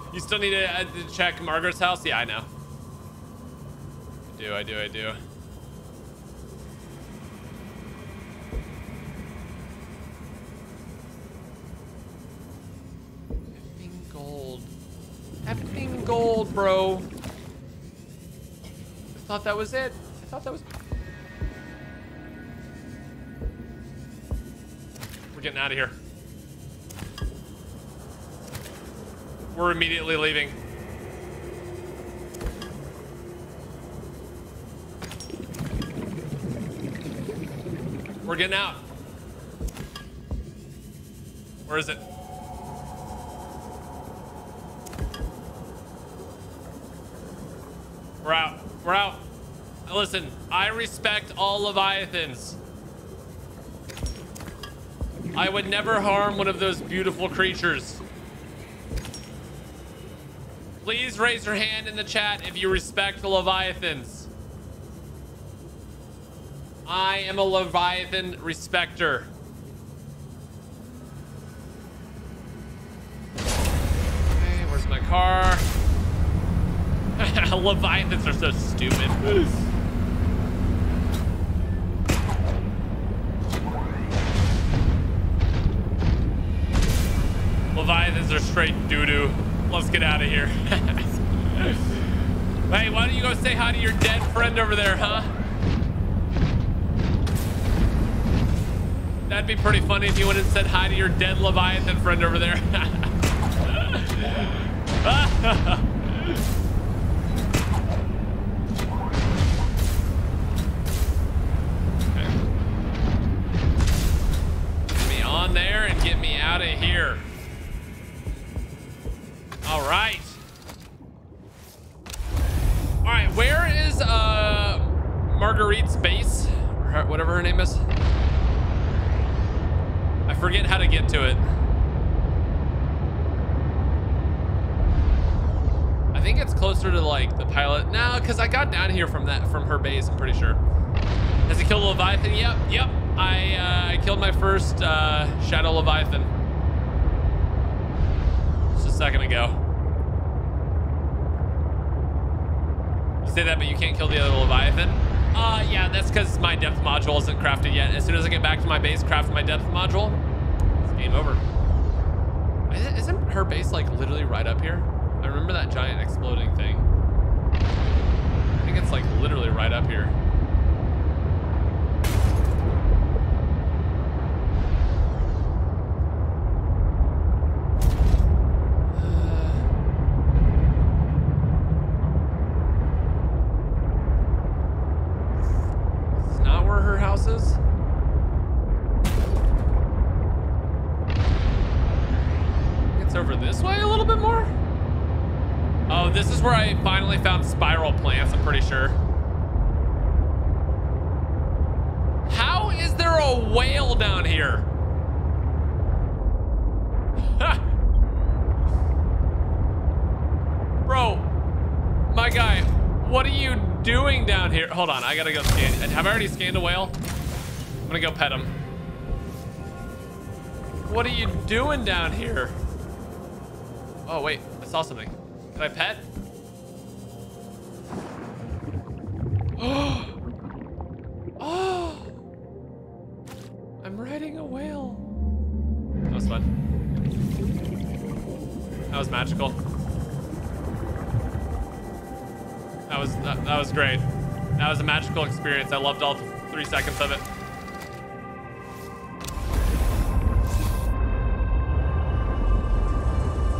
Speaker 1: you still need to, uh, to check Margaret's house? Yeah, I know. I do, I do, I do. Effing gold. Effing gold, bro. I thought that was it. I thought that was... We're getting out of here. We're immediately leaving. We're getting out. Where is it? We're out. We're out. Listen, I respect all Leviathans. I would never harm one of those beautiful creatures. Please raise your hand in the chat if you respect the Leviathans. I am a Leviathan respecter. Okay, where's my car? Leviathans are so stupid. Are straight doo-doo. Let's get out of here. hey, why don't you go say hi to your dead friend over there, huh? That'd be pretty funny if you went and said hi to your dead Leviathan friend over there. Ah. Okay. Get me on there and get me out of here. All right. All right, where is uh Marguerite's base? Or her- whatever her name is. I forget how to get to it. I think it's closer to like the pilot. No, because I got down here from that from her base, I'm pretty sure. Has he killed a Leviathan? Yep, yep. I uh, I killed my first uh, Shadow Leviathan. Just a second ago. You say that, but you can't kill the other Leviathan? Uh, yeah, that's because my depth module isn't crafted yet. As soon as I get back to my base, craft my depth module, it's game over. Isn't- her base, like, literally right up here? I remember that giant exploding thing. I think it's, like, literally right up here. It's not where her house is. It's over this way a little bit more. Oh, this is where I finally found spiral plants, I'm pretty sure. How is there a whale down here? Bro, my guy, what are you doing down here? Hold on, I gotta go scan. Have I already scanned a whale? I'm gonna go pet him. What are you doing down here? Oh, wait, I saw something. Can I pet? Oh, I'm riding a whale. That was fun. That was magical. That was that, that was great. That was a magical experience. I loved all three seconds of it.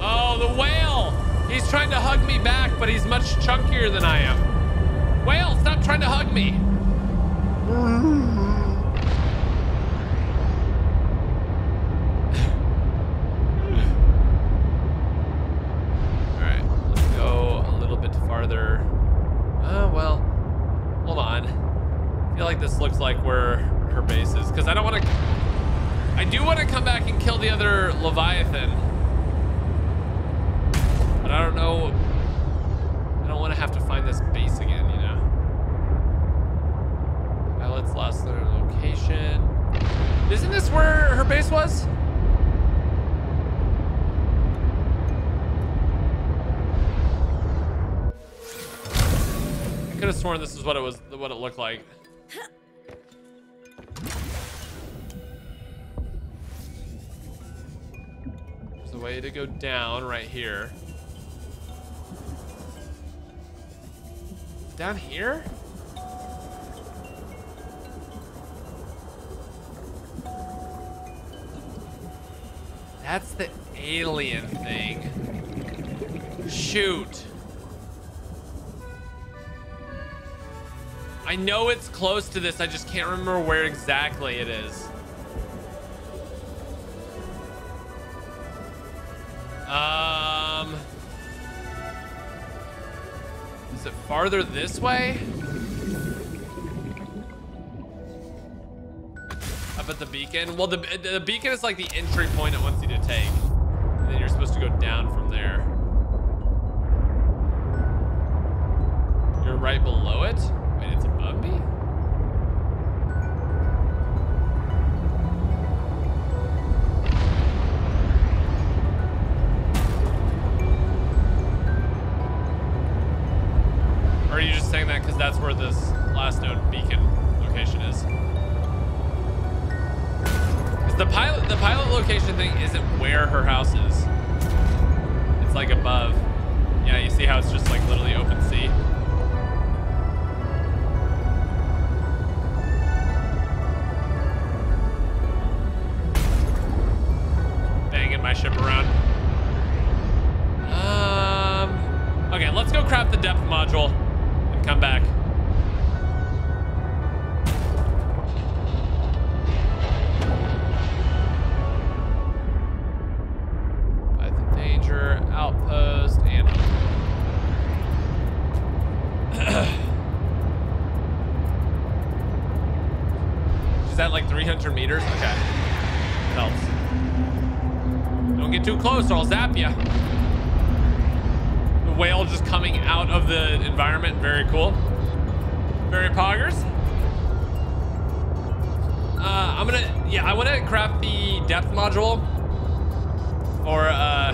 Speaker 1: Oh, the whale! He's trying to hug me back, but he's much chunkier than I am. Whale, stop trying to hug me! this looks like where her base is. Because I don't want to... I do want to come back and kill the other Leviathan. But I don't know... I don't want to have to find this base again, you know? Pilot's lost their location. Isn't this where her base was? I could have sworn this is what it was, what it looked like. Way to go down right here. Down here? That's the alien thing. Shoot. I know it's close to this. I just can't remember where exactly it is. Um, is it farther this way? Up at the beacon? Well, the, the beacon is like the entry point it wants you to take. And then you're supposed to go down from there. You're right below it? Wait, it's above me? You just saying that because that's where this last known beacon location is? the pilot, the pilot location thing isn't where her house is. It's like above. Yeah, you see how it's just like literally open sea. Banging my ship around. Um. Okay, let's go craft the depth module come back. Module or uh,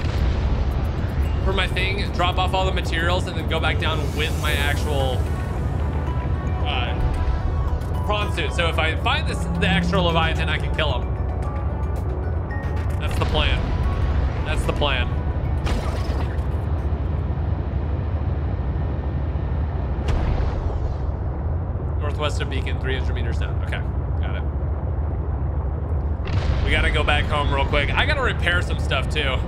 Speaker 1: for my thing, drop off all the materials and then go back down with my actual uh, prawn suit. So if I find this the extra Leviathan, I can kill him. That's the plan. That's the plan. Northwest of Beacon, 300 meters down. Okay. We gotta go back home real quick. I gotta repair some stuff too.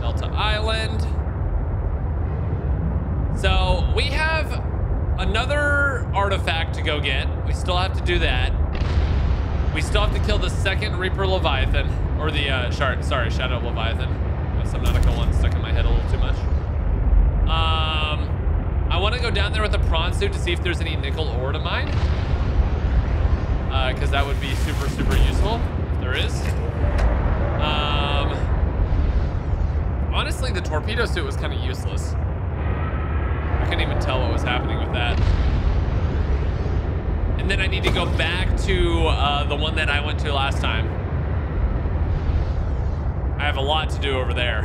Speaker 1: Delta Island. So we have another artifact to go get. We still have to do that. We still have to kill the second Reaper Leviathan, or the uh, shard. Sorry, Shadow Leviathan. Got Subnautica one stuck in my head a little too much. Um, I want to go down there with a prawn suit to see if there's any nickel ore to mine. Because that would be super, super useful if there is. Um, honestly, the torpedo suit was kind of useless. I couldn't even tell what was happening with that. And then I need to go back to uh, the one that I went to last time. I have a lot to do over there.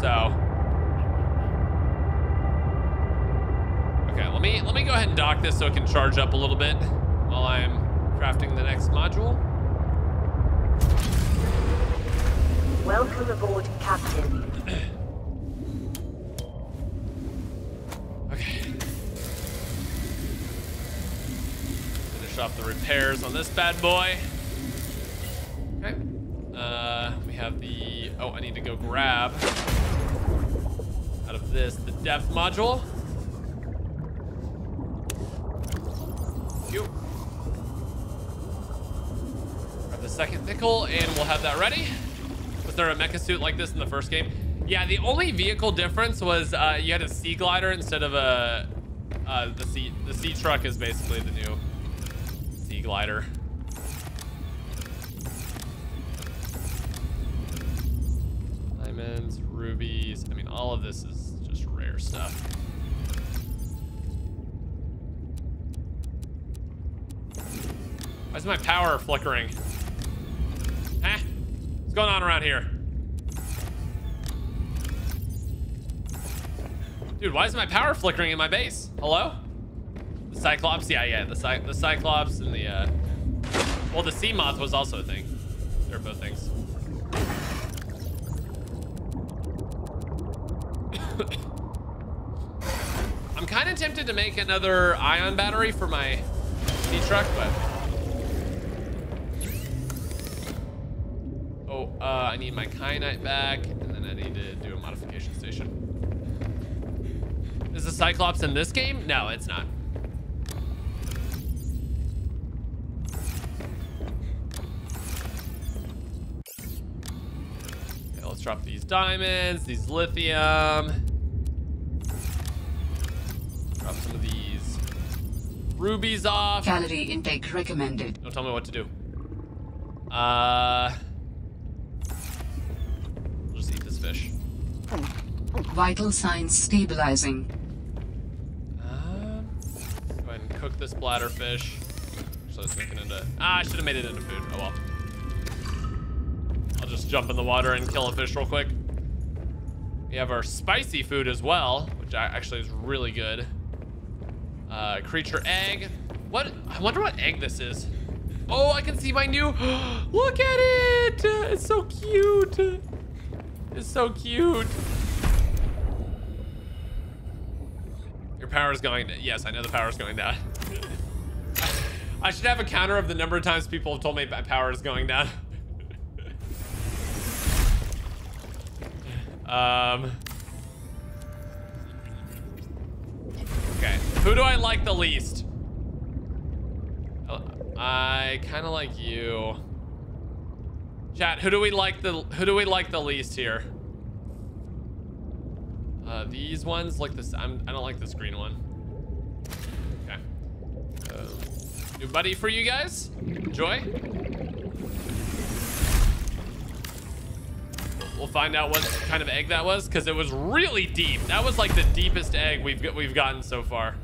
Speaker 1: So. Okay, let me let me go ahead and dock this so it can charge up a little bit while I'm crafting the next module.
Speaker 2: Welcome aboard, Captain.
Speaker 1: Okay. Finish off the repairs on this bad boy. Okay. Uh, we have the. Oh, I need to go grab out of this the depth module. You. Grab the second nickel, and we'll have that ready. Was there a mecha suit like this in the first game? Yeah, the only vehicle difference was uh, you had a sea glider instead of a uh, the sea the Seatruck is basically the new sea glider. Diamonds, rubies. I mean, all of this is just rare stuff. Why is my power flickering? Huh? What's going on around here? Dude, why is my power flickering in my base? Hello? The Cyclops? Yeah, yeah, the, Cy the Cyclops and the, uh... Well, the Seamoth was also a thing. They're both things. I'm kind of tempted to make another ion battery for my Seatruck, but... uh, I need my kyanite back, and then I need to do a modification station. Is the Cyclops in this game? No, it's not. Okay, let's drop these diamonds, these lithium. Drop some of these rubies off.
Speaker 5: Calorie intake recommended.
Speaker 1: Don't tell me what to do. Uh, I'll just eat this fish.
Speaker 5: Vital signs stabilizing.
Speaker 1: Um, go ahead and cook this bladder fish. So it's making into. Ah, I should have made it into food. Oh well. I'll just jump in the water and kill a fish real quick. We have our spicy food as well, which actually is really good. Uh, creature egg. What? I wonder what egg this is. Oh, I can see my new. Look at it! It's so cute. It's so cute. Your power is going. down. Yes, I know the power is going down. I should have a counter of the number of times people have told me my power is going down. um. Okay, who do I like the least? I kind of like you. Chat, who do we like the who do we like the least here? Uh, these ones like this. I'm, I don't like this green one. Okay. Uh, new buddy for you guys. Enjoy. We'll find out what kind of egg that was because it was really deep. That was like the deepest egg we've we've gotten so far.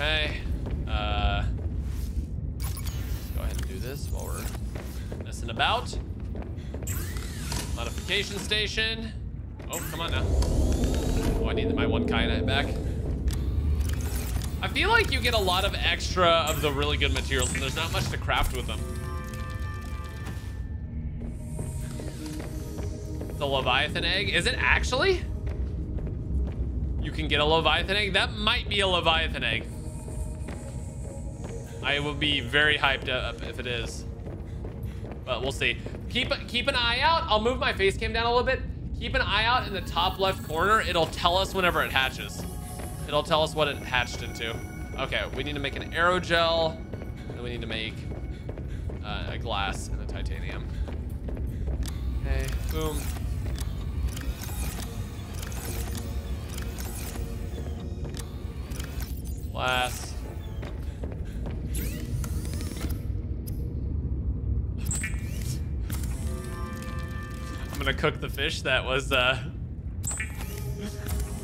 Speaker 1: Okay. Uh, go ahead and do this while we're messing about. Modification station. Oh, come on now. Oh, I need my one kyanite back. I feel like you get a lot of extra of the really good materials and there's not much to craft with them. The Leviathan egg, is it actually? You can get a Leviathan egg? That might be a Leviathan egg. I will be very hyped up if it is. But we'll see. Keep keep an eye out. I'll move my face cam down a little bit. Keep an eye out in the top left corner. It'll tell us whenever it hatches. It'll tell us what it hatched into. Okay, we need to make an aerogel. And we need to make uh, a glass and a titanium. Okay, boom. Glass. I'm gonna cook the fish that was, uh...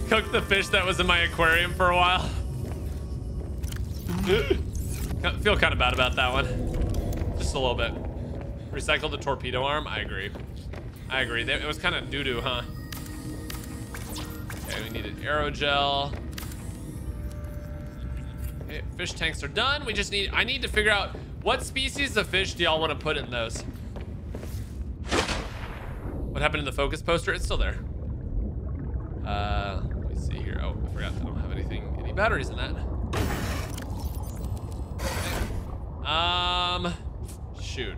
Speaker 1: cook the fish that was in my aquarium for a while. Feel kind of bad about that one. Just a little bit. Recycle the torpedo arm? I agree. I agree. It was kind of doo-doo, huh? Okay, we need an aerogel. Okay, fish tanks are done. We just need, I need to figure out what species of fish do y'all want to put in those? What happened to the focus poster? It's still there. Uh, let me see here. Oh, I forgot. I don't have anything, any batteries in that. Um, shoot.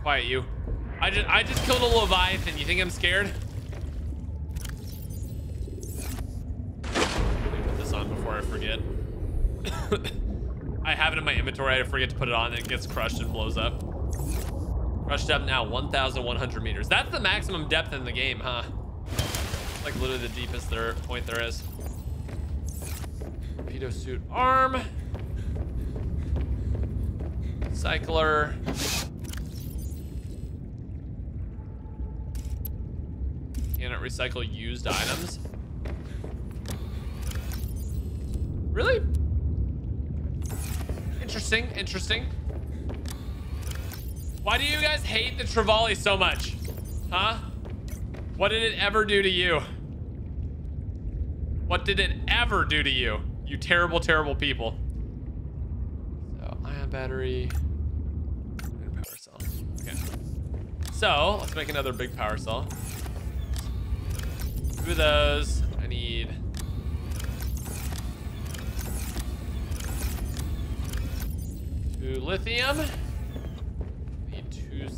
Speaker 1: Quiet you. I just, I just killed a Leviathan. You think I'm scared? Let me put this on before I forget. I have it in my inventory. I forget to put it on and it gets crushed and blows up. Crushed up now 1,100 meters. That's the maximum depth in the game, huh? Like literally the deepest there point there is. Torpedo suit arm. Cycler. Cannot recycle used items. Really? Interesting, interesting. Why do you guys hate the Trevally so much? Huh? What did it ever do to you? What did it ever do to you? You terrible, terrible people. So, ion battery. and Power cell. Okay. So, let's make another big power cell. Two of those. I need... Two lithium.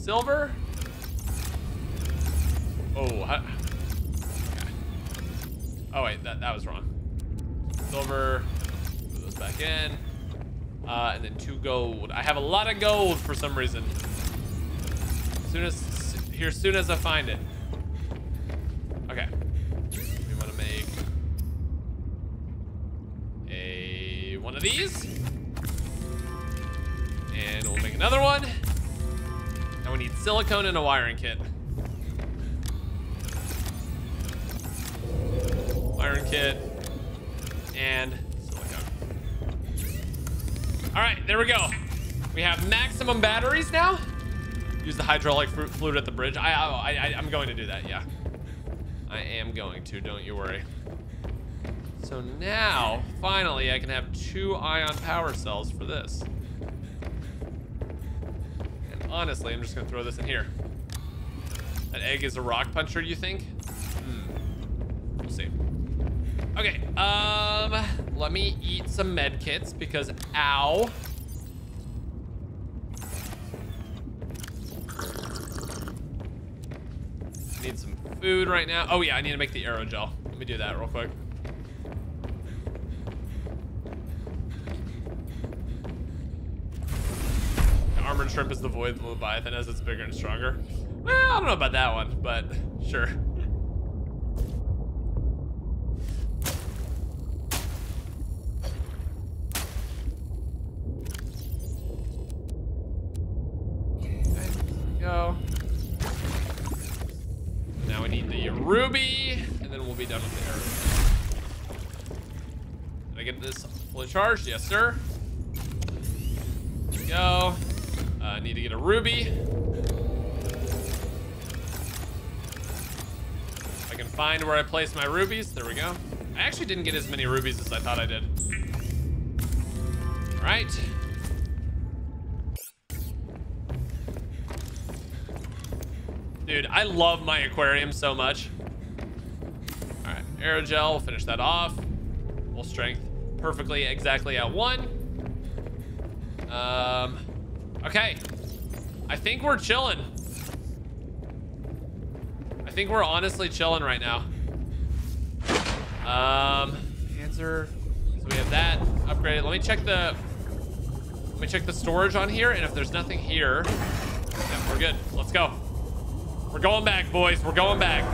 Speaker 1: Silver. Oh. Oh wait, that, that was wrong. Silver, put those back in. Uh, and then two gold. I have a lot of gold for some reason. As soon as, here, soon as I find it. Okay. We want to make a, one of these. And we'll make another one. Silicone and a wiring kit. Iron kit, and silicone. All right, there we go. We have maximum batteries now. Use the hydraulic fluid at the bridge. I, I, I, I'm going to do that, yeah. I am going to, don't you worry. So now, finally, I can have two ion power cells for this. Honestly, I'm just gonna throw this in here. That egg is a Rockpuncher, you think? Hmm. We'll see. Okay, um, let me eat some med kits because ow. Need some food right now. Oh yeah, I need to make the aerogel. Let me do that real quick. Armored shrimp is the void leviathan as it's bigger and stronger. Well, I don't know about that one, but sure. go. Now we need the ruby, and then we'll be done with the. Did I get this fully charged? Yes, sir. Go. To get a ruby. I can find where I place my rubies. There we go. I actually didn't get as many rubies as I thought I did. All right. Dude, I love my aquarium so much. All right, aerogel, we'll finish that off. Full strength, perfectly, exactly at one. Um, okay. I think we're chilling. I think we're honestly chilling right now. Um, answer. So we have that upgraded. Let me check the, let me check the storage on here. And if there's nothing here, yeah, we're good. Let's go. We're going back, boys. We're going back.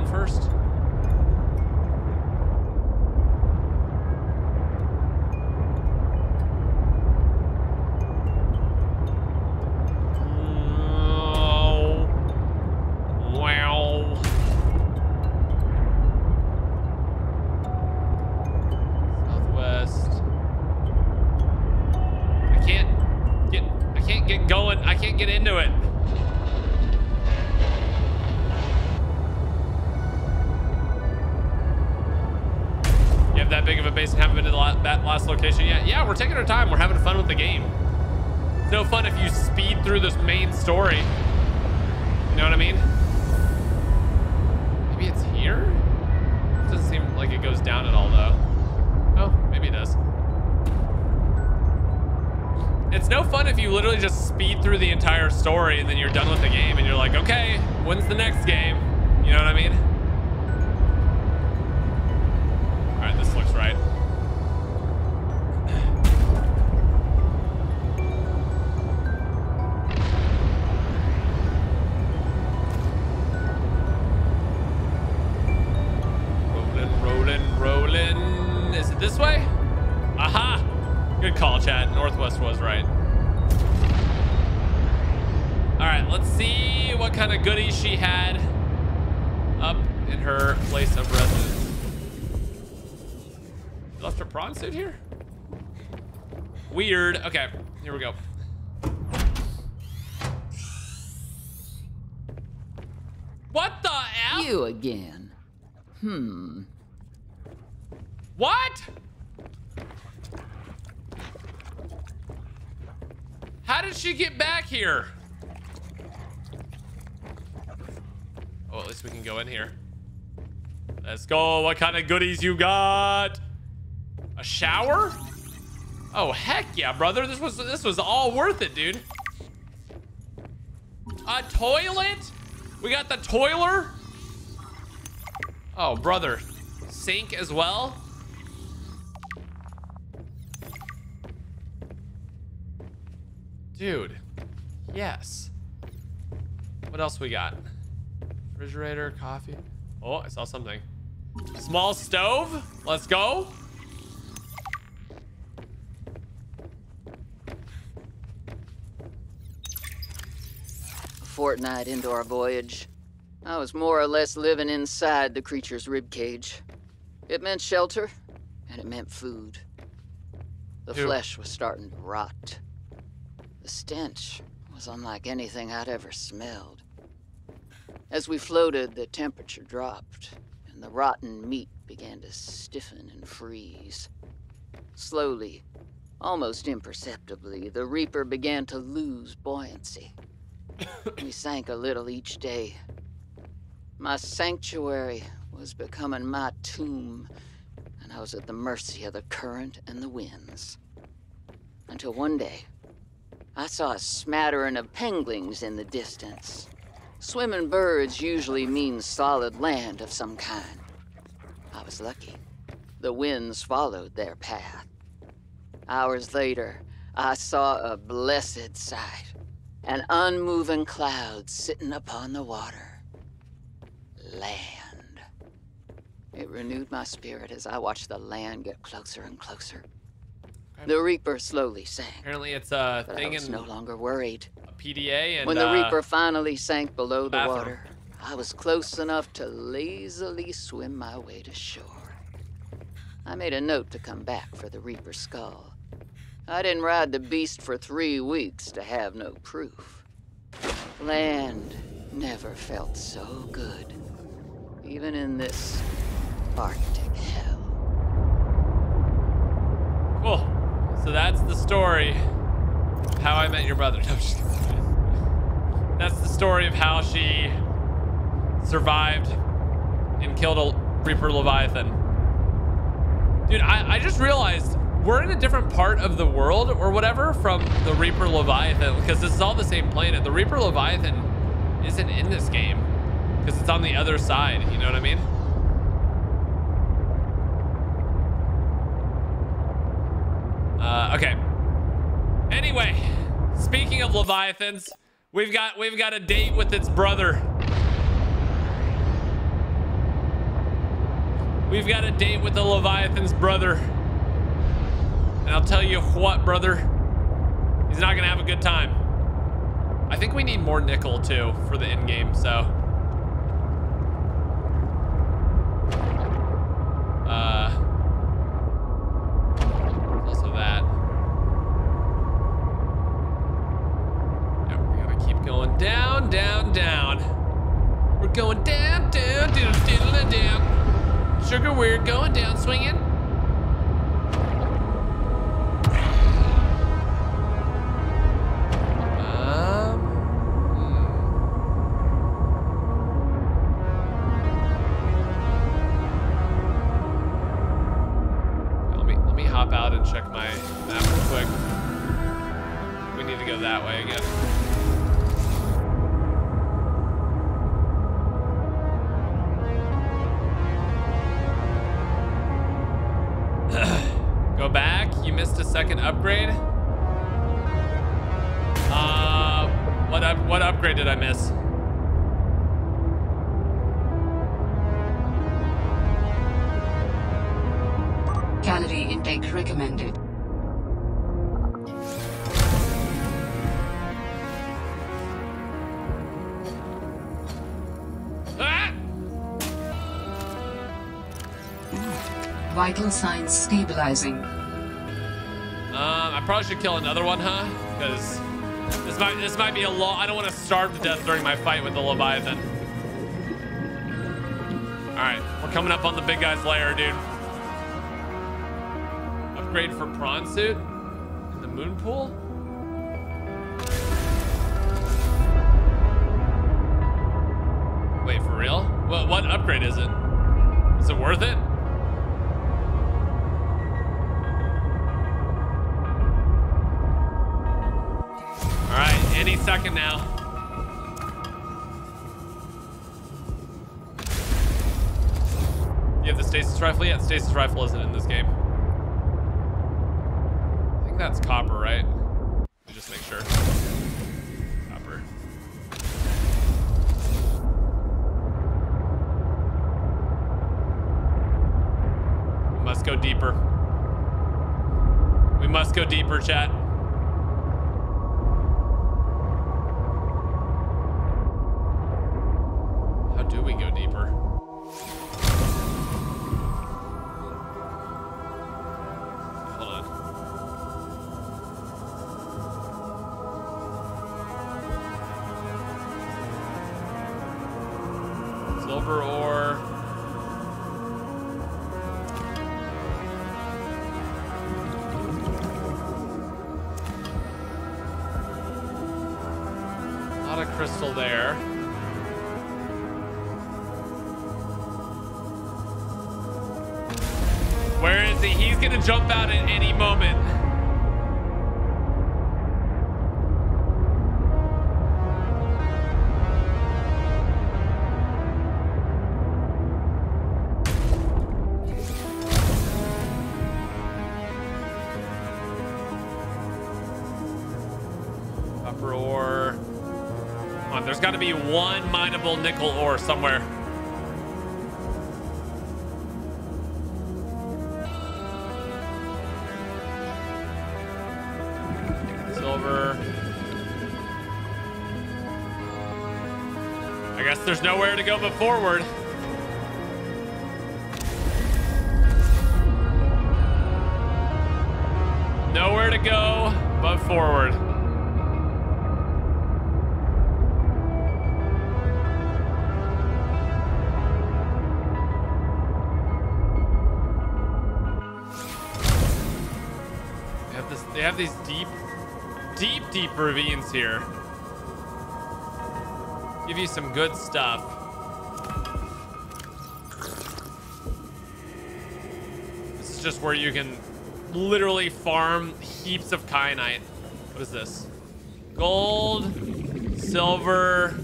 Speaker 1: Down first? How did she get back here? Oh, at least we can go in here. Let's go. What kind of goodies you got? A shower? Oh, heck yeah, brother. This was this was all worth it, dude. A toilet? We got the toiler? Oh, brother. Sink as well? Dude. Yes. What else we got? Refrigerator, coffee. Oh, I saw something. Small stove. Let's go.
Speaker 3: A fortnight into our voyage, I was more or less living inside the creature's ribcage. It meant shelter, and it meant food. The
Speaker 1: Ew.
Speaker 3: flesh was starting to rot. The stench was unlike anything I'd ever smelled. As we floated, the temperature dropped, and the rotten meat began to stiffen and freeze. Slowly, almost imperceptibly, the Reaper began to lose buoyancy. we sank a little each day. My sanctuary was becoming my tomb, and I was at the mercy of the current and the winds. Until one day, I saw a smattering of penguins in the distance. Swimming birds usually mean solid land of some kind. I was lucky. The winds followed their path. Hours later, I saw a blessed sight an unmoving cloud sitting upon the water. Land. It renewed my spirit as I watched the land get closer and closer. The Reaper slowly sank,
Speaker 1: Apparently it's a
Speaker 3: but I was
Speaker 1: in
Speaker 3: no longer worried.
Speaker 1: a PDA and
Speaker 3: When the
Speaker 1: uh,
Speaker 3: Reaper finally sank below the
Speaker 1: bathroom.
Speaker 3: water, I was close enough to lazily swim my way to shore. I made a note to come back for the Reaper's skull.
Speaker 10: I didn't ride the beast for three weeks to have no proof. Land never felt so good. Even in this Arctic hell.
Speaker 1: Cool. So that's the story of how I met your brother. No. That's the story of how she survived and killed a Reaper Leviathan. Dude, I, I just realized we're in a different part of the world or whatever from the Reaper Leviathan because this is all the same planet. The Reaper Leviathan isn't in this game because it's on the other side. You know what I mean? Uh, okay. Anyway, speaking of Leviathans, we've got we've got a date with its brother. We've got a date with the Leviathan's brother. And I'll tell you what, brother, he's not gonna have a good time. I think we need more nickel too for the end game, so. Uh, that. Yep, we gotta keep going down, down, down. We're going down, down, down, down, down, down. Sugar, we're going down, swinging.
Speaker 5: Stabilizing.
Speaker 1: Um, I probably should kill another one, huh? Because this might this might be a long. I don't want to starve to death during my fight with the Leviathan. All right, we're coming up on the big guy's lair, dude. Upgrade for prawn suit in the moon pool. Wait, for real? What what upgrade is it? Is it worth it? Second now. You have the stasis rifle yet? Stasis rifle isn't in this game. I think that's copper, right? Just make sure. Copper. We must go deeper. We must go deeper, chat. There's gotta be one mineable nickel ore somewhere. Silver. I guess there's nowhere to go but forward. Ravines here. Give you some good stuff. This is just where you can literally farm heaps of kyanite. What is this? Gold, silver,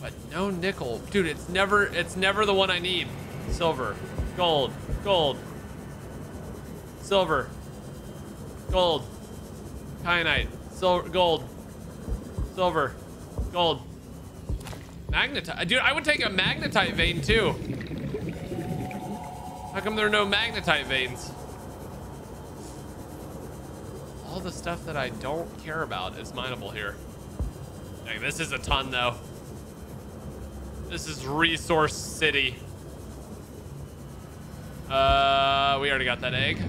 Speaker 1: but no nickel. Dude, it's never it's never the one I need. Silver, gold, gold, silver, gold, kyanite, silver, gold, silver, gold. Magnetite. Dude, I would take a magnetite vein too. How come there are no magnetite veins? All the stuff that I don't care about is mineable here. Dang, this is a ton though. This is Resource City. Uh, we already got that egg.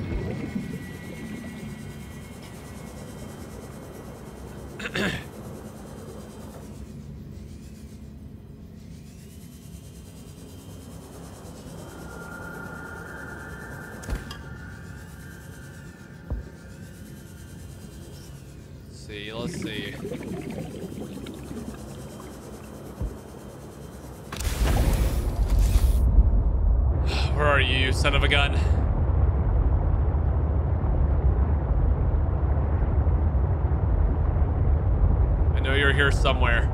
Speaker 1: Let's see, let's see. Where are you, you son of a gun? I know you're here somewhere.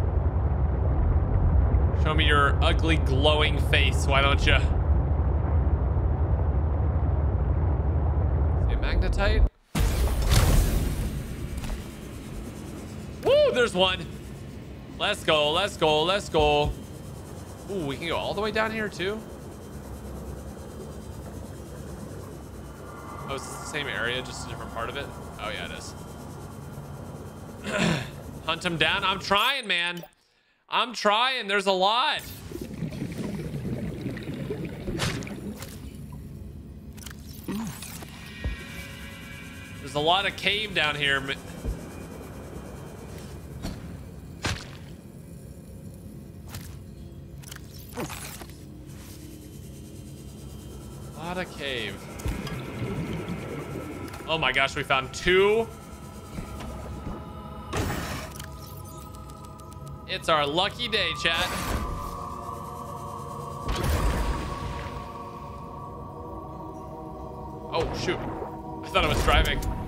Speaker 1: Show me your ugly glowing face, why don't you? See a magnetite? Woo, there's one. Let's go, let's go, let's go. Ooh, we can go all the way down here too? Oh, it's the same area, just a different part of it? Oh, yeah, it is. Hunt him down. I'm trying, man. I'm trying. There's a lot. There's a lot of cave down here. My gosh, we found two. It's our lucky day, chat. Oh, shoot. I thought I was driving.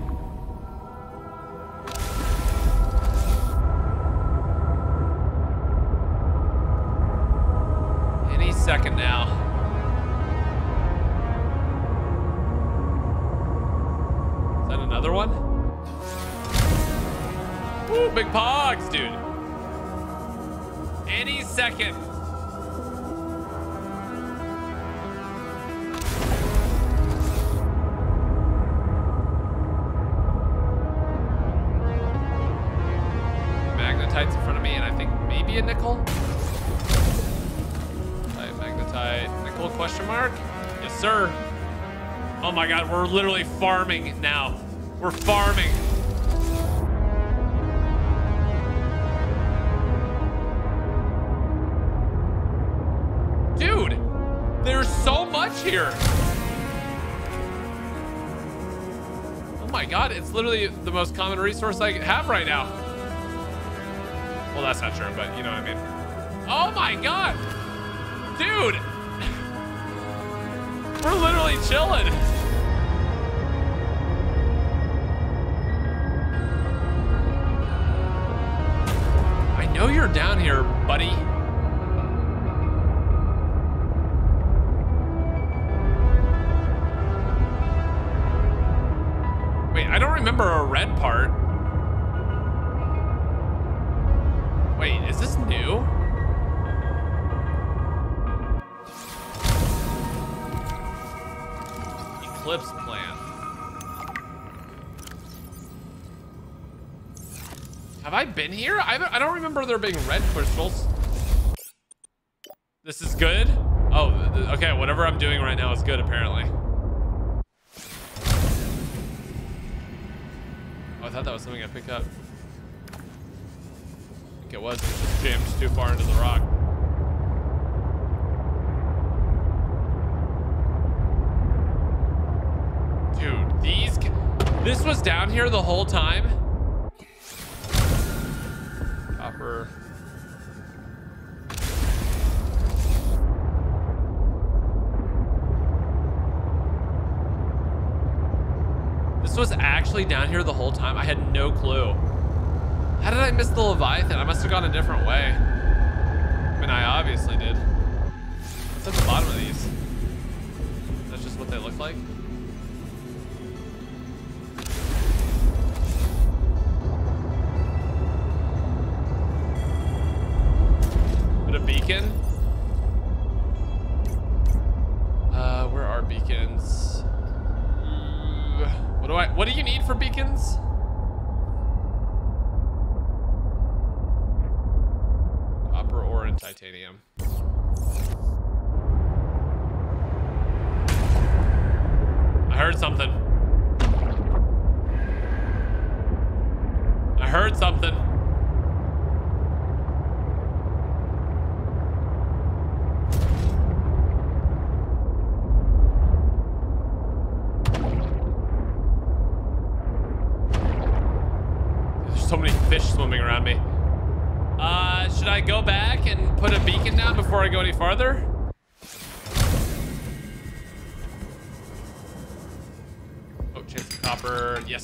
Speaker 1: We're literally farming now. We're farming. Dude, there's so much here. Oh my god, it's literally the most common resource I have right now. Well, that's not true, but you know what I mean. Oh my god. Dude. We're literally chilling. Down here, buddy. Wait, I don't remember a red part. Wait, is this new? Eclipse plant. Have I been here? I, I don't remember there being red crystals. This is good? Oh, okay. Whatever I'm doing right now is good, apparently. Oh, I thought that was something I picked up. I think it was. It just jammed too far into the rock. Dude, these... This was down here the whole time? This was actually down here the whole time? I had no clue. How did I miss the Leviathan? I must have gone a different way. I mean, I obviously did. What's at the bottom of these? That's just what they look like?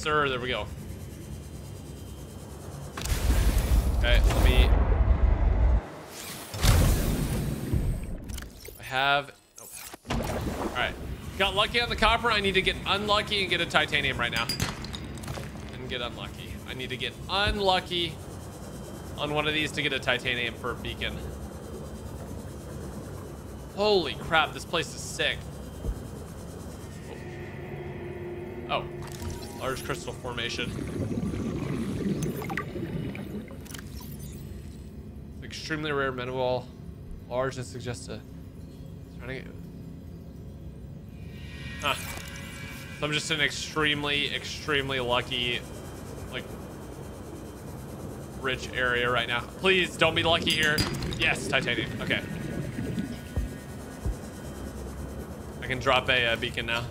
Speaker 1: Sir. There we go. Okay, let me... I have... Oh. All right. Got lucky on the copper. I need to get unlucky and get a titanium right now. And get unlucky. I need to get unlucky on one of these to get a titanium for a beacon. Holy crap, this place is sick. Large crystal formation. Extremely rare mineral, large and suggests a. Trying to. Huh. So I'm just an extremely, extremely lucky, like, rich area right now. Please don't be lucky here. Yes, titanium. Okay. I can drop a uh, beacon now.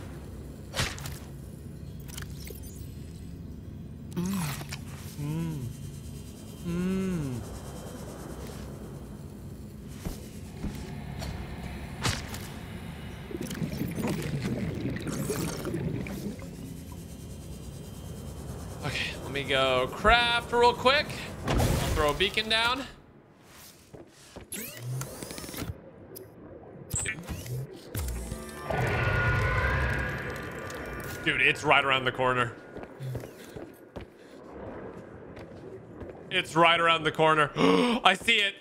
Speaker 1: Go craft real quick. I'll throw a beacon down. Dude, it's right around the corner. It's right around the corner. I see it.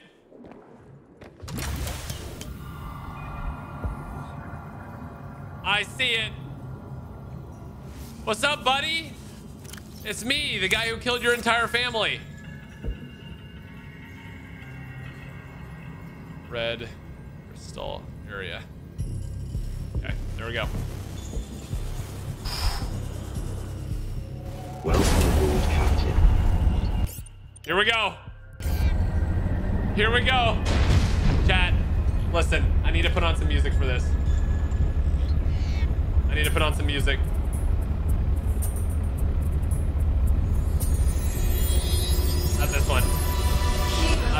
Speaker 1: I see it. What's up, buddy? It's me, the guy who killed your entire family. Red crystal area. Okay, there we go.
Speaker 9: Welcome aboard, Captain.
Speaker 1: Here we go. Here we go. Chat, listen, I need to put on some music for this. I need to put on some music.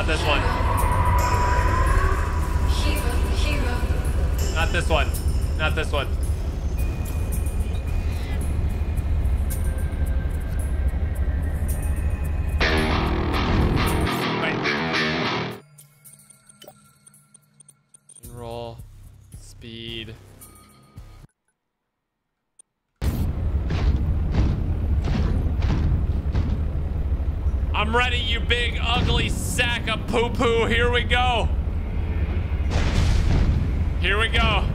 Speaker 1: Not this one. Not this one. Not this one. Poo poo. Here we go. Here we go.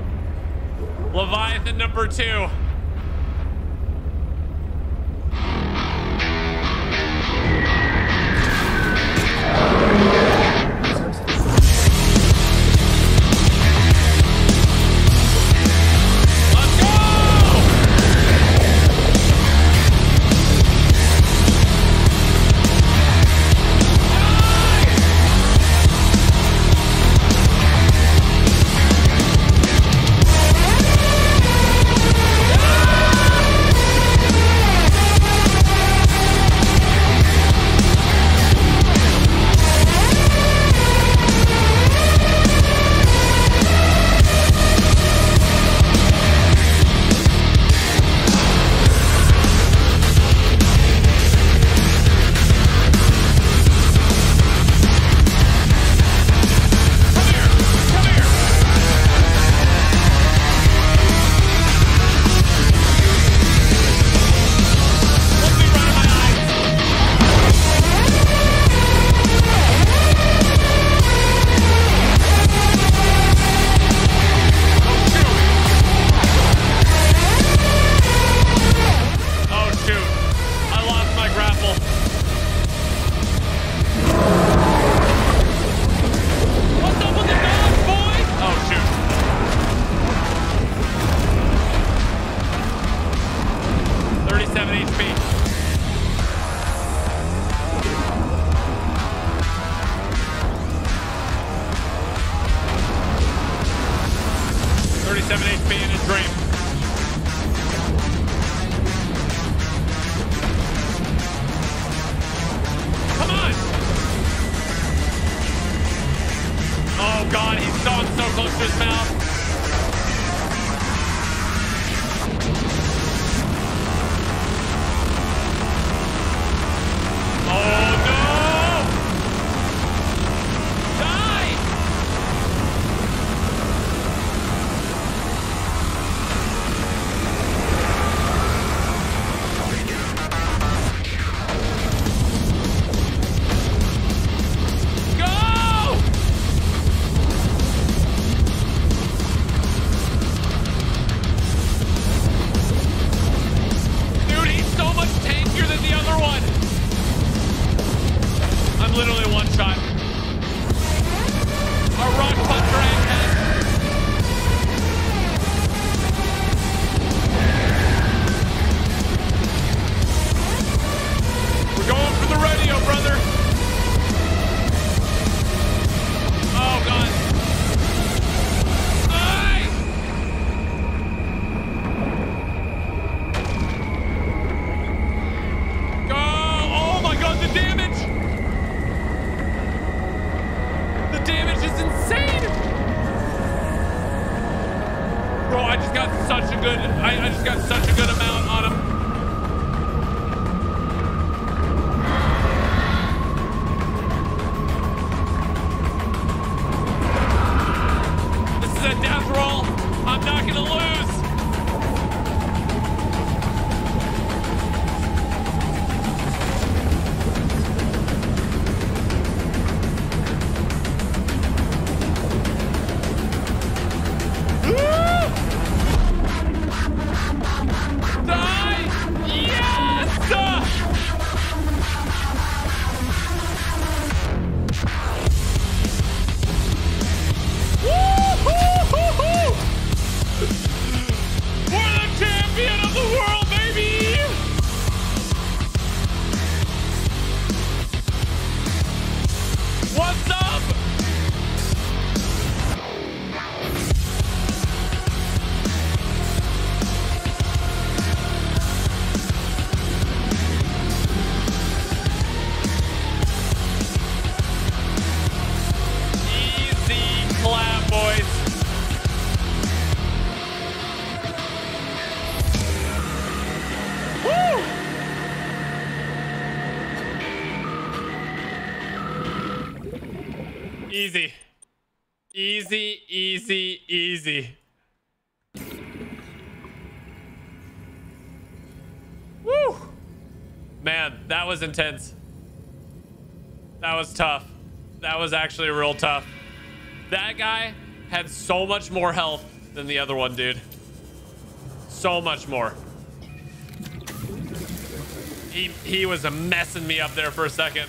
Speaker 1: Leviathan number two. Seven HP in his dream. Easy. Easy, easy, easy. Woo! Man, that was intense. That was tough. That was actually real tough. That guy had so much more health than the other one, dude. So much more. He, he was messing me up there for a second.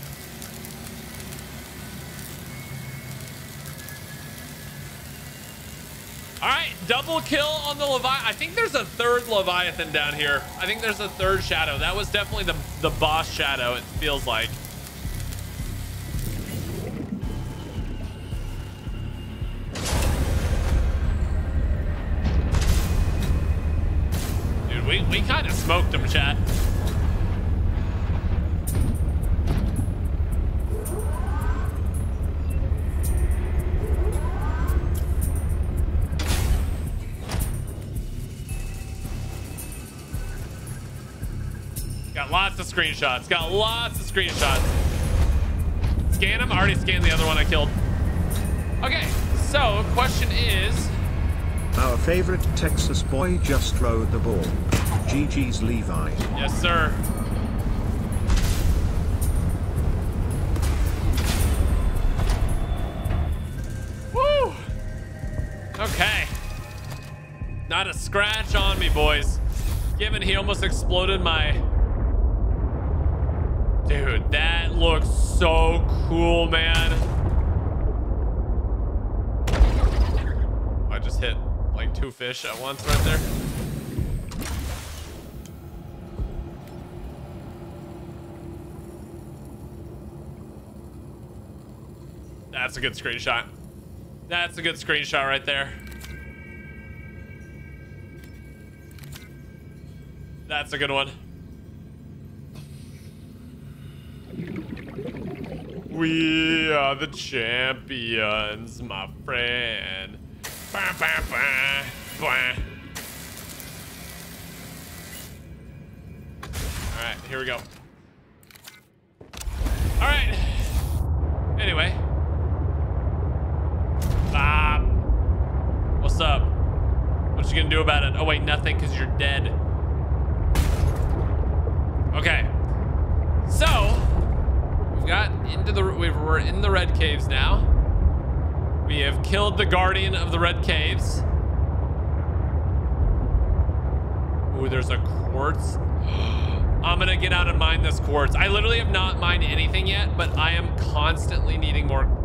Speaker 1: All right, double kill on the Leviathan. I think there's a third Leviathan down here. I think there's a third shadow. That was definitely the, the boss shadow, it feels like. Screenshots. Got lots of screenshots. Scan them. I already scanned the other one I killed. Okay, so question is,
Speaker 4: Our favorite Texas boy just rode the ball. GG's Levi.
Speaker 1: yes, sir. Woo! Okay. Not a scratch on me, boys. Given he almost exploded my... Dude, that looks so cool, man. I just hit like two fish at once right there. That's a good screenshot. That's a good screenshot right there. That's a good one. We are the champions, my friend. Bah, bah, bah, bah. All right, here we go. All right. Anyway. Ah. What's up? What you gonna do about it? Oh wait, nothing, cause you're dead. Okay. So, we've got into the we're in the red caves now. We have killed the guardian of the red caves. Ooh, there's a quartz. I'm gonna get out and mine this quartz. I literally have not mined anything yet, but I am constantly needing more.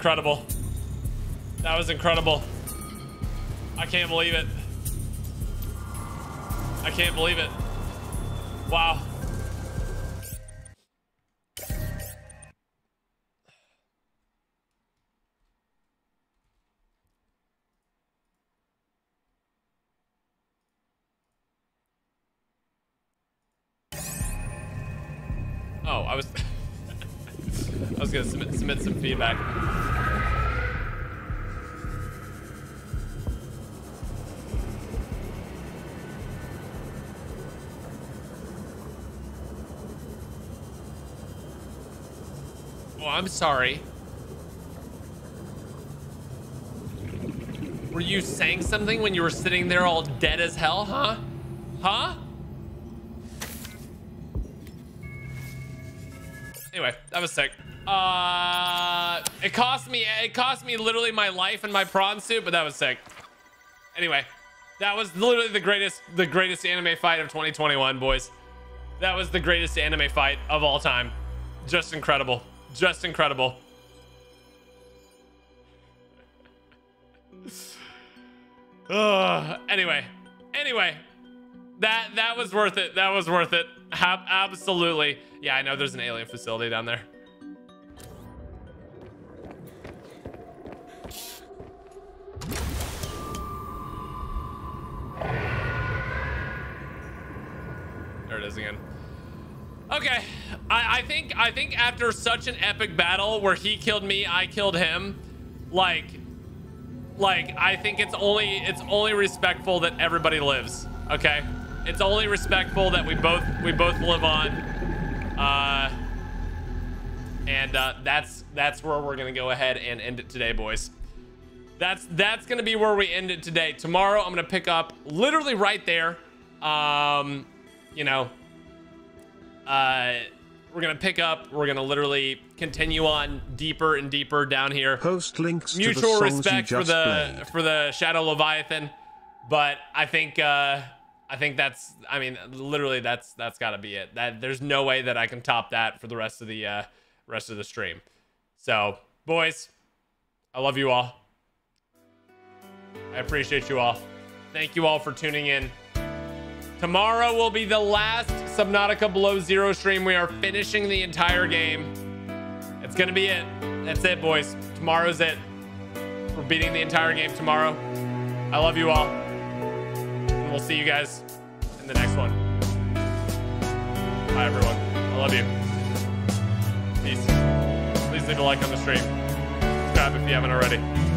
Speaker 1: incredible. That was incredible. I can't believe it. I can't believe it. Wow. I'm sorry. Were you saying something when you were sitting there all dead as hell, huh? Huh? Anyway, that was sick. Uh, it cost me, it cost me literally my life and my prawn suit, but that was sick. Anyway, that was literally the greatest, the greatest anime fight of 2021, boys. That was the greatest anime fight of all time. Just incredible. Just incredible. Uh, anyway, anyway, that that was worth it. That was worth it. Absolutely. Yeah, I know there's an alien facility down there. There it is again. Okay, I, I think I think after such an epic battle where he killed me, I killed him, like, like I think it's only it's only respectful that everybody lives. Okay, it's only respectful that we both we both live on, uh, and uh, that's that's where we're gonna go ahead and end it today, boys. That's that's gonna be where we end it today. Tomorrow I'm gonna pick up literally right there. Um, you know, uh, we're gonna pick up. We're gonna literally continue on deeper and deeper down here.
Speaker 4: Post links
Speaker 1: Mutual
Speaker 4: to the songs
Speaker 1: respect for the
Speaker 4: played.
Speaker 1: for the Shadow Leviathan, but I think uh, I think that's. I mean, literally, that's that's got to be it. That there's no way that I can top that for the rest of the uh, rest of the stream. So, boys, I love you all. I appreciate you all. Thank you all for tuning in. Tomorrow will be the last Subnautica Below Zero stream. We are finishing the entire game. It's gonna be it. That's it, boys. Tomorrow's it. We're beating the entire game tomorrow. I love you all. And we'll see you guys in the next one. Bye, everyone. I love you. Peace. Please leave a like on the stream. Subscribe if you haven't already.